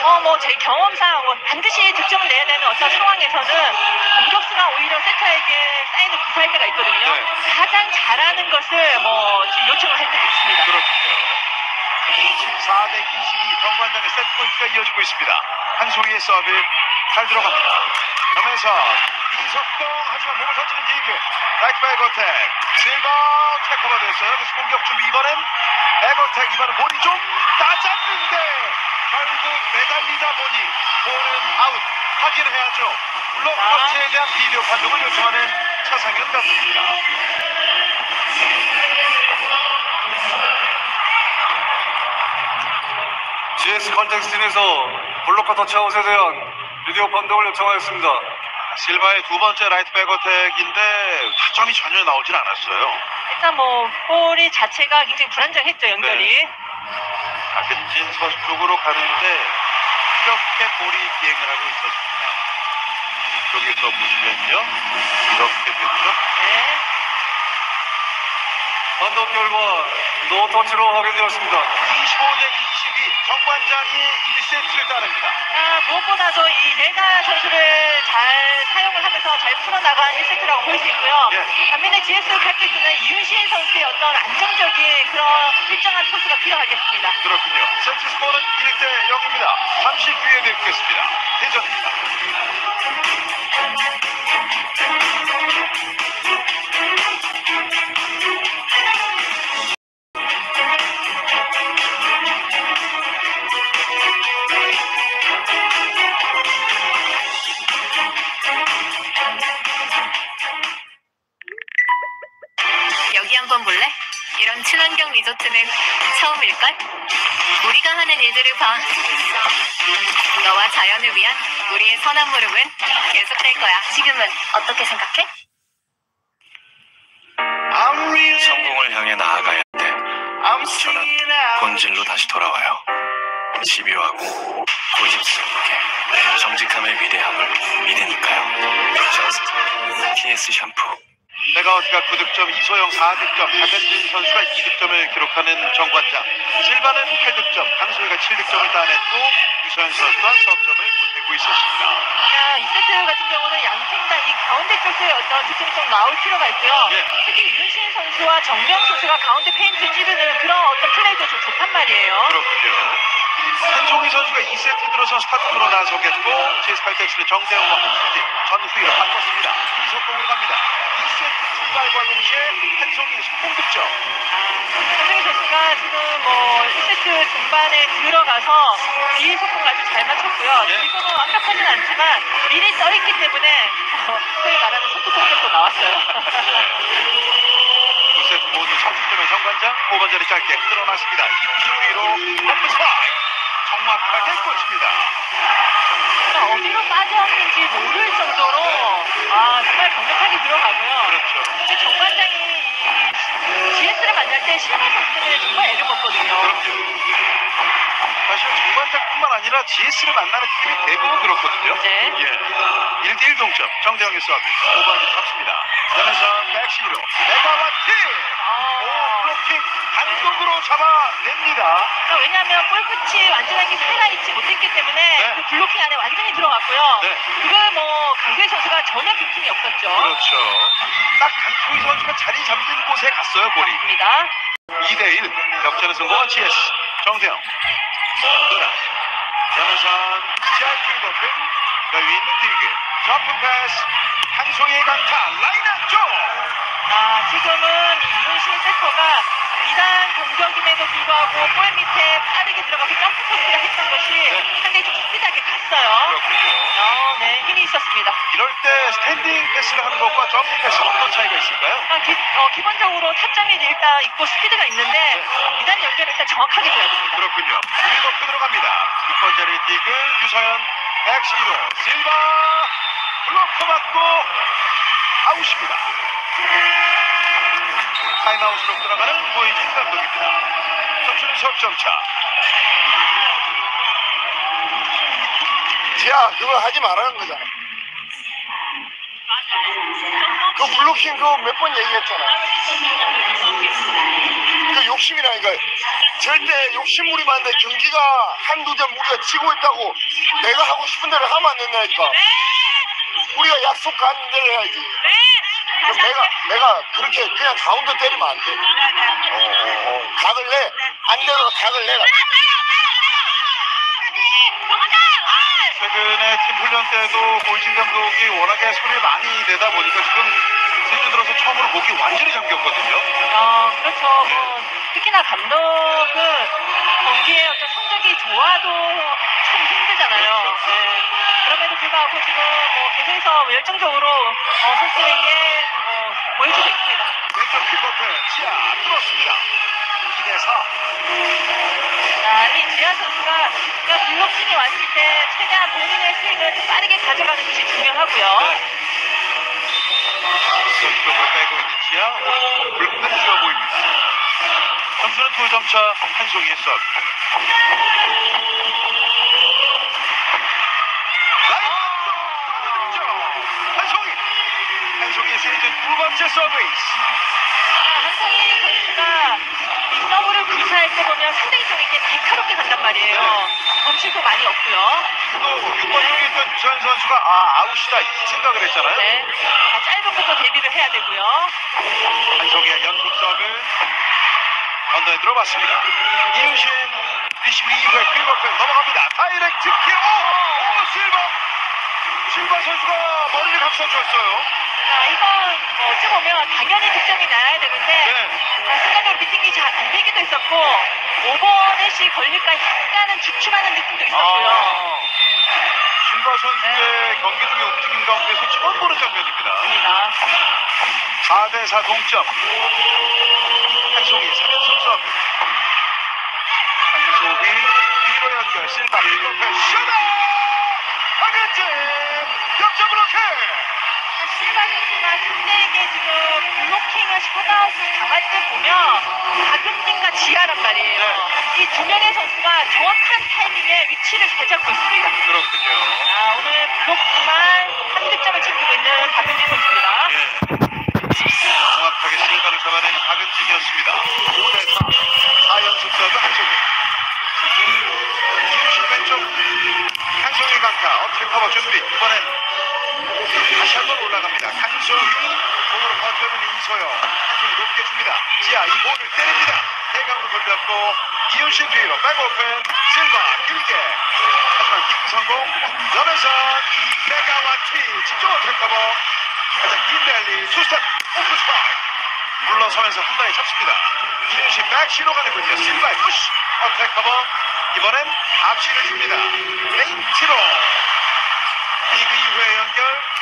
어, 뭐, 제 경험상 뭐 반드시 득점을 내야 되는 어떤 상황에서는 공격수가 오히려 세터에게 사인을 구사할 때가 있거든요. 네. 가장 잘하는 것을 뭐, 지금 요청을 할 때도 있습니다. 그렇군요. 14대 22 정관장의 세트포인트가 이어지고 있습니다. 한송이의 서브 잘 들어갑니다. 그러면서 이석동 하지만 몸을 던지는 디그 라이트 바이 어택 실버 태커가 됐어요. 그래서 공격 준비 이번엔 에거텍 이번엔 볼이 좀 낮았는데 결국 매달리다 보니 볼은 아웃 확인해야죠. 물론 자. 터치에 대한 비디오 판독을 요청하는 차상현 감독입니다. GS칼텍스에서 블로커 터치아웃에 대한 비디오 판독을 요청하였습니다. 실바의 두 번째 라이트 백어택인데 타점이 전혀 나오질 않았어요. 일단 뭐 볼이 자체가 굉장히 불안정했죠 연결이. 박은진 선수 쪽으로 가는데 이렇게 볼이 비행을 하고 있었습니다. 여기서 보시면요. 이렇게 됐죠. 네. 판독 결과 노 터치로 확인되었습니다. 25대 22 정관장이 1세트를 따냅니다. 아, 무엇보다도 이 내가 선수를 잘 사용을 하면서 잘 풀어나간 1세트라고 볼 수 있고요. 예. 반면에 GS 팩티스는 이윤신 선수의 어떤 안정적인 그런 일정한 토스가 필요하겠습니다. 그렇군요. 세트 스코어는 1대 0입니다. 잠시 뒤에 뵙겠습니다. 대전입니다. 우리가 하는 일들을 봐. 너와 자연을 위한 우리의 선한 무릎은 계속될 거야. 지금은 어떻게 생각해? 성공을 향해 나아가야 돼. 저는 본질로 다시 돌아와요. 집요하고 고집스럽게 정직함의 위대함을 믿으니까요. 저스트 TS 샴푸. 메가워트가 9득점, 이소영 4득점, 박은진 선수가 2득점을 기록하는 정관장. 실바는 8득점, 강소희가 7득점을 따냈고 유소연 선수가 석점을 보태고 있었습니다. 자, 이 세트 같은 경우는 양팀 다 이 가운데 쪽에 어떤 득점이 좀 나올 필요가 있고요. 예. 특히 윤신 선수와 정명 선수가 가운데 페인트 찌르는 그런 어떤 플레이도 좀 좋단 말이에요. 그렇군요. 한종희 선수가 2세트 들어서 스타트로 나서겠고 제8텍스는 정대웅과 한수진, 전후희를 바꿨습니다. 이석공으로 갑니다. 2세트 출발과 동시에 한송이 속공 득점. 한정희 선수가 지금 뭐 1세트 중반에 들어가서 뒤에 속공 아주 잘 맞췄고요. 예. 지금은 완벽하진 않지만 미리 떠있기 때문에 어, 소위 말하는 속도 공격도 나왔어요. [LAUGHS] 2세트 모두 30점의 정관장 5번 자리 짧게 끌어놨습니다. 이루로 오픈 스파이크 정확하게 꽂힙니다. 그러니까 어디로 빠졌는지 모를 정도로 아 정말 강력하게 들어가고요. 그렇죠. 근데 정관장이 이 GS를 만날 때 실바 선수를을 정말 애를 먹거든요. 그렇죠. 사실 정관장뿐만 아니라 GS를 만나는 팀이 대부분 그렇거든요. 네. 예. 1대1 동점. 정대영의 서비스. 5번 잡습니다. 그러면서 백시로 메가와트 오 블로킹 단독으로 잡아냅니다. 그러니까 왜냐하면 볼끝이 완전하게 살아있지 못했기 때문에 네. 그 블로킹 안에 완전히 들어갔고요. 네. 그걸 뭐 강소휘 선수가 전혀 빈틈이 없었죠. 그렇죠. 딱 강소휘 선수가 자리 잡는 곳에 갔어요, 볼이. 입니다. 2대1 역전의 성공한 GS. 정대영. 전우선 짧게 높은 여유 있는 디그. 점프 패스. 한송이의 강타. 라인 안쪽. 아, 지금은 이윤신 세터가 2단 공격임에도 불구하고 볼 밑에 빠르게 들어가서 점프 패스를 했던 것이 네. 상당히 좀 스피드하게 갔어요. 그렇군요. 어, 네, 힘이 있었습니다. 이럴 때 스탠딩 패스를 하는 것과 점프 패스 어떤 차이가 있을까요? 아, 기, 어, 기본적으로 타점이 일단 있고 스피드가 있는데 2단 연결을 일단 정확하게 돼야 됩니다. 그렇군요. 리버프 들어갑니다. 6번 자리 디그 유서연 백시로 실바 블로크 맞고 아웃입니다. 타임아웃으로 들어가는 고희진 감독입니다. 점수는 석점차. 야, 그거 하지 말라는 거잖아. 그 블로킹 그거 몇 번 얘기했잖아. 그 욕심이라니까. 절대 욕심부리 만데 경기가 한두 점 우리가 지고 있다고 내가 하고 싶은 대로 하면 안 된다니까. 우리가 약속한 대로 해야지. 내가, 내가 그렇게 그냥 가운데 때리면 안 돼. 어, 어, 어. 각을 내. 안 되면 각을 내라. 최근에 팀 훈련 때도 고이진 감독이 워낙에 소리를 많이 내다 보니까 지금 시즌 들어서 처음으로 목이 완전히 잠겼거든요. 어, 그렇죠. 뭐, 특히나 감독은 경기에 어떤 성적이 좋아도 참 힘들잖아요. 네. 그럼에도 불구하고 지금 뭐 계속해서 열정적으로 어, 선수에게 어, 보여주고 있습니다. 왼쪽 킥오프 지하 뚫었습니다. 2대 4. 자, 이 지하 선수가 그러니까 블록킹이 왔을 때 최대한 본인의 스윙을 좀 빠르게 가져가는 것이 중요하고요. 쪽으로 빼고 있는 지아 불끈 쥐어 보입니다. 점수는 두점차 한송이의 서브. 라이트 쪽 한송이 한송이 시즌 두 번째 서브에이스. 자, 한송이 선수가 이 서브를 구사할 때 보면 상당히 좀 이렇게 날카롭게 간단 말이에요. 범실도 많이 없고요. 또 6번 쪽에 있던 유찬 선수가 아 아웃이다 이 생각을 했잖아요. 네. 자, 짧은 것도 대비를 해야 되고요. 한송이의 연속 서브 언더에 들어봤습니다. 리시브 이후에 필버크 넘어갑니다. 다이렉트 킬. 오! 오 실바. 실바 선수가 머리를 감싸주었어요. 자, 이건 뭐 어찌 보면 당연히 득점이 나야 되는데 네. 자, 순간적으로 비팅이 잘 안 되기도 했었고 오버넷이 걸릴까 약간은 주춤하는 느낌도 있었고요. 아, 실바 선수의 경기 중에 움직임 가운데서 처음 보는 장면입니다. 맞습니다. 4대4 동점. 한송이 3연속 서브. 한송이 뒤로 연결 실바 필버크 슈다. 박은진 역전 블로킹. 실바 선수가 상대에게 지금 블로킹을 셧아웃을 당할 때 보면 박은진과 지아란 말이에요. 이 두 명의 선수가 정확한 타이밍에 위치를 잘 잡고 있습니다. 그렇군요. 자, 오늘 블록만 한 득점을 챙기고 있는 박은진 선수입니다. 정확하게 실바를 잡아낸 박은진이었습니다. 5대4 4연속 서브 한송이. 이윤신 왼쪽 한송이 강타 어떻게 커버 준비 이번엔 다시 한 번 올라갑니다. 한송이 공으로 버텨는 이소영 한송이 높게 줍니다. 지아 이 볼을 때립니다. 대각으로 돌렸고 이윤신 뒤로 back open 실바 길게 하지만 dig 성공 염혜선 메가와티 attack 커버 가장 긴 랠리 two step 오픈 스파이크 물러서면서 한 방에 잡습니다. 이윤신 back C로 가는군요. 실바의 push attack 커버 이번엔 앞 C를 줍니다. 페인트로 dig 이후에 연결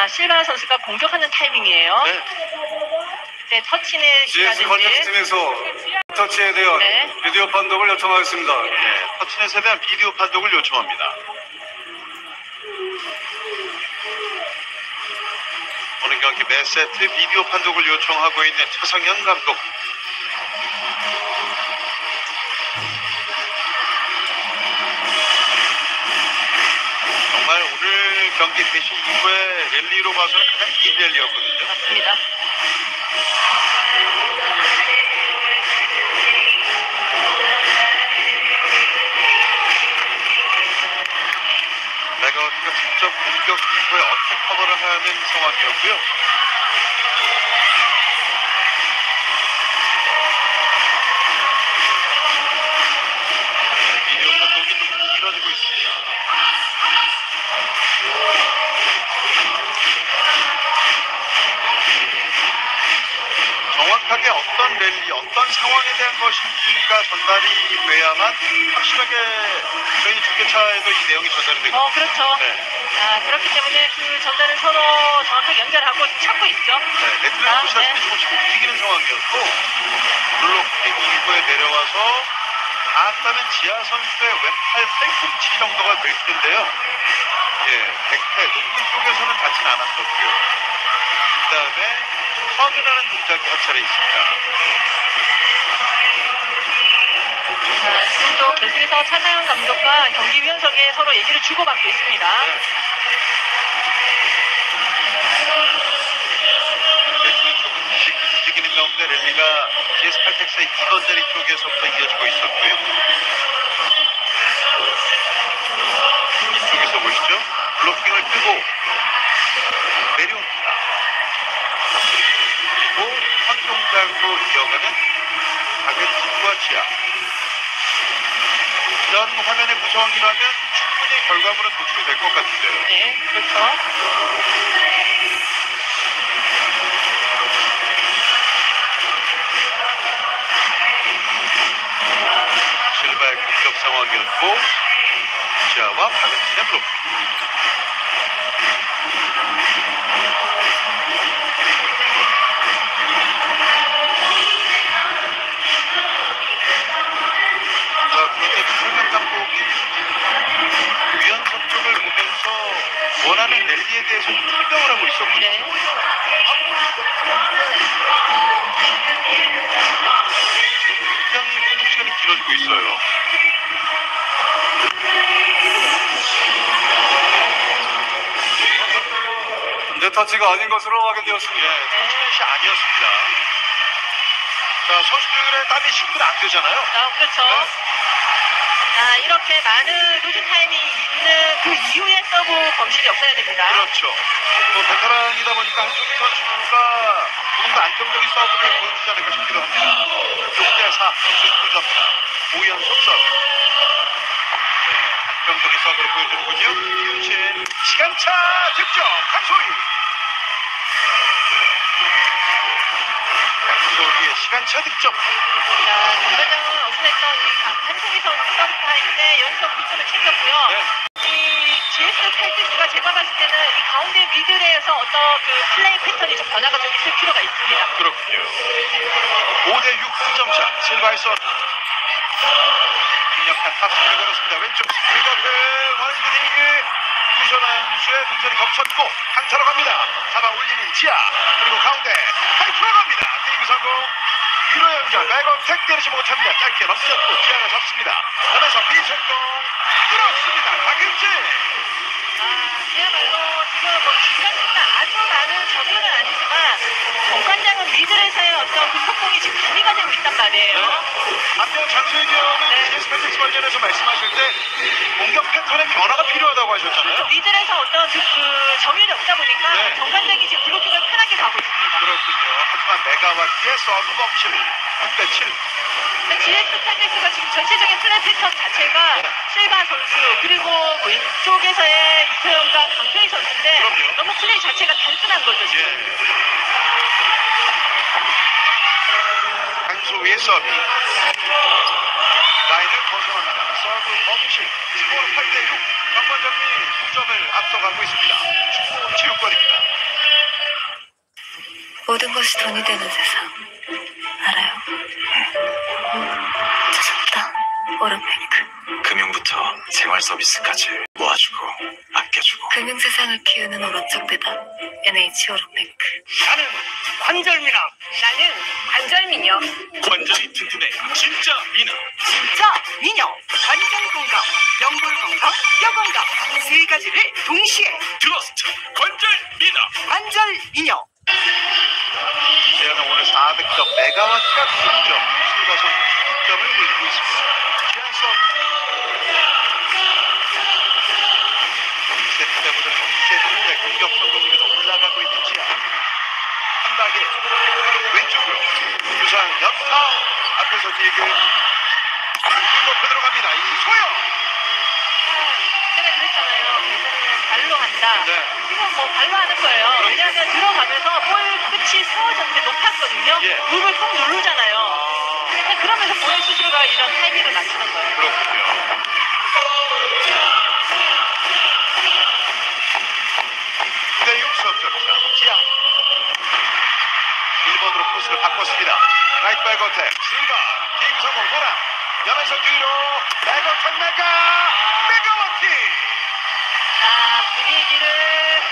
자, 실바 선수가 공격하는 타이밍이에요. 네, 이제 터치는 GS 컨텍스트에서 터치에 대한 네. 비디오 판독을 요청하였습니다. 네, 터치넷에 대한 비디오 판독을 요청합니다. 오늘 경기 매 세트 비디오 판독을 요청하고 있는 차상현 감독. 경기 대신 이후에 랠리로 봐서는 가장 긴 랠리였거든요. 맞습니다. 메가워트가 직접 공격 이후에 어택 커버를 하는 상황이었고요. 정확하게 어떤 랠리, 어떤 상황에 대한 것인지가 전달이 돼야만 확실하게 저희 중계차에도 이 내용이 전달이 되고 어, 그렇죠. 네. 아, 그렇기 때문에 그 전달을 서로 정확하게 연결하고 찾고 있죠. 네, 네트를 아, 보시다시피 네. 조금씩 움직이는 상황이었고 블록킹 이후에 내려와서 닿았다는 지하 선수의 왼팔 팔꿈치 정도가 될 텐데요. 예, 백태 높은 쪽에서는 닿진 않았었고요. 그 다음에 하는 동작이 한 차례 있습니다. 자, 지금도 계속해서 차상현 감독과 경기위원석에 서로 얘기를 주고받고 있습니다. 조금씩 움직이는 가운데 랠리가 GS 칼텍스의 2번 자리 쪽에서부터 이어지고 있었고요. 이쪽에서 보시죠. 블로킹을 뜨고 내려옵니다. 이어가는 아르헨티나와 지아. 이런 화면의 구성이라면 충분히 결과물은 도출이 될 것 같은데요. 네, 그렇죠. 실바의 공격 상황이었고 지아와 아르헨티나 블록. 랠리에 대해서 좀 설명을 하고 있었군요. 네. 굉장히 시간이 길어지고 있어요. 내 터치가 아닌 것으로 확인되었습니다. 예, 터치넷이 아니었습니다. 자, 선수들의 땀이 식으면 안 되잖아요. 아, 그렇죠. 자, 이렇게 많은 loose time이 있는 그 이후에 서브 범실이 없어야 됩니다. 그렇죠. 뭐 베테랑이다 보니까 한국인 선수가 조금 더 안정적인 서브를 보여주지 않을까 싶기도 합니다. 6대 4, 스코어 2점차, 오연속 서브. 네, 안정적인 서브를 보여주는군요. 이윤신, 시간차 득점, 강소휘. 강소휘의 시간차 득점. 자, 어찌됐건 이 한송이 선수 서브 타임 때 연속 득점을 챙겼고요. 네. 칼텍스가 제가 봤을 때는 이 가운데 middle에서 어떤 그 플레이 패턴이 좀 변화가 좀 있을 필요가 있습니다. 그렇군요. 5대 6 득점차, 실바의 서브. 강력한 탑스를 걸었습니다. 왼쪽 리버풀 원스 리그 구선한 수의 동선이 겹쳤고 강타로 갑니다. 잡아 올리는 지아 그리고 가운데 파이프로 갑니다. 리그 성공. 뒤로 연결 백업택 때리지 못합니다. 짧게 넘겼고 지아가 잡습니다. 하면서 비성공 뚫었습니다. 박윤진. 아, 그야말로 지금 뭐 중간중간 아주 많은 저변은 아니지만 정관장은 middle에서의 어떤 그 속공이 지금 가미가 되고 있단 말이에요. 한명 장수희교는 GS 칼텍스 관련해서 말씀하실 때 공격 패턴의 변화가 필요하다고 하셨잖아요. middle에서 어떤 그, 그 점유율이 없다 보니까 네. 정관장이 지금 블로킹을 편하게 가고 있습니다. 그렇군요. 하지만 메가와티의 서브 범실 6대 7. GS 칼텍스가 지금 전체적인 플레이 패턴 자체가 실바 선수 그리고 왼쪽에서의 이태영과 강소휘 선수인데 그럼요. 너무 플레이 자체가 단순한 거죠 지금. 예. 강소휘의 서브. 라인을 벗어납니다. 서브 범실. 스코어 8대 6. 정관장이 2점을 앞서가고 있습니다. 축구 체육관입니다. 모든 것이 돈이 되는 세상 올원뱅크 금융부터 생활 서비스까지 모아주고 아껴주고. 금융 세상을 키우는 올원의 대답 NH 올원뱅크 나는 관절미남. 나는 관절미녀. 관절이 튼튼해. 진짜 미나 진짜 미녀. 관절 건강 연골 건강 뼈 건강. 세 가지를 동시에. 트러스트 관절 미나 관절 미녀. 지아는 오늘 400점, 메가와티가 9점, 실바 선수 10점을 올리고 있습니다. 세트 때보다 2세트인데 공격 성공률에서 올라가고 있는 지아. 한 방에 왼쪽으로 유상 연타 앞에서 디그 그리고 들어갑니다. 이소영. 전에 그랬잖아요. 예전에는 발로 한다. 네. 지금 뭐 발로 하는 거예요. 왜냐하면 들어가면서 볼 끝이 세워졌는데 높았거든요. 예. 룰을 꼭 누르잖아요. 그러면서 본인 스스로가 이런 타이밍을 맞추는 거예요. 그렇군요. 네, 6점 지아. 1번으로 코스를 바꿨습니다. 라이트 back attack, 실바, dig 성공, 노라. 연에서 뒤로, back attack 메가, 메가와티. 아, 분위기를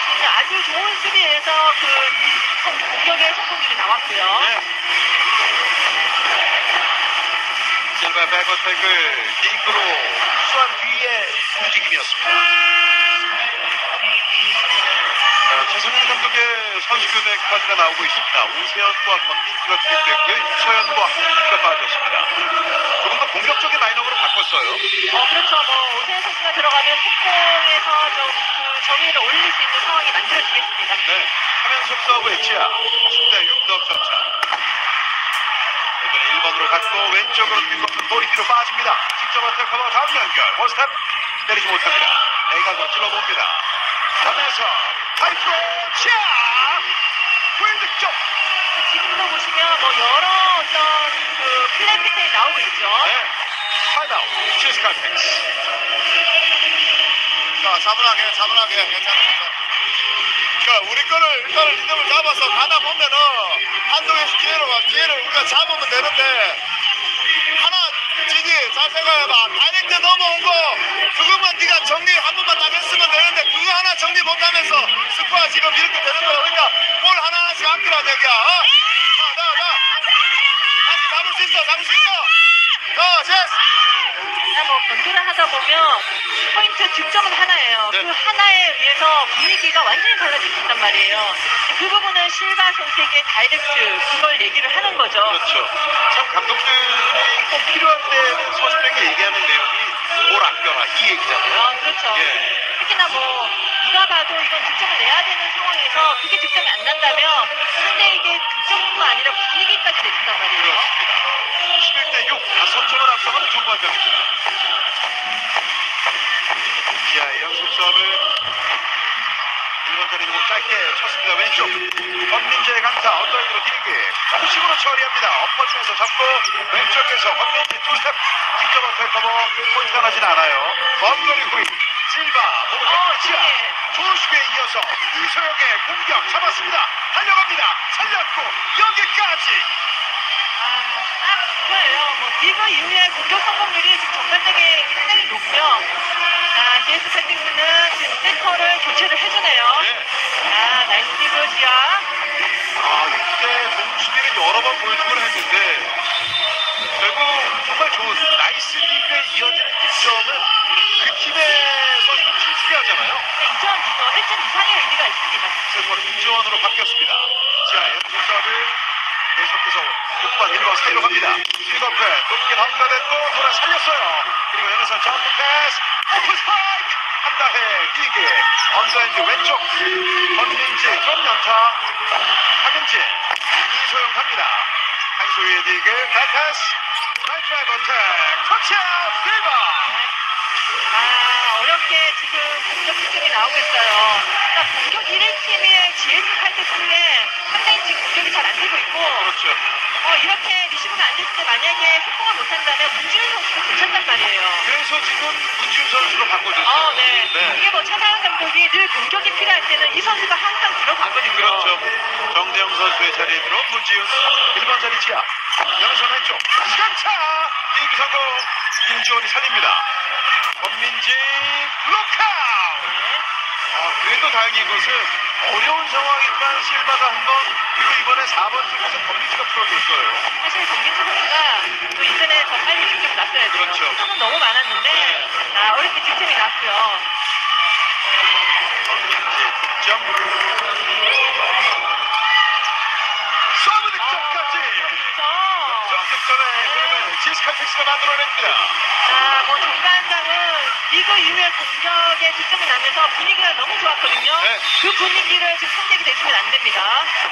수 있는 아주 좋은 수비에서 그 성- 공격의 성공률이 나왔고요. 네. 실바 백어택을 디그로 수한 뒤에 움직임이었습니다. 자, 최승현 감독의 선수 교대까지가 나오고 있습니다. 오세현과 권민기가 투입됐고요. 유서현과 한민기가 빠졌습니다. 조금 더 공격적인 라인업으로 바꿨어요. 어, 그렇죠. 뭐, 오세현 선수가 들어가면 속공에서 좀그 점유율을 올릴 수 있는 상황이 만들어지겠습니다. 네. 하면서 서브의 지아 10대 6 넉점차 1번으로 갔고 왼쪽으로 볼이 뒤로 빠집니다. 직접 어택 커버 다음 연결 원스텝 때리지 못합니다. A각으로 찔러봅니다. 하면서 하이프로 치아 골득점 지금도 보시면 뭐 여러 어떤 그 플랜 패턴이 나오고 있죠. 네. 파이나우 치스 칼텍스 자, 차분하게, 차분하게, 괜찮아, 괜찮아. 그러니까 우리 거를 일단은 리듬을 잡아서 가다 보면은 개씩 기회로 가, 기회를 우리가 잡으면 되는데 하나 지지 잘 생각해봐. 다이렉트 넘어온 거 그것만 네가 정리 한 번만 딱 했으면 되는데 그거 하나 정리 못하면서 스코어 지금 이렇게 되는 거야. 그러니까 볼 하나 하나씩 아끼라는 얘기야. 어? 자, 자, 자. 다시 잡을 수 있어, 잡을 수 있어. 자, 제스. 건드를 하다 보면 포인트 득점은 하나예요. 네. 그 하나에 의해서 분위기가 완전히 있단 말이에요. 그 부분은 실바 선수에게 다이렉트 그걸 얘기를 하는 거죠. 그렇죠. 참 감독들이 꼭 필요한 때는 서술에게 얘기하는 내용이 뭘 아껴라 이 얘기잖아요. 아, 그렇죠. 예. 특히나 뭐 누가 봐도 이건 득점을 내야 되는 상황에서 그게 득점이 안 난다면 상대에게 득점뿐만 아니라 분위기까지 내준단 말이에요. 그렇습니다. 11대 6 다섯 점을 앞서가는 정관장입니다. 수업을 1번 자리 좀 짧게 쳤습니다. 왼쪽 권민재의 강타 언더인으로 뒤기 후식으로 처리합니다. 엎어지면서 잡고 왼쪽에서 권민재 투스텝 직접 어택 커버 포인트가 나진 않아요. 범거리 후위 실바 어, 지하 네. 조슈에 이어서 이소영의 공격 잡았습니다. 달려갑니다. 살렸고 여기까지 딱 그거예요. 뭐 디그 이후에 공격 성공률이 지금 전반적에 상당히 높고요. 자, GS 칼텍스는 지금 센터를 교체를 해주네요. 네. 아, 나이스 디그지야. 아, 이때 동수비를 여러 번 보여주곤 했는데 결국 정말 좋은 나이스 디그에 이어지는 득점은 그 팀의 선수들 중요하잖아요. 네, 2점, 이거 1점 이상의 의미가 있습니다. 세터는 김지원으로 바뀌었습니다. 자, 연속 서브 계속해서 6번, 1번 사이로 갑니다. 실바 패스 높게 됐고 돌아 살렸어요. 그리고 염혜선 점프 패스, 오픈 스파이크! 한다혜 디그 언더핸드 왼쪽 권민지 좀 연타 박은진 이소영 갑니다. 한수진의 디그 발패스 라이트 어택 터치아웃 실바 아, 어렵게 지금 공격 득점이 나오고 있어요. 그러니까 공격 1위 팀의 GS 칼텍스에 상당히 지금 공격이 잘 안 되고 있고, 그렇죠. 어, 이렇게 리시브가 안 됐을 때 만약에 성공을 못한다면 문지윤 선수도 괜찮단 말이에요. 그래서 지금 문지윤 선수로 바꿔줬어요. 어, 네. 네. 이게 뭐 차상현 감독이 늘 공격이 필요할 때는 이 선수가 항상 들어가거든요. 그렇죠. 정대영 선수의 자리에 들어 문지훈 1번 자리 지하 연선 왼쪽 시간차 이기 성공 김지원이 살립니다 권민지 블록아웃 아, 그래도 다행인 것은 어려운 상황이지만 실바가 한번 그리고 이번에 4번 쪽에서 권민지가 풀어줬어요 사실 정민수 선수가 또 이전에 더 빨리 득점 났어야 돼요. 그렇죠. 득점은 너무 많았는데 아, 어렵게 득점이 났고요. 이제 득점 서브 득점까지 그렇죠. 득점에 그러면 GS 칼텍스가 만들어냅니다 아, 뭐 정관장은 디그 이후에 공격에 득점이 나면서 분위기가 너무 좋았거든요. 네. 그 분위기를 지금 상대에게 내주면 안 됩니다.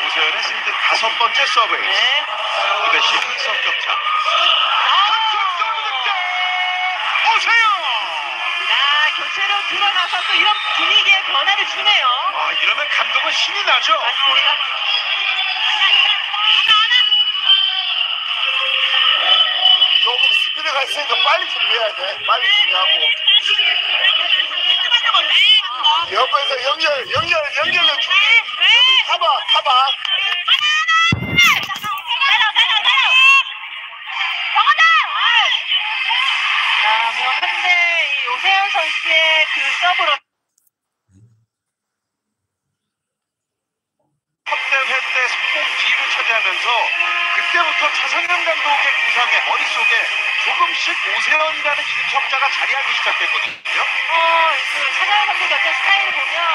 오세연의 시즌 다섯 번째 서브에이스 네. 그 대신 석점차 아, 오세현 야, 교체로 들어가서 또 이런 분위기의 변화를 주네요. 아 이러면 감독은 신이 나죠 맞습니다. 조금 스피드가 있으니까 빨리 준비해야 돼. 빨리 준비하고. 옆에서 연결, 연결, 연결을 준비. 타봐, 타봐. 자리하기 시작했거든요 어, 그 차상현 감독의 어떤 스타일을 보면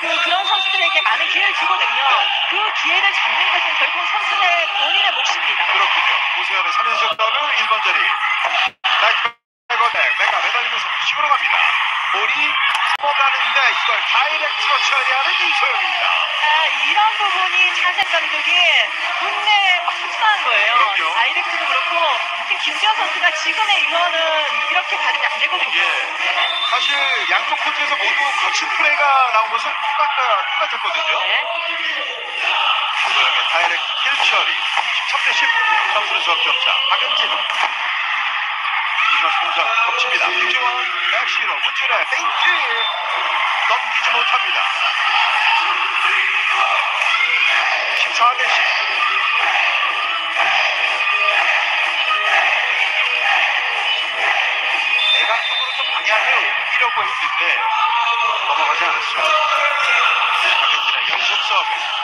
그 그런 선수들에게 많은 기회를 주거든요. 그 기회를 잡는 것은 결국 선수의 몫입니다. 그렇군요 오세연의 3연속 더블 1번 자리 라이트 백어택 메가 매달리면서 푸싱으로 갑니다 볼이 넘어가는데 이걸 다이렉트로 처리하는 이소영입니다. 아, 이런 부분이 차상현 감독이 분내 막 속상한 거예요. 그럼요. 다이렉트도 그렇고 지금 김지원 선수가 지금의 이렇게 받으면 안 되거든요. 예. 사실 양쪽 코트에서 모두 거친 플레이가 나온 것은 똑같, 똑같았거든요. 네. 이소영의 다이렉트 킬 처리. 13대 10. 점수는 석 점 차. 박은진. 이거 동선 겹칩니다. 김지원, 백시로, 문지윤의 페인트. 넘기지 못합니다. 14대 10. 방향을 옮기려고 했는데 넘어가지 않았죠. 아르헨티나 연속 서브.